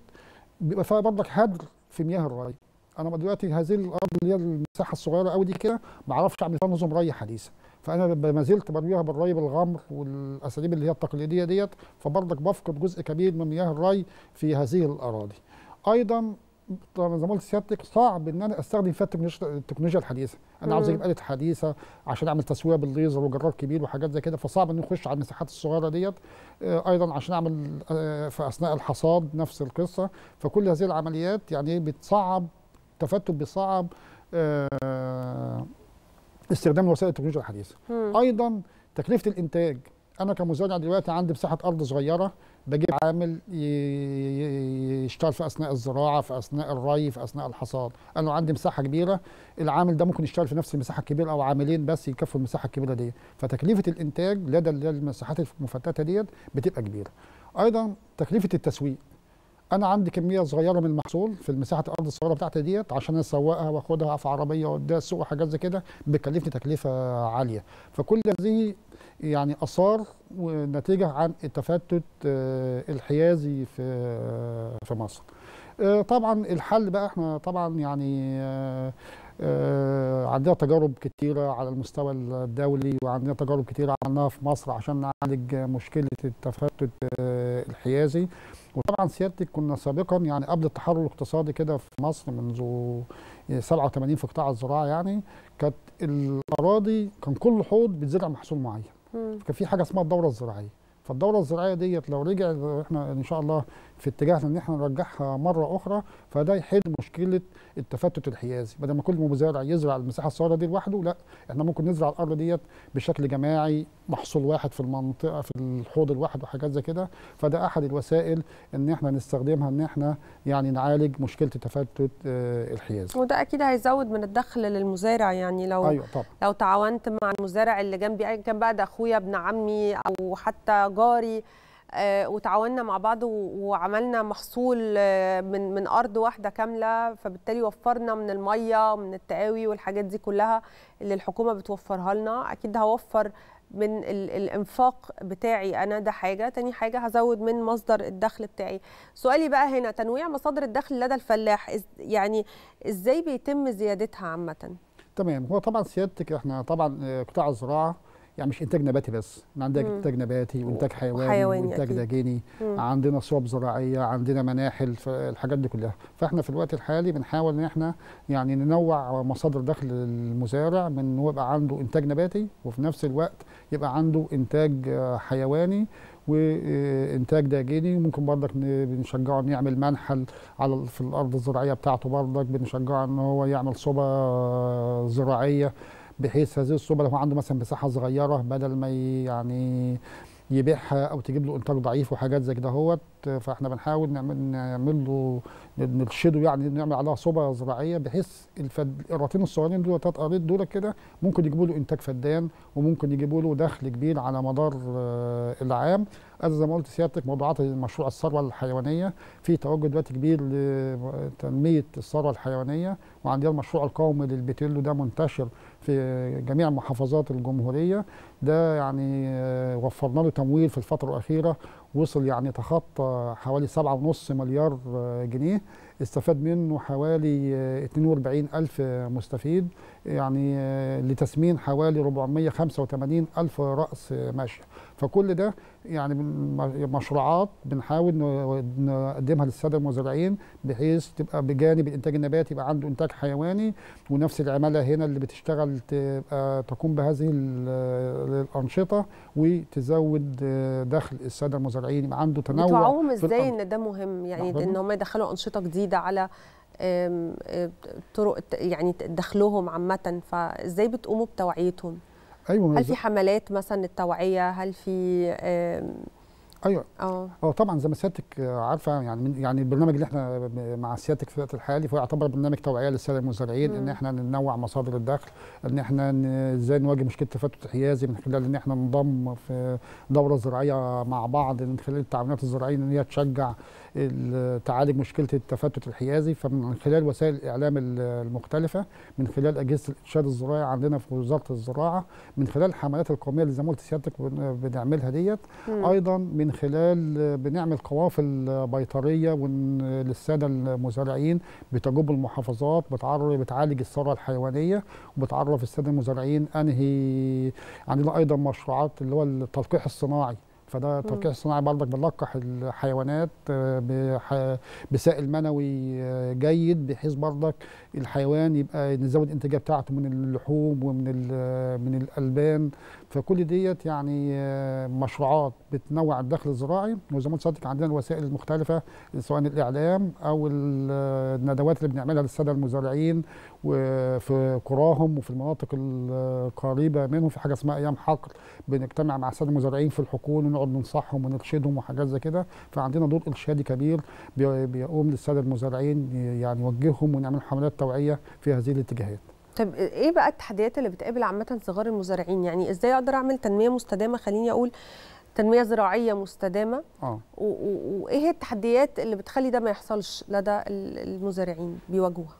بيبقى فيها برضك هدر في مياه الري. أنا دلوقتي هذه الأرض اللي هي المساحة الصغيرة قوي دي كده ما أعرفش أعمل فيها نظم ري حديثة. فأنا ما زلت برويها بالري بالغمر والأساليب اللي هي التقليدية ديت فبرضك بفقد جزء كبير من مياه الري في هذه الأراضي. أيضا طبعا زي ما قلت سيادتك صعب إن أنا أستخدم فيها التكنولوجيا الحديثة. أنا عاوز. أجيب آلة حديثة عشان أعمل تسوية بالليزر وجرار كبير وحاجات زي كده. فصعب ان نخش على المساحات الصغيرة ديت آه، أيضا عشان أعمل آه، في أثناء الحصاد نفس القصة. فكل هذه العمليات يعني بتصعب تفتت بيصعب آه، استخدام وسائل التكنولوجيا الحديثة. مم. أيضا تكلفة الإنتاج. أنا كمزارع دلوقتي عندي مساحة أرض صغيرة. بجيب عامل يشتغل في أثناء الزراعة في أثناء الري في أثناء الحصاد. أنا لو عندي مساحة كبيرة العامل ده ممكن يشتغل في نفس المساحة الكبيرة أو عاملين بس يكفوا المساحة الكبيرة دي فتكلفة الإنتاج لدى المساحات المفتتة ديت بتبقى كبيرة. أيضا تكلفة التسويق. أنا عندي كمية صغيرة من المحصول في المساحه الأرض الصغيرة بتاعتي ديت عشان أسوقها وأخدها في عربية واديها السوق وحاجات زي كده بتكلفني تكلفة عالية. فكل هذه يعني آثار ونتيجة عن التفتت آه، الحيازي في آه، في مصر. آه، طبعا الحل بقى إحنا طبعا يعني عندنا تجارب كتيرة على المستوى الدولي وعندنا تجارب كتيرة عملناها في مصر عشان نعالج مشكلة التفتت الحيازي. وطبعا سيادتك كنا سابقا يعني قبل التحرر الاقتصادي كده في مصر منذ 87 في قطاع الزراعة يعني كانت الأراضي كان كل حوض بتزرع محصول معين. كان في حاجة اسمها الدورة الزراعية فالدورة الزراعية ديت لو رجع إحنا إن شاء الله في اتجاهنا إن إحنا نرجعها مرة أخرى فده يحل مشكلة التفتت الحيازي. بدل ما كل مزارع يزرع المساحة الصغيرة دي لوحده لأ إحنا ممكن نزرع الأرض ديت بشكل جماعي محصول واحد في المنطقة في الحوض الواحد وحاجات زي كده. فده أحد الوسائل إن إحنا نستخدمها إن إحنا يعني نعالج مشكلة التفتت آه، الحيازي. وده أكيد هيزود من الدخل للمزارع يعني لو أيوه طبعا. لو تعاونت مع المزارع اللي جنبي ايا كان بقى ده أخويا ابن عمي أو حتى جاري وتعاوننا مع بعض وعملنا محصول آه، من من أرض واحدة كاملة فبالتالي وفرنا من المية ومن التقاوي والحاجات دي كلها اللي الحكومة بتوفرها لنا. أكيد هوفر من ال- الإنفاق بتاعي أنا ده حاجة. تاني حاجة هزود من مصدر الدخل بتاعي. سؤالي بقى هنا تنويع مصادر الدخل لدى الفلاح يعني إزاي بيتم زيادتها عامة؟ تمام. هو طبعا سيادتك إحنا طبعا آه، قطاع الزراعة يعني مش إنتاج نباتي بس إحنا عندنا. إنتاج نباتي وانتاج حيواني, وحيواني وانتاج مم. عندنا صوب زراعية عندنا مناحل الحاجات دي كلها فإحنا في الوقت الحالي بنحاول إن إحنا يعني ننوع مصادر دخل المزارع من إن هو يبقى عنده إنتاج نباتي وفي نفس الوقت يبقى عنده إنتاج حيواني وإنتاج داجيني ممكن برضك بنشجعه إنه يعمل منحل على في الأرض الزراعية بتاعته برضك بنشجعه إن هو يعمل صوبة زراعية بحيث هذه الصوبة لو هو عنده مثلا مساحة صغيرة بدل ما يعني يبيعها أو تجيب له إنتاج ضعيف وحاجات زي كده هوت فإحنا بنحاول نعمل نعمل له نرشده يعني نعمل عليها صوبة زراعية بحيث. القراطين الصغيرين دول تلات قريط دول كده ممكن يجيبوا له إنتاج فدان وممكن يجيبوا له دخل كبير على مدار آه، العام أنا زي ما قلت سيادتك موضوعات مشروع الثروة الحيوانية في توجه دلوقتي كبير لتنميه الثروة الحيوانية وعندنا المشروع القومي للبيتيلو ده منتشر في جميع محافظات الجمهورية. ده يعني آه، وفرنا له تمويل في الفترة الأخيرة وصل يعني تخطى حوالي 7.5 مليار آه، جنيه. استفاد منه حوالي آه، 42 ألف مستفيد. يعني آه، لتسمين حوالي 485 ألف رأس ماشية فكل ده يعني مشروعات بنحاول نقدمها للسادة المزارعين بحيث تبقى بجانب الإنتاج النباتي يبقى عنده إنتاج حيواني ونفس العمالة هنا اللي بتشتغل تبقى تقوم بهذه ال- الأنشطة وتزود دخل السادة المزارعين يبقى عنده تنوع بتوعوهم إزاي إن ده مهم؟ يعني. إن هم يدخلوا أنشطة جديدة على طرق يعني دخلهم عامة فإزاي بتقوموا بتوعيتهم؟ أيوه هل في حملات مثلا للتوعيه هل في أيوه آه آه طبعا زي ما سيادتك عارفة يعني من يعني البرنامج اللي إحنا مع سيادتك في الوقت الحالي فهو يعتبر برنامج توعية للسادة المزارعين إن. إحنا ننوع مصادر الدخل إن إحنا إزاي نواجه مشكلة التفتت الحيازي من خلال إن إحنا ننضم في دورة زراعية مع بعض من خلال التعاونات الزراعية إن هي تشجع ال- تعالج مشكلة التفتت الحيازي فمن خلال وسائل الإعلام ال- المختلفة من خلال أجهزة الإرشاد الزراعي عندنا في وزارة الزراعة من خلال الحملات القومية اللي زي ما قلت سيادتك بن- بنعملها ديت. أيضا من خلال بنعمل قوافل بيطرية للسادة المزارعين بتجوب المحافظات بتعرف بتعالج الثروه الحيوانية وبتعرف السادة المزارعين أنهي عندنا أيضا مشروعات اللي هو التلقيح الصناعي. فده التلقيح الصناعي برضك بنلقح الحيوانات آه، بسائل منوي آه، جيد بحيث برضك الحيوان يبقى نزود الانتاجية بتاعته من اللحوم ومن ال- من الألبان. فكل ديت يعني آه، مشروعات بتنوع الدخل الزراعي. وزي ما قلت لحضرتك عندنا الوسائل المختلفة سواء الإعلام أو ال- الندوات اللي بنعملها للسادة المزارعين وفي قراهم وفي المناطق القريبة منهم في حاجة اسمها أيام حقل بنجتمع مع الساده المزارعين في الحقول ونقعد ننصحهم ونرشدهم وحاجات زي كده. فعندنا دور إرشادي كبير بي- بيقوم للسادة المزارعين يعني يوجههم ونعمل حملات توعية في هذه الاتجاهات. طب إيه بقى التحديات اللي بتقابل عامة صغار المزارعين؟ يعني إزاي أقدر أعمل تنمية مستدامة؟ خليني أقول تنمية زراعية مستدامة. آه. و- وايه التحديات اللي بتخلي ده ما يحصلش؟ لدى ال- المزارعين بيواجهوها.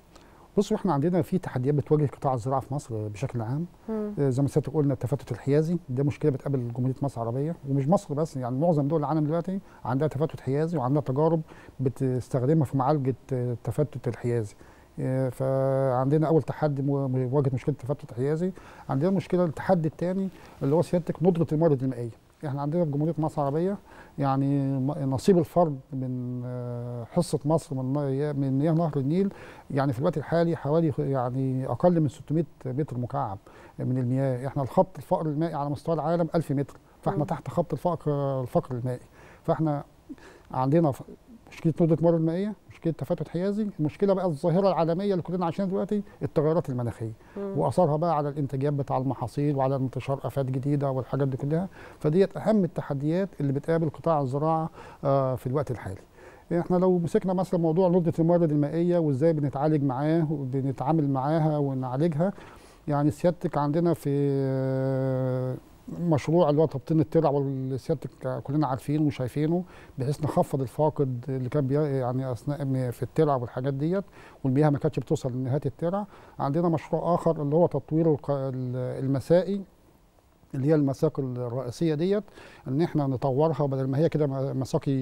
بصوا إحنا عندنا في تحديات بتواجه قطاع الزراعة في مصر بشكل عام. مم. آه، زي ما سيادتك قلنا التفتت الحيازي ده مشكلة بتقابل جمهورية مصر العربية. ومش مصر بس يعني معظم دول العالم دلوقتي عندها تفتت حيازي وعندها تجارب بتستخدمها في معالجة آه، التفتت الحيازي. آه، فعندنا أول تحدي مو- مواجهة مشكلة التفتت الحيازي عندنا مشكلة التحدي الثاني اللي هو سيادتك ندرة الموارد المائية. إحنا عندنا في جمهورية مصر العربية يعني م- نصيب الفرد من آه، حصة مصر من من مياه نهر النيل يعني في الوقت الحالي حوالي يعني أقل من 600 متر مكعب من المياه إحنا الخط الفقر المائي على مستوى العالم 1000 متر فاحنا مم. تحت خط الفقر الفقر المائي فاحنا عندنا مشكله ندره الموارد المائية مشكلة تفتت حيازي المشكلة بقى الظاهرة العالمية اللي كلنا عايشينها دلوقتي التغيرات المناخية. واثرها بقى على الانتاجات بتاع المحاصيل وعلى انتشار آفات جديدة والحاجات دي كلها. فديت أهم التحديات اللي بتقابل قطاع الزراعة آه، في الوقت الحالي. إحنا لو مسكنا مثلا موضوع ندره الموارد المائية وإزاي بنتعالج معاه وبنتعامل معاها ونعالجها يعني سيادتك عندنا في مشروع اللي هو تبطين الترع واللي سيادتك كلنا عارفينه وشايفينه بحيث نخفض الفاقد اللي كان يعني أثناء في الترع والحاجات ديت والمياه ما كانتش بتوصل لنهاية الترع. عندنا مشروع آخر اللي هو تطوير المسائي اللي هي المساقي الرئيسية ديت إن إحنا نطورها بدل ما هي كده مساقي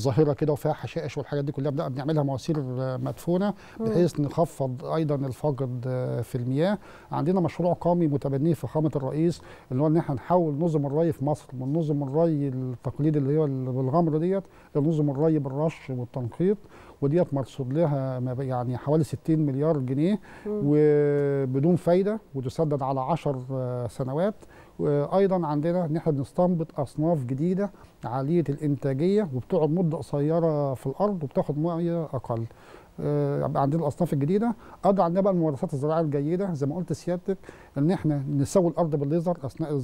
ظاهرة كده وفيها حشائش والحاجات دي كلها بنعملها مواسير مدفونة. بحيث نخفض أيضا الفقد في المياه عندنا مشروع قومي متبنيه فخامه الرئيس اللي هو إن إحنا نحول نظم الري في مصر من نظم الري التقليدي اللي هو ال- بالغمر ديت لنظم الري بالرش والتنقيط وديت مرصود لها يعني حوالي 60 مليار جنيه مم. وبدون فايدة وتسدد على 10 سنوات وأيضا عندنا إن إحنا بنستنبط أصناف جديدة عالية الإنتاجية وبتقعد مدة قصيرة في الأرض وبتاخد مية أقل آه، يبقى عندنا الأصناف الجديدة. أقدر عندنا بقى الممارسات الزراعية الجيدة. زي ما قلت سيادتك إن إحنا نسوي الأرض بالليزر أثناء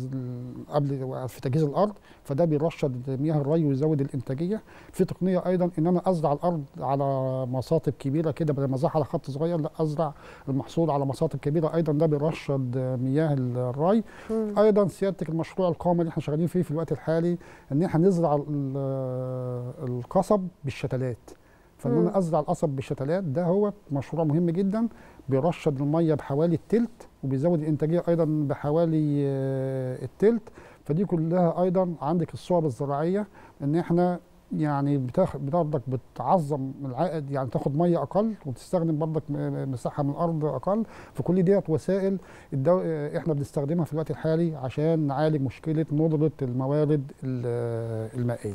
قبل في تجهيز الأرض. فده بيرشد مياه الري ويزود الإنتاجية. في تقنية أيضا إن أنا أزرع الأرض على مصاطب كبيرة كده بدل ما أزرعها على خط صغير لأ أزرع المحصول على مصاطب كبيرة. أيضا ده بيرشد مياه الري. أيضا سيادتك المشروع القومي اللي إحنا شغالين فيه في الوقت الحالي إن إحنا نزرع ال- القصب بالشتلات. فإن مم. أنا أزرع القصب بالشتلات ده هو مشروع مهم جدا بيرشد المية بحوالي التلت وبيزود الإنتاجية أيضا بحوالي آه، التلت فدي كلها أيضا عندك الصور الزراعية إن إحنا يعني بتاخد برضك بتعظم العائد يعني تاخد مية أقل وتستخدم برضك مساحة من الأرض أقل فكل ديت وسائل الدو... آه، إحنا بنستخدمها في الوقت الحالي عشان نعالج مشكلة ندرة الموارد ال- المائية.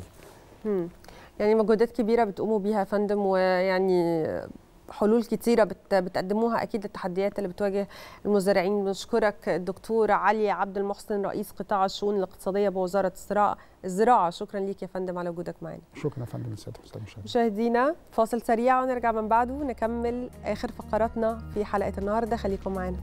يعني مجهودات كبيرة بتقوموا بيها يا فندم ويعني حلول كتيرة بت- بتقدموها أكيد للتحديات اللي بتواجه المزارعين. بنشكرك الدكتور علي عبد المحسن رئيس قطاع الشؤون الاقتصادية بوزارة الزراعة الزراعة. شكرا ليك يا فندم على وجودك معنا شكرا يا فندم حسام مشاهد مشاهدينا فاصل سريع ونرجع من بعده نكمل آخر فقراتنا في حلقة النهاردة. خليكم معنا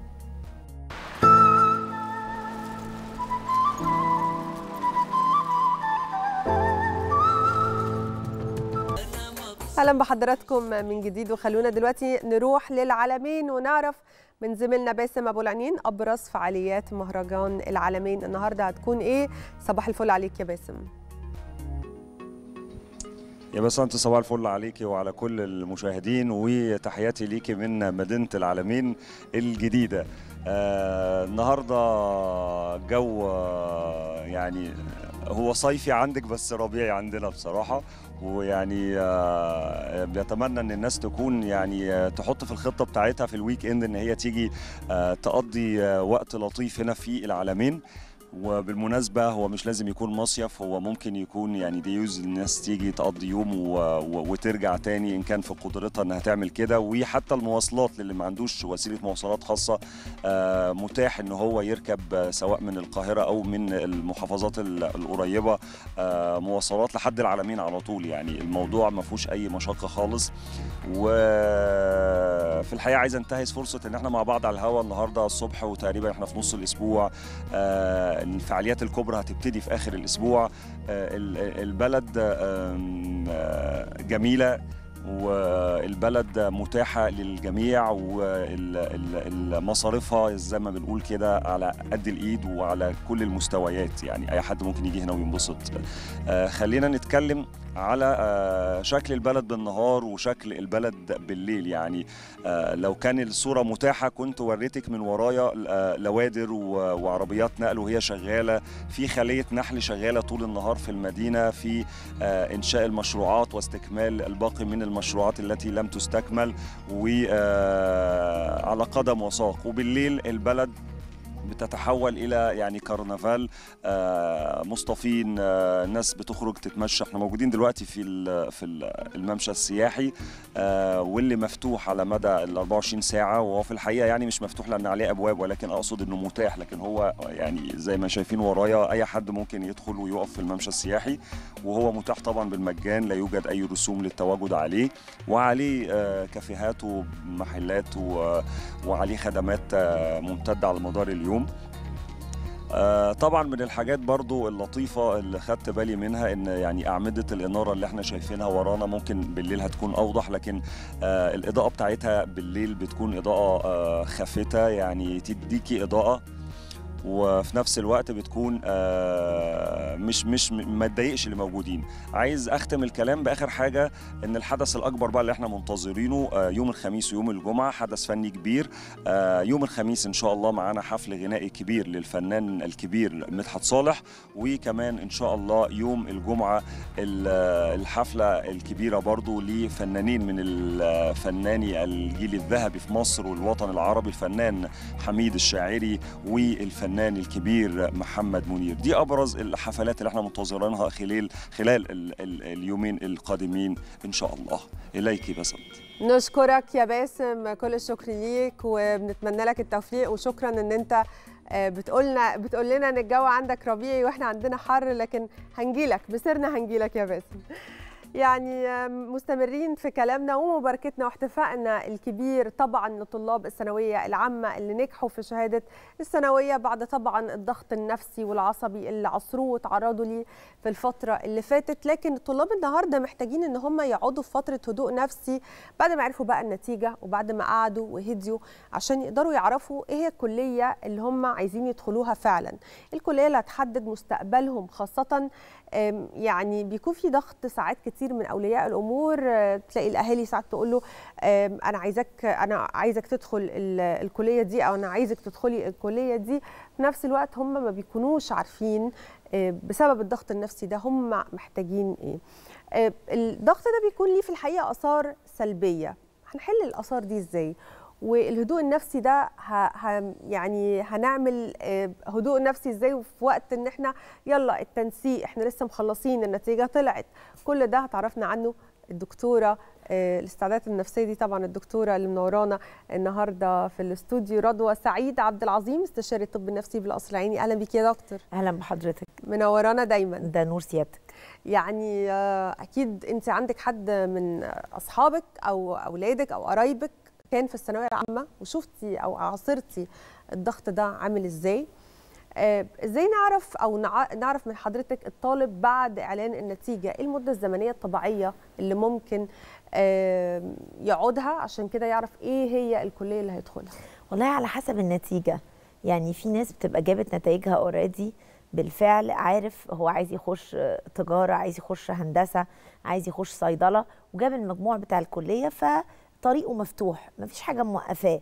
أهلا بحضراتكم من جديد وخلونا دلوقتي نروح للعالمين ونعرف من زميلنا باسم أبو العنين أبرز فعاليات مهرجان العالمين النهارده هتكون إيه؟ صباح الفل عليك يا باسم. يا بس أنت صباح الفل عليكي وعلى كل المشاهدين وتحياتي ليكي من مدينة العالمين الجديدة. آه النهارده جو آه يعني هو صيفي عندك بس ربيعي عندنا بصراحة. ويعني آه بيتمنى إن الناس تكون يعني آه تحط في الخطة بتاعتها في ال weekend إن هي تيجي آه تقضي وقت لطيف هنا في العالمين. وبالمناسبة هو مش لازم يكون مصيف هو ممكن يكون يعني day use الناس تيجي تقضي يوم و... و... وترجع تاني إن كان في قدرتها إنها تعمل كده. وحتى المواصلات للي ما عندوش وسيلة مواصلات خاصة آه، متاح إن هو يركب آه، سواء من القاهرة أو من المحافظات ال- القريبة آه، مواصلات لحد العالمين على طول. يعني الموضوع ما فيهوش أي مشقة خالص. وفي الحقيقة عايز أنتهز فرصة إن إحنا مع بعض على الهوا النهاردة الصبح وتقريبا إحنا في نص الأسبوع. الفعاليات الكبرى هتبتدي في آخر الأسبوع. آه، ال- البلد آه، جميلة والبلد متاحة للجميع ومصاريفها زي ما بنقول كده على قد الإيد وعلى كل المستويات. يعني أي حد ممكن يجي هنا وينبسط. آه، خلينا نتكلم على شكل البلد بالنهار وشكل البلد بالليل. يعني لو كان الصورة متاحة كنت وريتك من ورايا آه، لوادر وعربيات نقل وهي شغالة. في خلية نحل شغالة طول النهار في المدينة في آه، إنشاء المشروعات واستكمال الباقي من المشروعات التي لم تستكمل وعلى قدم وساق. وبالليل البلد بتتحول إلى يعني كرنفال. آه، مصطفين آه، ناس بتخرج تتمشى. إحنا موجودين دلوقتي في في ال- الممشى السياحي. آه، واللي مفتوح على مدى ال 24 ساعة وهو في الحقيقة يعني مش مفتوح لأن عليه أبواب ولكن أقصد إنه متاح. لكن هو يعني زي ما شايفين ورايا أي حد ممكن يدخل ويقف في الممشى السياحي. وهو متاح طبعا بالمجان لا يوجد أي رسوم للتواجد عليه. وعليه كافيهات ومحلات وعليه خدمات ممتدة على مدار اليوم. آه، طبعا من الحاجات برضو اللطيفة اللي خدت بالي منها إن يعني أعمدة الإنارة اللي إحنا شايفينها ورانا ممكن بالليل هتكون أوضح لكن آه، الإضاءة بتاعتها بالليل بتكون إضاءة آه، خافتة يعني تديكي إضاءة. وفي نفس الوقت بتكون آه، مش مش ما تضايقش اللي موجودين. عايز أختم الكلام بآخر حاجة إن الحدث الأكبر بقى اللي إحنا منتظرينه آه، يوم الخميس ويوم الجمعة حدث فني كبير. آه، يوم الخميس إن شاء الله معانا حفل غنائي كبير للفنان الكبير مدحت صالح وكمان إن شاء الله يوم الجمعة ال- الحفلة الكبيرة برضو لفنانين من الفناني الجيل الذهبي في مصر والوطن العربي الفنان حميد الشاعري والفنان الكبير محمد منير. دي أبرز الحفلات اللي إحنا منتظرينها خلال خلال ال ال اليومين القادمين إن شاء الله. إليك بسنت نشكرك يا باسم. كل الشكر ليك وبنتمنى لك التوفيق وشكرا إن أنت آه، بتقولنا بتقول لنا إن الجو عندك ربيعي وإحنا عندنا حر لكن هنجيلك بسرنا هنجيلك يا باسم. يعني مستمرين في كلامنا ومباركتنا واحتفائنا الكبير طبعا لطلاب الثانوية العامة اللي نجحوا في شهادة الثانوية بعد طبعا الضغط النفسي والعصبي اللي عصروه وتعرضوا ليه في الفترة اللي فاتت. لكن الطلاب النهارده محتاجين إن هم يقعدوا في فترة هدوء نفسي بعد ما عرفوا بقى النتيجة وبعد ما قعدوا وهديوا عشان يقدروا يعرفوا إيه هي الكلية اللي هم عايزين يدخلوها فعلا. الكلية اللي هتحدد مستقبلهم خاصه يعني بيكون في ضغط ساعات كتير من أولياء الأمور. آه، تلاقي الأهالي ساعات تقول له أنا عايزك أنا عايزك تدخل ال- الكلية دي أو أنا عايزك تدخلي الكلية دي. في نفس الوقت هم ما بيكونوش عارفين آه، بسبب الضغط النفسي ده هم محتاجين إيه. آه، الضغط ده بيكون ليه في الحقيقة آثار سلبية. هنحل الآثار دي إزاي؟ والهدوء النفسي ده ه... ه... يعني هنعمل آه، هدوء نفسي إزاي وفي وقت ان إحنا يلا التنسيق إحنا لسه مخلصين النتيجة طلعت. كل ده هتعرفنا عنه الدكتورة آه، الاستعدادات النفسية دي طبعا الدكتورة اللي منورانا النهارده في الاستوديو رضوى سعيد عبد العظيم استشاري الطب النفسي بالقصر العيني. أهلا بيك يا دكتور. أهلا بحضرتك. منورانا دايما. ده نور سيادتك. يعني آه، أكيد أنت عندك حد من أصحابك أو أولادك أو قرايبك كان في الثانوية العامة وشفتي أو عاصرتي الضغط ده عامل إزاي. آه، إزاي نعرف أو نع- نعرف من حضرتك الطالب بعد إعلان النتيجة إيه المدة الزمنية الطبيعية اللي ممكن آه، يقعدها عشان كده يعرف إيه هي الكلية اللي هيدخلها. والله على حسب النتيجة. يعني في ناس بتبقى جابت نتائجها اوريدي بالفعل عارف هو عايز يخش تجارة عايز يخش هندسة عايز يخش صيدلة وجاب المجموع بتاع الكلية فطريقه مفتوح مفيش حاجة موقفاه.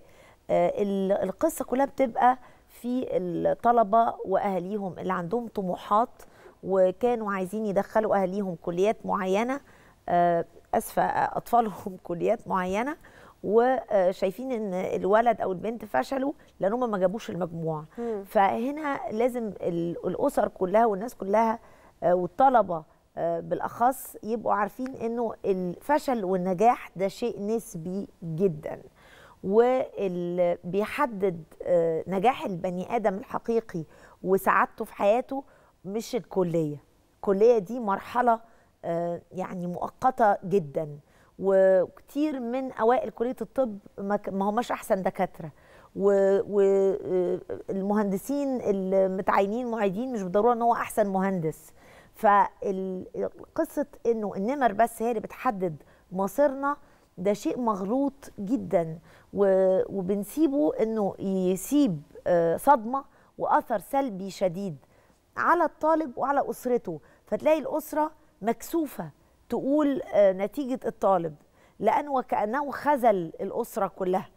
آه، ال- القصة كلها بتبقى في الطلبة وأهاليهم اللي عندهم طموحات وكانوا عايزين يدخلوا أهاليهم كليات معينة. آه، أسفة آه، أطفالهم كليات معينة. وشايفين إن الولد أو البنت فشلوا لأن هم ما جابوش المجموع. مم. فهنا لازم ال- الأسر كلها والناس كلها آه، والطلبة بالاخص يبقوا عارفين انه الفشل والنجاح ده شيء نسبي جدا. واللي بيحدد آه، نجاح البني آدم الحقيقي وسعادته في حياته مش الكلية. الكلية دي مرحلة آه، يعني مؤقتة جدا. وكتير من أوائل كلية الطب ما هماش أحسن دكاترة. والمهندسين المتعينين معيدين مش بالضروره إن هو أحسن مهندس. فقصه إنه النمر بس هي اللي بتحدد مصيرنا ده شيء مغلوط جدا وبنسيبه إنه يسيب آه، صدمة وأثر سلبي شديد على الطالب وعلى أسرته. فتلاقي الأسرة مكسوفة تقول آه، نتيجة الطالب لأنه وكأنه خذل الأسرة كلها.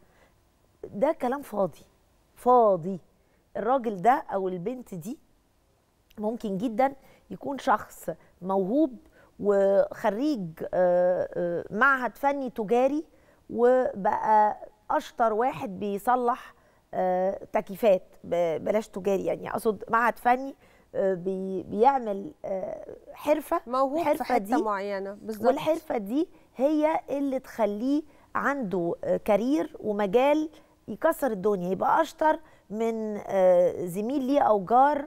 ده كلام فاضي فاضي. الراجل ده أو البنت دي ممكن جدا يكون شخص موهوب وخريج آه، آه، معهد فني تجاري وبقى أشطر واحد بيصلح آه، تكييفات. بلاش تجاري يعني أقصد معهد فني بي- بيعمل حرفة. موهوب في الحرفة حتة معينة بالظبط. والحرفة دي هي اللي تخليه عنده كارير ومجال يكسر الدنيا يبقى أشطر من زميل ليه أو جار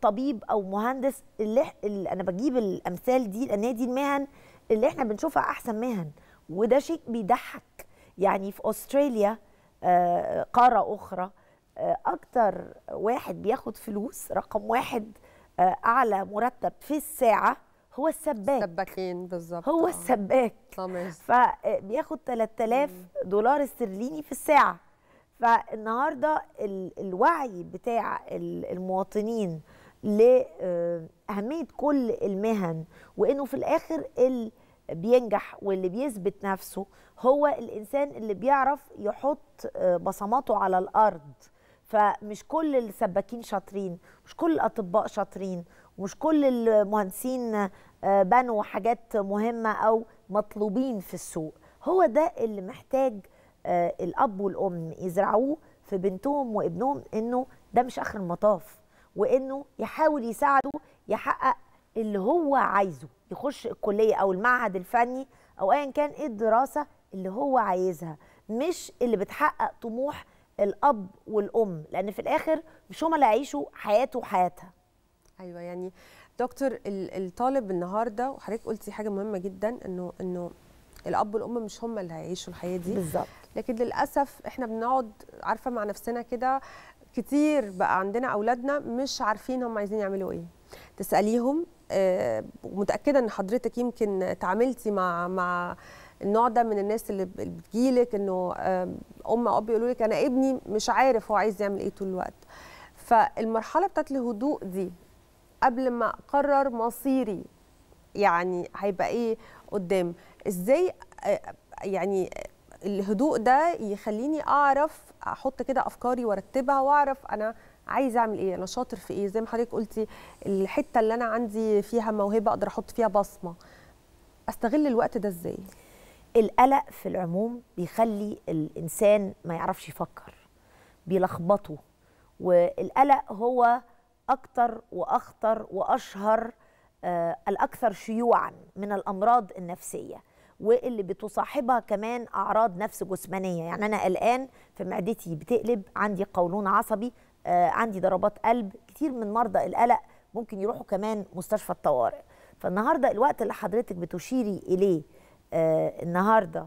طبيب أو مهندس اللي, اللي أنا بجيب الأمثال دي لأن هي دي المهن اللي إحنا بنشوفها أحسن مهن وده شيء بيضحك. يعني في أستراليا آه، قارة أخرى آه، أكتر واحد بياخد فلوس رقم واحد آه، أعلى مرتب في الساعة هو السباك. سباكين بالظبط. هو. السباك. فبياخد 3000 دولار استرليني في الساعة. فالنهارده ال- الوعي بتاع ال- المواطنين لاهميه كل المهن وإنه في الآخر اللي بينجح واللي بيثبت نفسه هو الإنسان اللي بيعرف يحط آه، بصماته على الأرض. فمش كل السباكين شاطرين مش كل الأطباء شاطرين ومش كل المهندسين آه، بنوا حاجات مهمة أو مطلوبين في السوق. هو ده اللي محتاج آه، الأب والأم يزرعوه في بنتهم وابنهم إنه ده مش آخر المطاف وإنه يحاول يساعده يحقق اللي هو عايزه يخش الكلية أو المعهد الفني أو ايا كان إيه الدراسة اللي هو عايزها مش اللي بتحقق طموح الأب والأم لأن في الآخر مش هما اللي هيعيشوا حياته وحياتها. أيوه يعني دكتور ال- الطالب النهارده وحضرتك قلتي حاجة مهمة جدا انه إنه الأب والأم مش هم اللي هيعيشوا الحياة دي. بالظبط. لكن للأسف إحنا بنقعد عارفة مع نفسنا كده كتير بقى عندنا أولادنا مش عارفين هم عايزين يعملوا إيه. تسأليهم آه، ومتاكده إن حضرتك يمكن تعاملتي مع مع النوع ده من الناس اللي بتجيلك إنه آه، أم أو أب يقولوا لك أنا ابني مش عارف هو عايز يعمل إيه طول الوقت. فالمرحلة بتاعت الهدوء دي قبل ما أقرر مصيري يعني هيبقى إيه قدام إزاي آه، يعني الهدوء ده يخليني أعرف أحط كده أفكاري وأرتبها وأعرف أنا عايزه أعمل إيه أنا شاطر في إيه. زي ما حضرتك قلتي الحتة اللي أنا عندي فيها موهبة أقدر أحط فيها بصمة. أستغل الوقت ده إزاي؟ القلق في العموم بيخلي الإنسان ما يعرفش يفكر بيلخبطه والقلق هو أكتر وأخطر وأشهر آه الأكثر شيوعا من الأمراض النفسية. واللي بتصاحبها كمان أعراض نفس جسمانية. يعني أنا قلقان فمعدتي بتقلب عندي قولون عصبي آه عندي ضربات قلب كتير من مرضى القلق ممكن يروحوا كمان مستشفى الطوارئ. فالنهاردة الوقت اللي حضرتك بتشيري إليه آه النهارده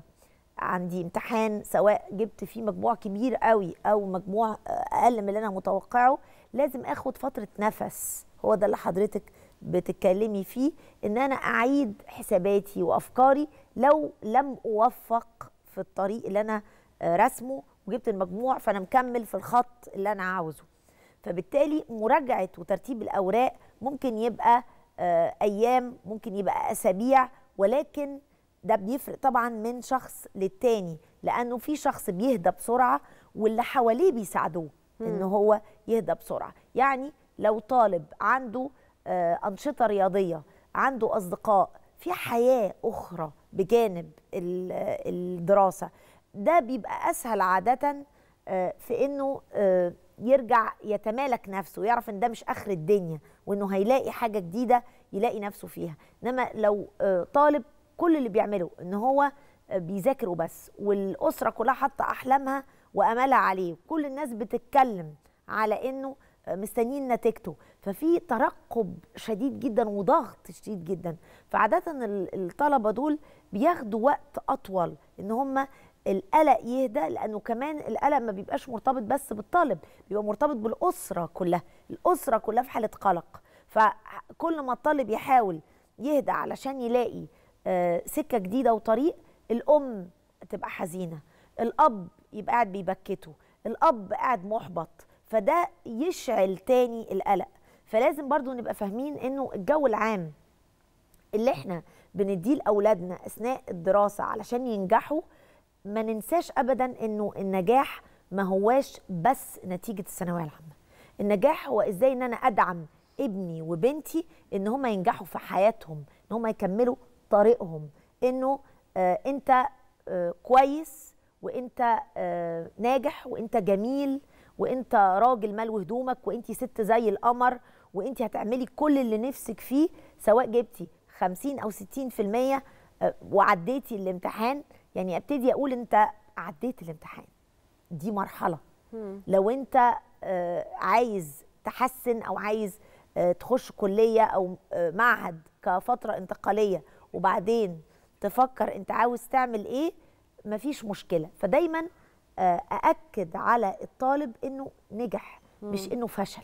عندي امتحان سواء جبت فيه مجموع كبير قوي أو مجموع آه، أقل من اللي أنا متوقعه لازم آخد فترة نفس. هو ده اللي حضرتك بتتكلمي فيه إن أنا أعيد حساباتي وأفكاري لو لم أوفق في الطريق اللي أنا آه، رسمه وجبت المجموع فأنا مكمل في الخط اللي أنا عاوزه فبالتالي مراجعة وترتيب الأوراق ممكن يبقى آه، أيام ممكن يبقى أسابيع ولكن ده بيفرق طبعا من شخص للتاني لأنه في شخص بيهدى بسرعة واللي حواليه بيساعدوه إن. هو يهدى بسرعة يعني لو طالب عنده أنشطة رياضية عنده أصدقاء في حياة أخرى بجانب ال- آه، الدراسة. ده بيبقى أسهل عادة آه، في إنه آه، يرجع يتمالك نفسه يعرف إن ده مش آخر الدنيا وإنه هيلاقي حاجة جديدة يلاقي نفسه فيها. إنما لو آه، طالب كل اللي بيعمله إن هو آه، بيذاكر وبس والأسرة كلها حاطة أحلامها واملها عليه كل الناس بتتكلم على إنه آه، مستنيين نتيجته. ففي ترقب شديد جدا وضغط شديد جدا. فعادة ال- الطلبة دول بياخدوا وقت أطول إن هم القلق يهدى لأنه كمان القلق ما بيبقاش مرتبط بس بالطالب بيبقى مرتبط بالأسرة كلها الأسرة كلها في حالة قلق. فكل ما الطالب يحاول يهدى علشان يلاقي آه، سكة جديدة وطريق الأم تبقى حزينة الأب يبقى قاعد بيبكته الأب قاعد محبط. فده يشعل تاني القلق. فلازم برضو نبقى فاهمين إنه الجو العام اللي إحنا بنديه لأولادنا أثناء الدراسة علشان ينجحوا ما ننساش ابدا إنه النجاح ما هواش بس نتيجة الثانوية العامة. النجاح هو إزاي إن أنا أدعم ابني وبنتي إن هم ينجحوا في حياتهم إن هم يكملوا طريقهم إنه آه أنت آه كويس وأنت آه ناجح وأنت جميل وأنت راجل ملو هدومك وأنت ست زي القمر وانت هتعملي كل اللي نفسك فيه سواء جبتي 50 أو 60% آه، وعديتي الامتحان. يعني ابتدي أقول انت عديت الامتحان. دي مرحلة. لو انت آه، عايز تحسن أو عايز آه، تخش كلية أو معهد كفترة انتقالية وبعدين تفكر انت عاوز تعمل إيه مفيش مشكلة. فدايما أأكد على الطالب إنه نجح. مش. إنه فشل.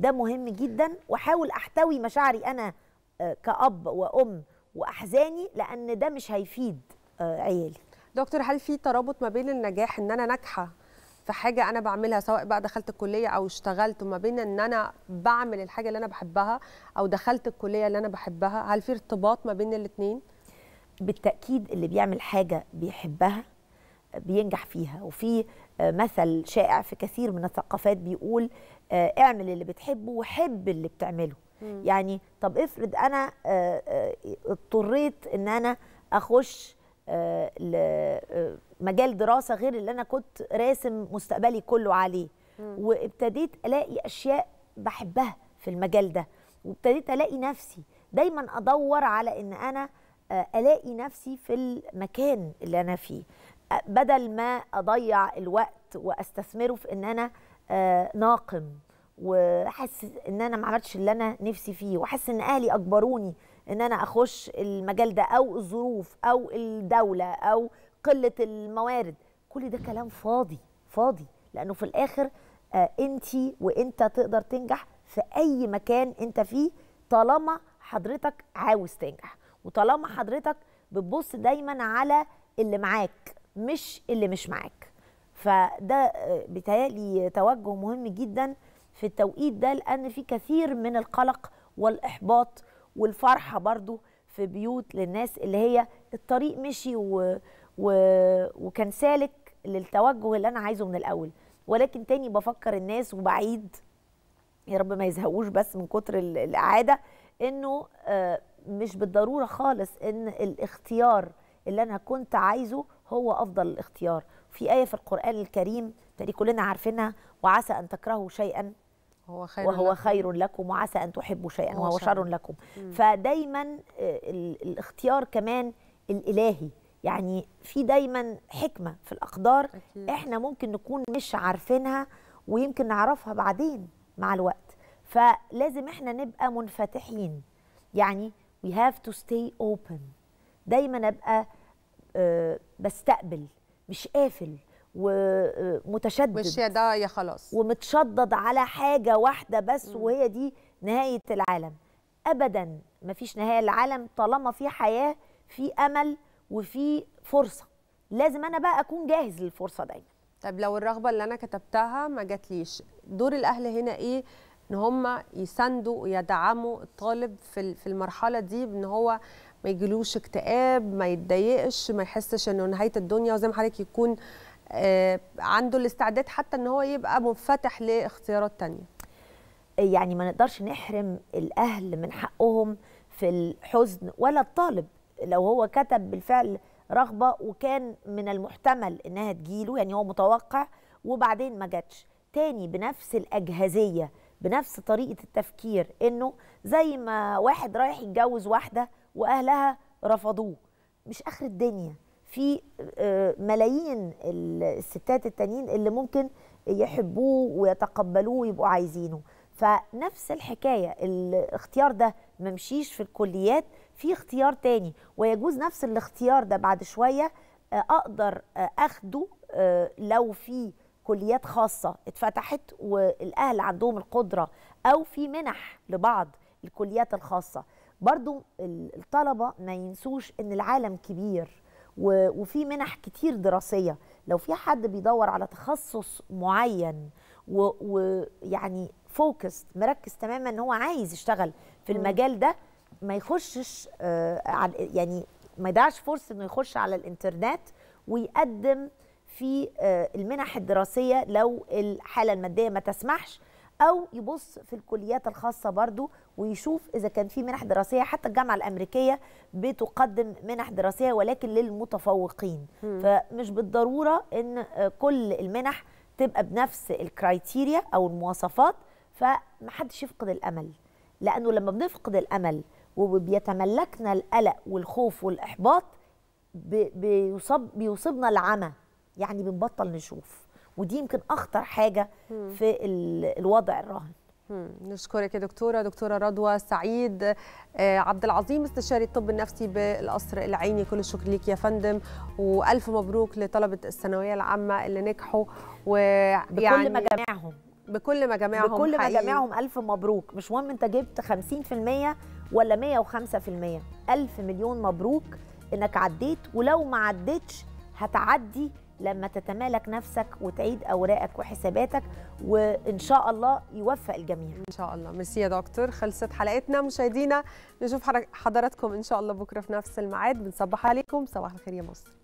ده مهم جدا وأحاول أحتوي مشاعري أنا آه، كأب وأم وأحزاني لأن ده مش هيفيد آه، عيالي. دكتور هل في ترابط ما بين النجاح إن أنا ناجحة في حاجة أنا بعملها سواء بقى دخلت الكلية أو اشتغلت وما بين إن أنا بعمل الحاجة اللي أنا بحبها أو دخلت الكلية اللي أنا بحبها؟ هل في ارتباط ما بين الاثنين بالتأكيد اللي بيعمل حاجة بيحبها بينجح فيها. وفي آه، مثل شائع في كثير من الثقافات بيقول آه، اعمل اللي بتحبه وحب اللي بتعمله. مم. يعني طب افرض أنا آه، اضطريت ان أنا اخش لمجال دراسة غير اللي أنا كنت راسم مستقبلي كله عليه. مم. وابتديت الاقي اشياء بحبها في المجال ده. وابتديت الاقي نفسي دايما ادور على ان أنا الاقي نفسي في المكان اللي أنا فيه. بدل ما أضيع الوقت وأستثمره في إن أنا آه، ناقم وحاسس إن أنا ما عملتش اللي أنا نفسي فيه وحاسس إن أهلي أجبروني إن أنا أخش المجال ده أو الظروف أو الدولة أو قلة الموارد كل ده كلام فاضي فاضي. لأنه في الآخر آه أنت وأنت تقدر تنجح في أي مكان أنت فيه طالما حضرتك عاوز تنجح وطالما حضرتك بتبص دايما على اللي معاك. مش اللي مش معاك. فده آه، بيتهيألي توجه مهم جدا في التوقيت ده لأن في كثير من القلق والإحباط والفرحة برضو في بيوت للناس اللي هي الطريق مشي و... و... وكان سالك للتوجه اللي أنا عايزه من الأول. ولكن تاني بفكر الناس وبعيد يا رب ما يزهقوش بس من كتر ال- الإعادة إنه آه، مش بالضرورة خالص إن الاختيار اللي أنا كنت عايزه هو أفضل الاختيار في آية في القرآن الكريم تاني كلنا عارفينها وعسى أن تكرهوا شيئا هو خير وهو لكم. خير لكم وعسى أن تحبوا شيئا وهو شر. لكم مم. فدايما آه، ال- الاختيار كمان الإلهي يعني في دايما حكمة في الأقدار أكيد. إحنا ممكن نكون مش عارفينها ويمكن نعرفها بعدين مع الوقت فلازم إحنا نبقى منفتحين يعني we have to stay open دايما أبقى بستقبل مش قافل ومتشدد مش يا ده يا خلاص. ومتشدد على حاجة واحدة بس وهي دي نهاية العالم. أبدا مفيش نهاية للعالم طالما في حياة في أمل وفي فرصة. لازم أنا بقى أكون جاهز للفرصة دايما. طب لو الرغبة اللي أنا كتبتها ما جاتليش دور الأهل هنا إيه؟ إن هم يساندوا ويدعموا الطالب في في المرحلة دي بإن هو ما يجيلوش اكتئاب ما يتضايقش ما يحسش انه نهاية الدنيا وزي ما حضرتك يكون آه، عنده الاستعداد حتى إن هو يبقى منفتح لاختيارات تانية. يعني ما نقدرش نحرم الأهل من حقهم في الحزن ولا الطالب. لو هو كتب بالفعل رغبة وكان من المحتمل إنها تجيله يعني هو متوقع وبعدين ما جاتش. تاني بنفس الأجهزية بنفس طريقة التفكير إنه زي ما واحد رايح يتجوز واحدة وأهلها رفضوه. مش آخر الدنيا. في آه، ملايين ال- الستات التانيين اللي ممكن يحبوه ويتقبلوه ويبقوا عايزينه. فنفس الحكاية. الاختيار ده ما مشيش في الكليات. في اختيار تاني. ويجوز نفس الاختيار ده بعد شوية آه، أقدر آه، أخده لو في كليات خاصة اتفتحت والأهل عندهم القدرة أو في منح لبعض الكليات الخاصة. برضو ال- الطلبة ما ينسوش إن العالم كبير وفي منح كتير دراسية لو في حد بيدور على تخصص معين ويعني فوكس مركز تماما إن هو عايز يشتغل في. المجال ده ما يخشش آه، على- يعني ما يضيعش فرصة إنه يخش على الإنترنت ويقدم في آه، المنح الدراسية لو الحالة المادية ما تسمحش أو يبص في الكليات الخاصة برضو ويشوف إذا كان في منح دراسية. حتى الجامعة الأمريكية بتقدم منح دراسية ولكن للمتفوقين. مم. فمش بالضرورة إن كل المنح تبقى بنفس الكرايتيريا أو المواصفات فمحدش يفقد الأمل. لأنه لما بنفقد الأمل وبيتملكنا القلق والخوف والإحباط ب- بيصاب بيصيبنا العمى. يعني بنبطل نشوف. ودي يمكن أخطر حاجة. في ال- الوضع الراهن. نشكرك يا دكتورة دكتورة رضوى سعيد. آه، عبد العظيم استشاري الطب النفسي بالقصر العيني كل الشكر ليك يا فندم. وألف مبروك لطلبة الثانوية العامة اللي نجحوا. ويعني بكل مجامعهم. بكل مجامعهم بكل. مجامعهم ألف مبروك. مش مهم أنت جبت 50% ولا 105% ألف مليون مبروك إنك عديت. ولو ما عديتش هتعدي لما تتمالك نفسك وتعيد أوراقك وحساباتك وإن شاء الله يوفق الجميع. إن شاء الله. ميرسي يا دكتور. خلصت حلقتنا. مشاهدينا نشوف حضراتكم إن شاء الله بكرة في نفس الميعاد. بنصبح عليكم. صباح الخير يا مصر.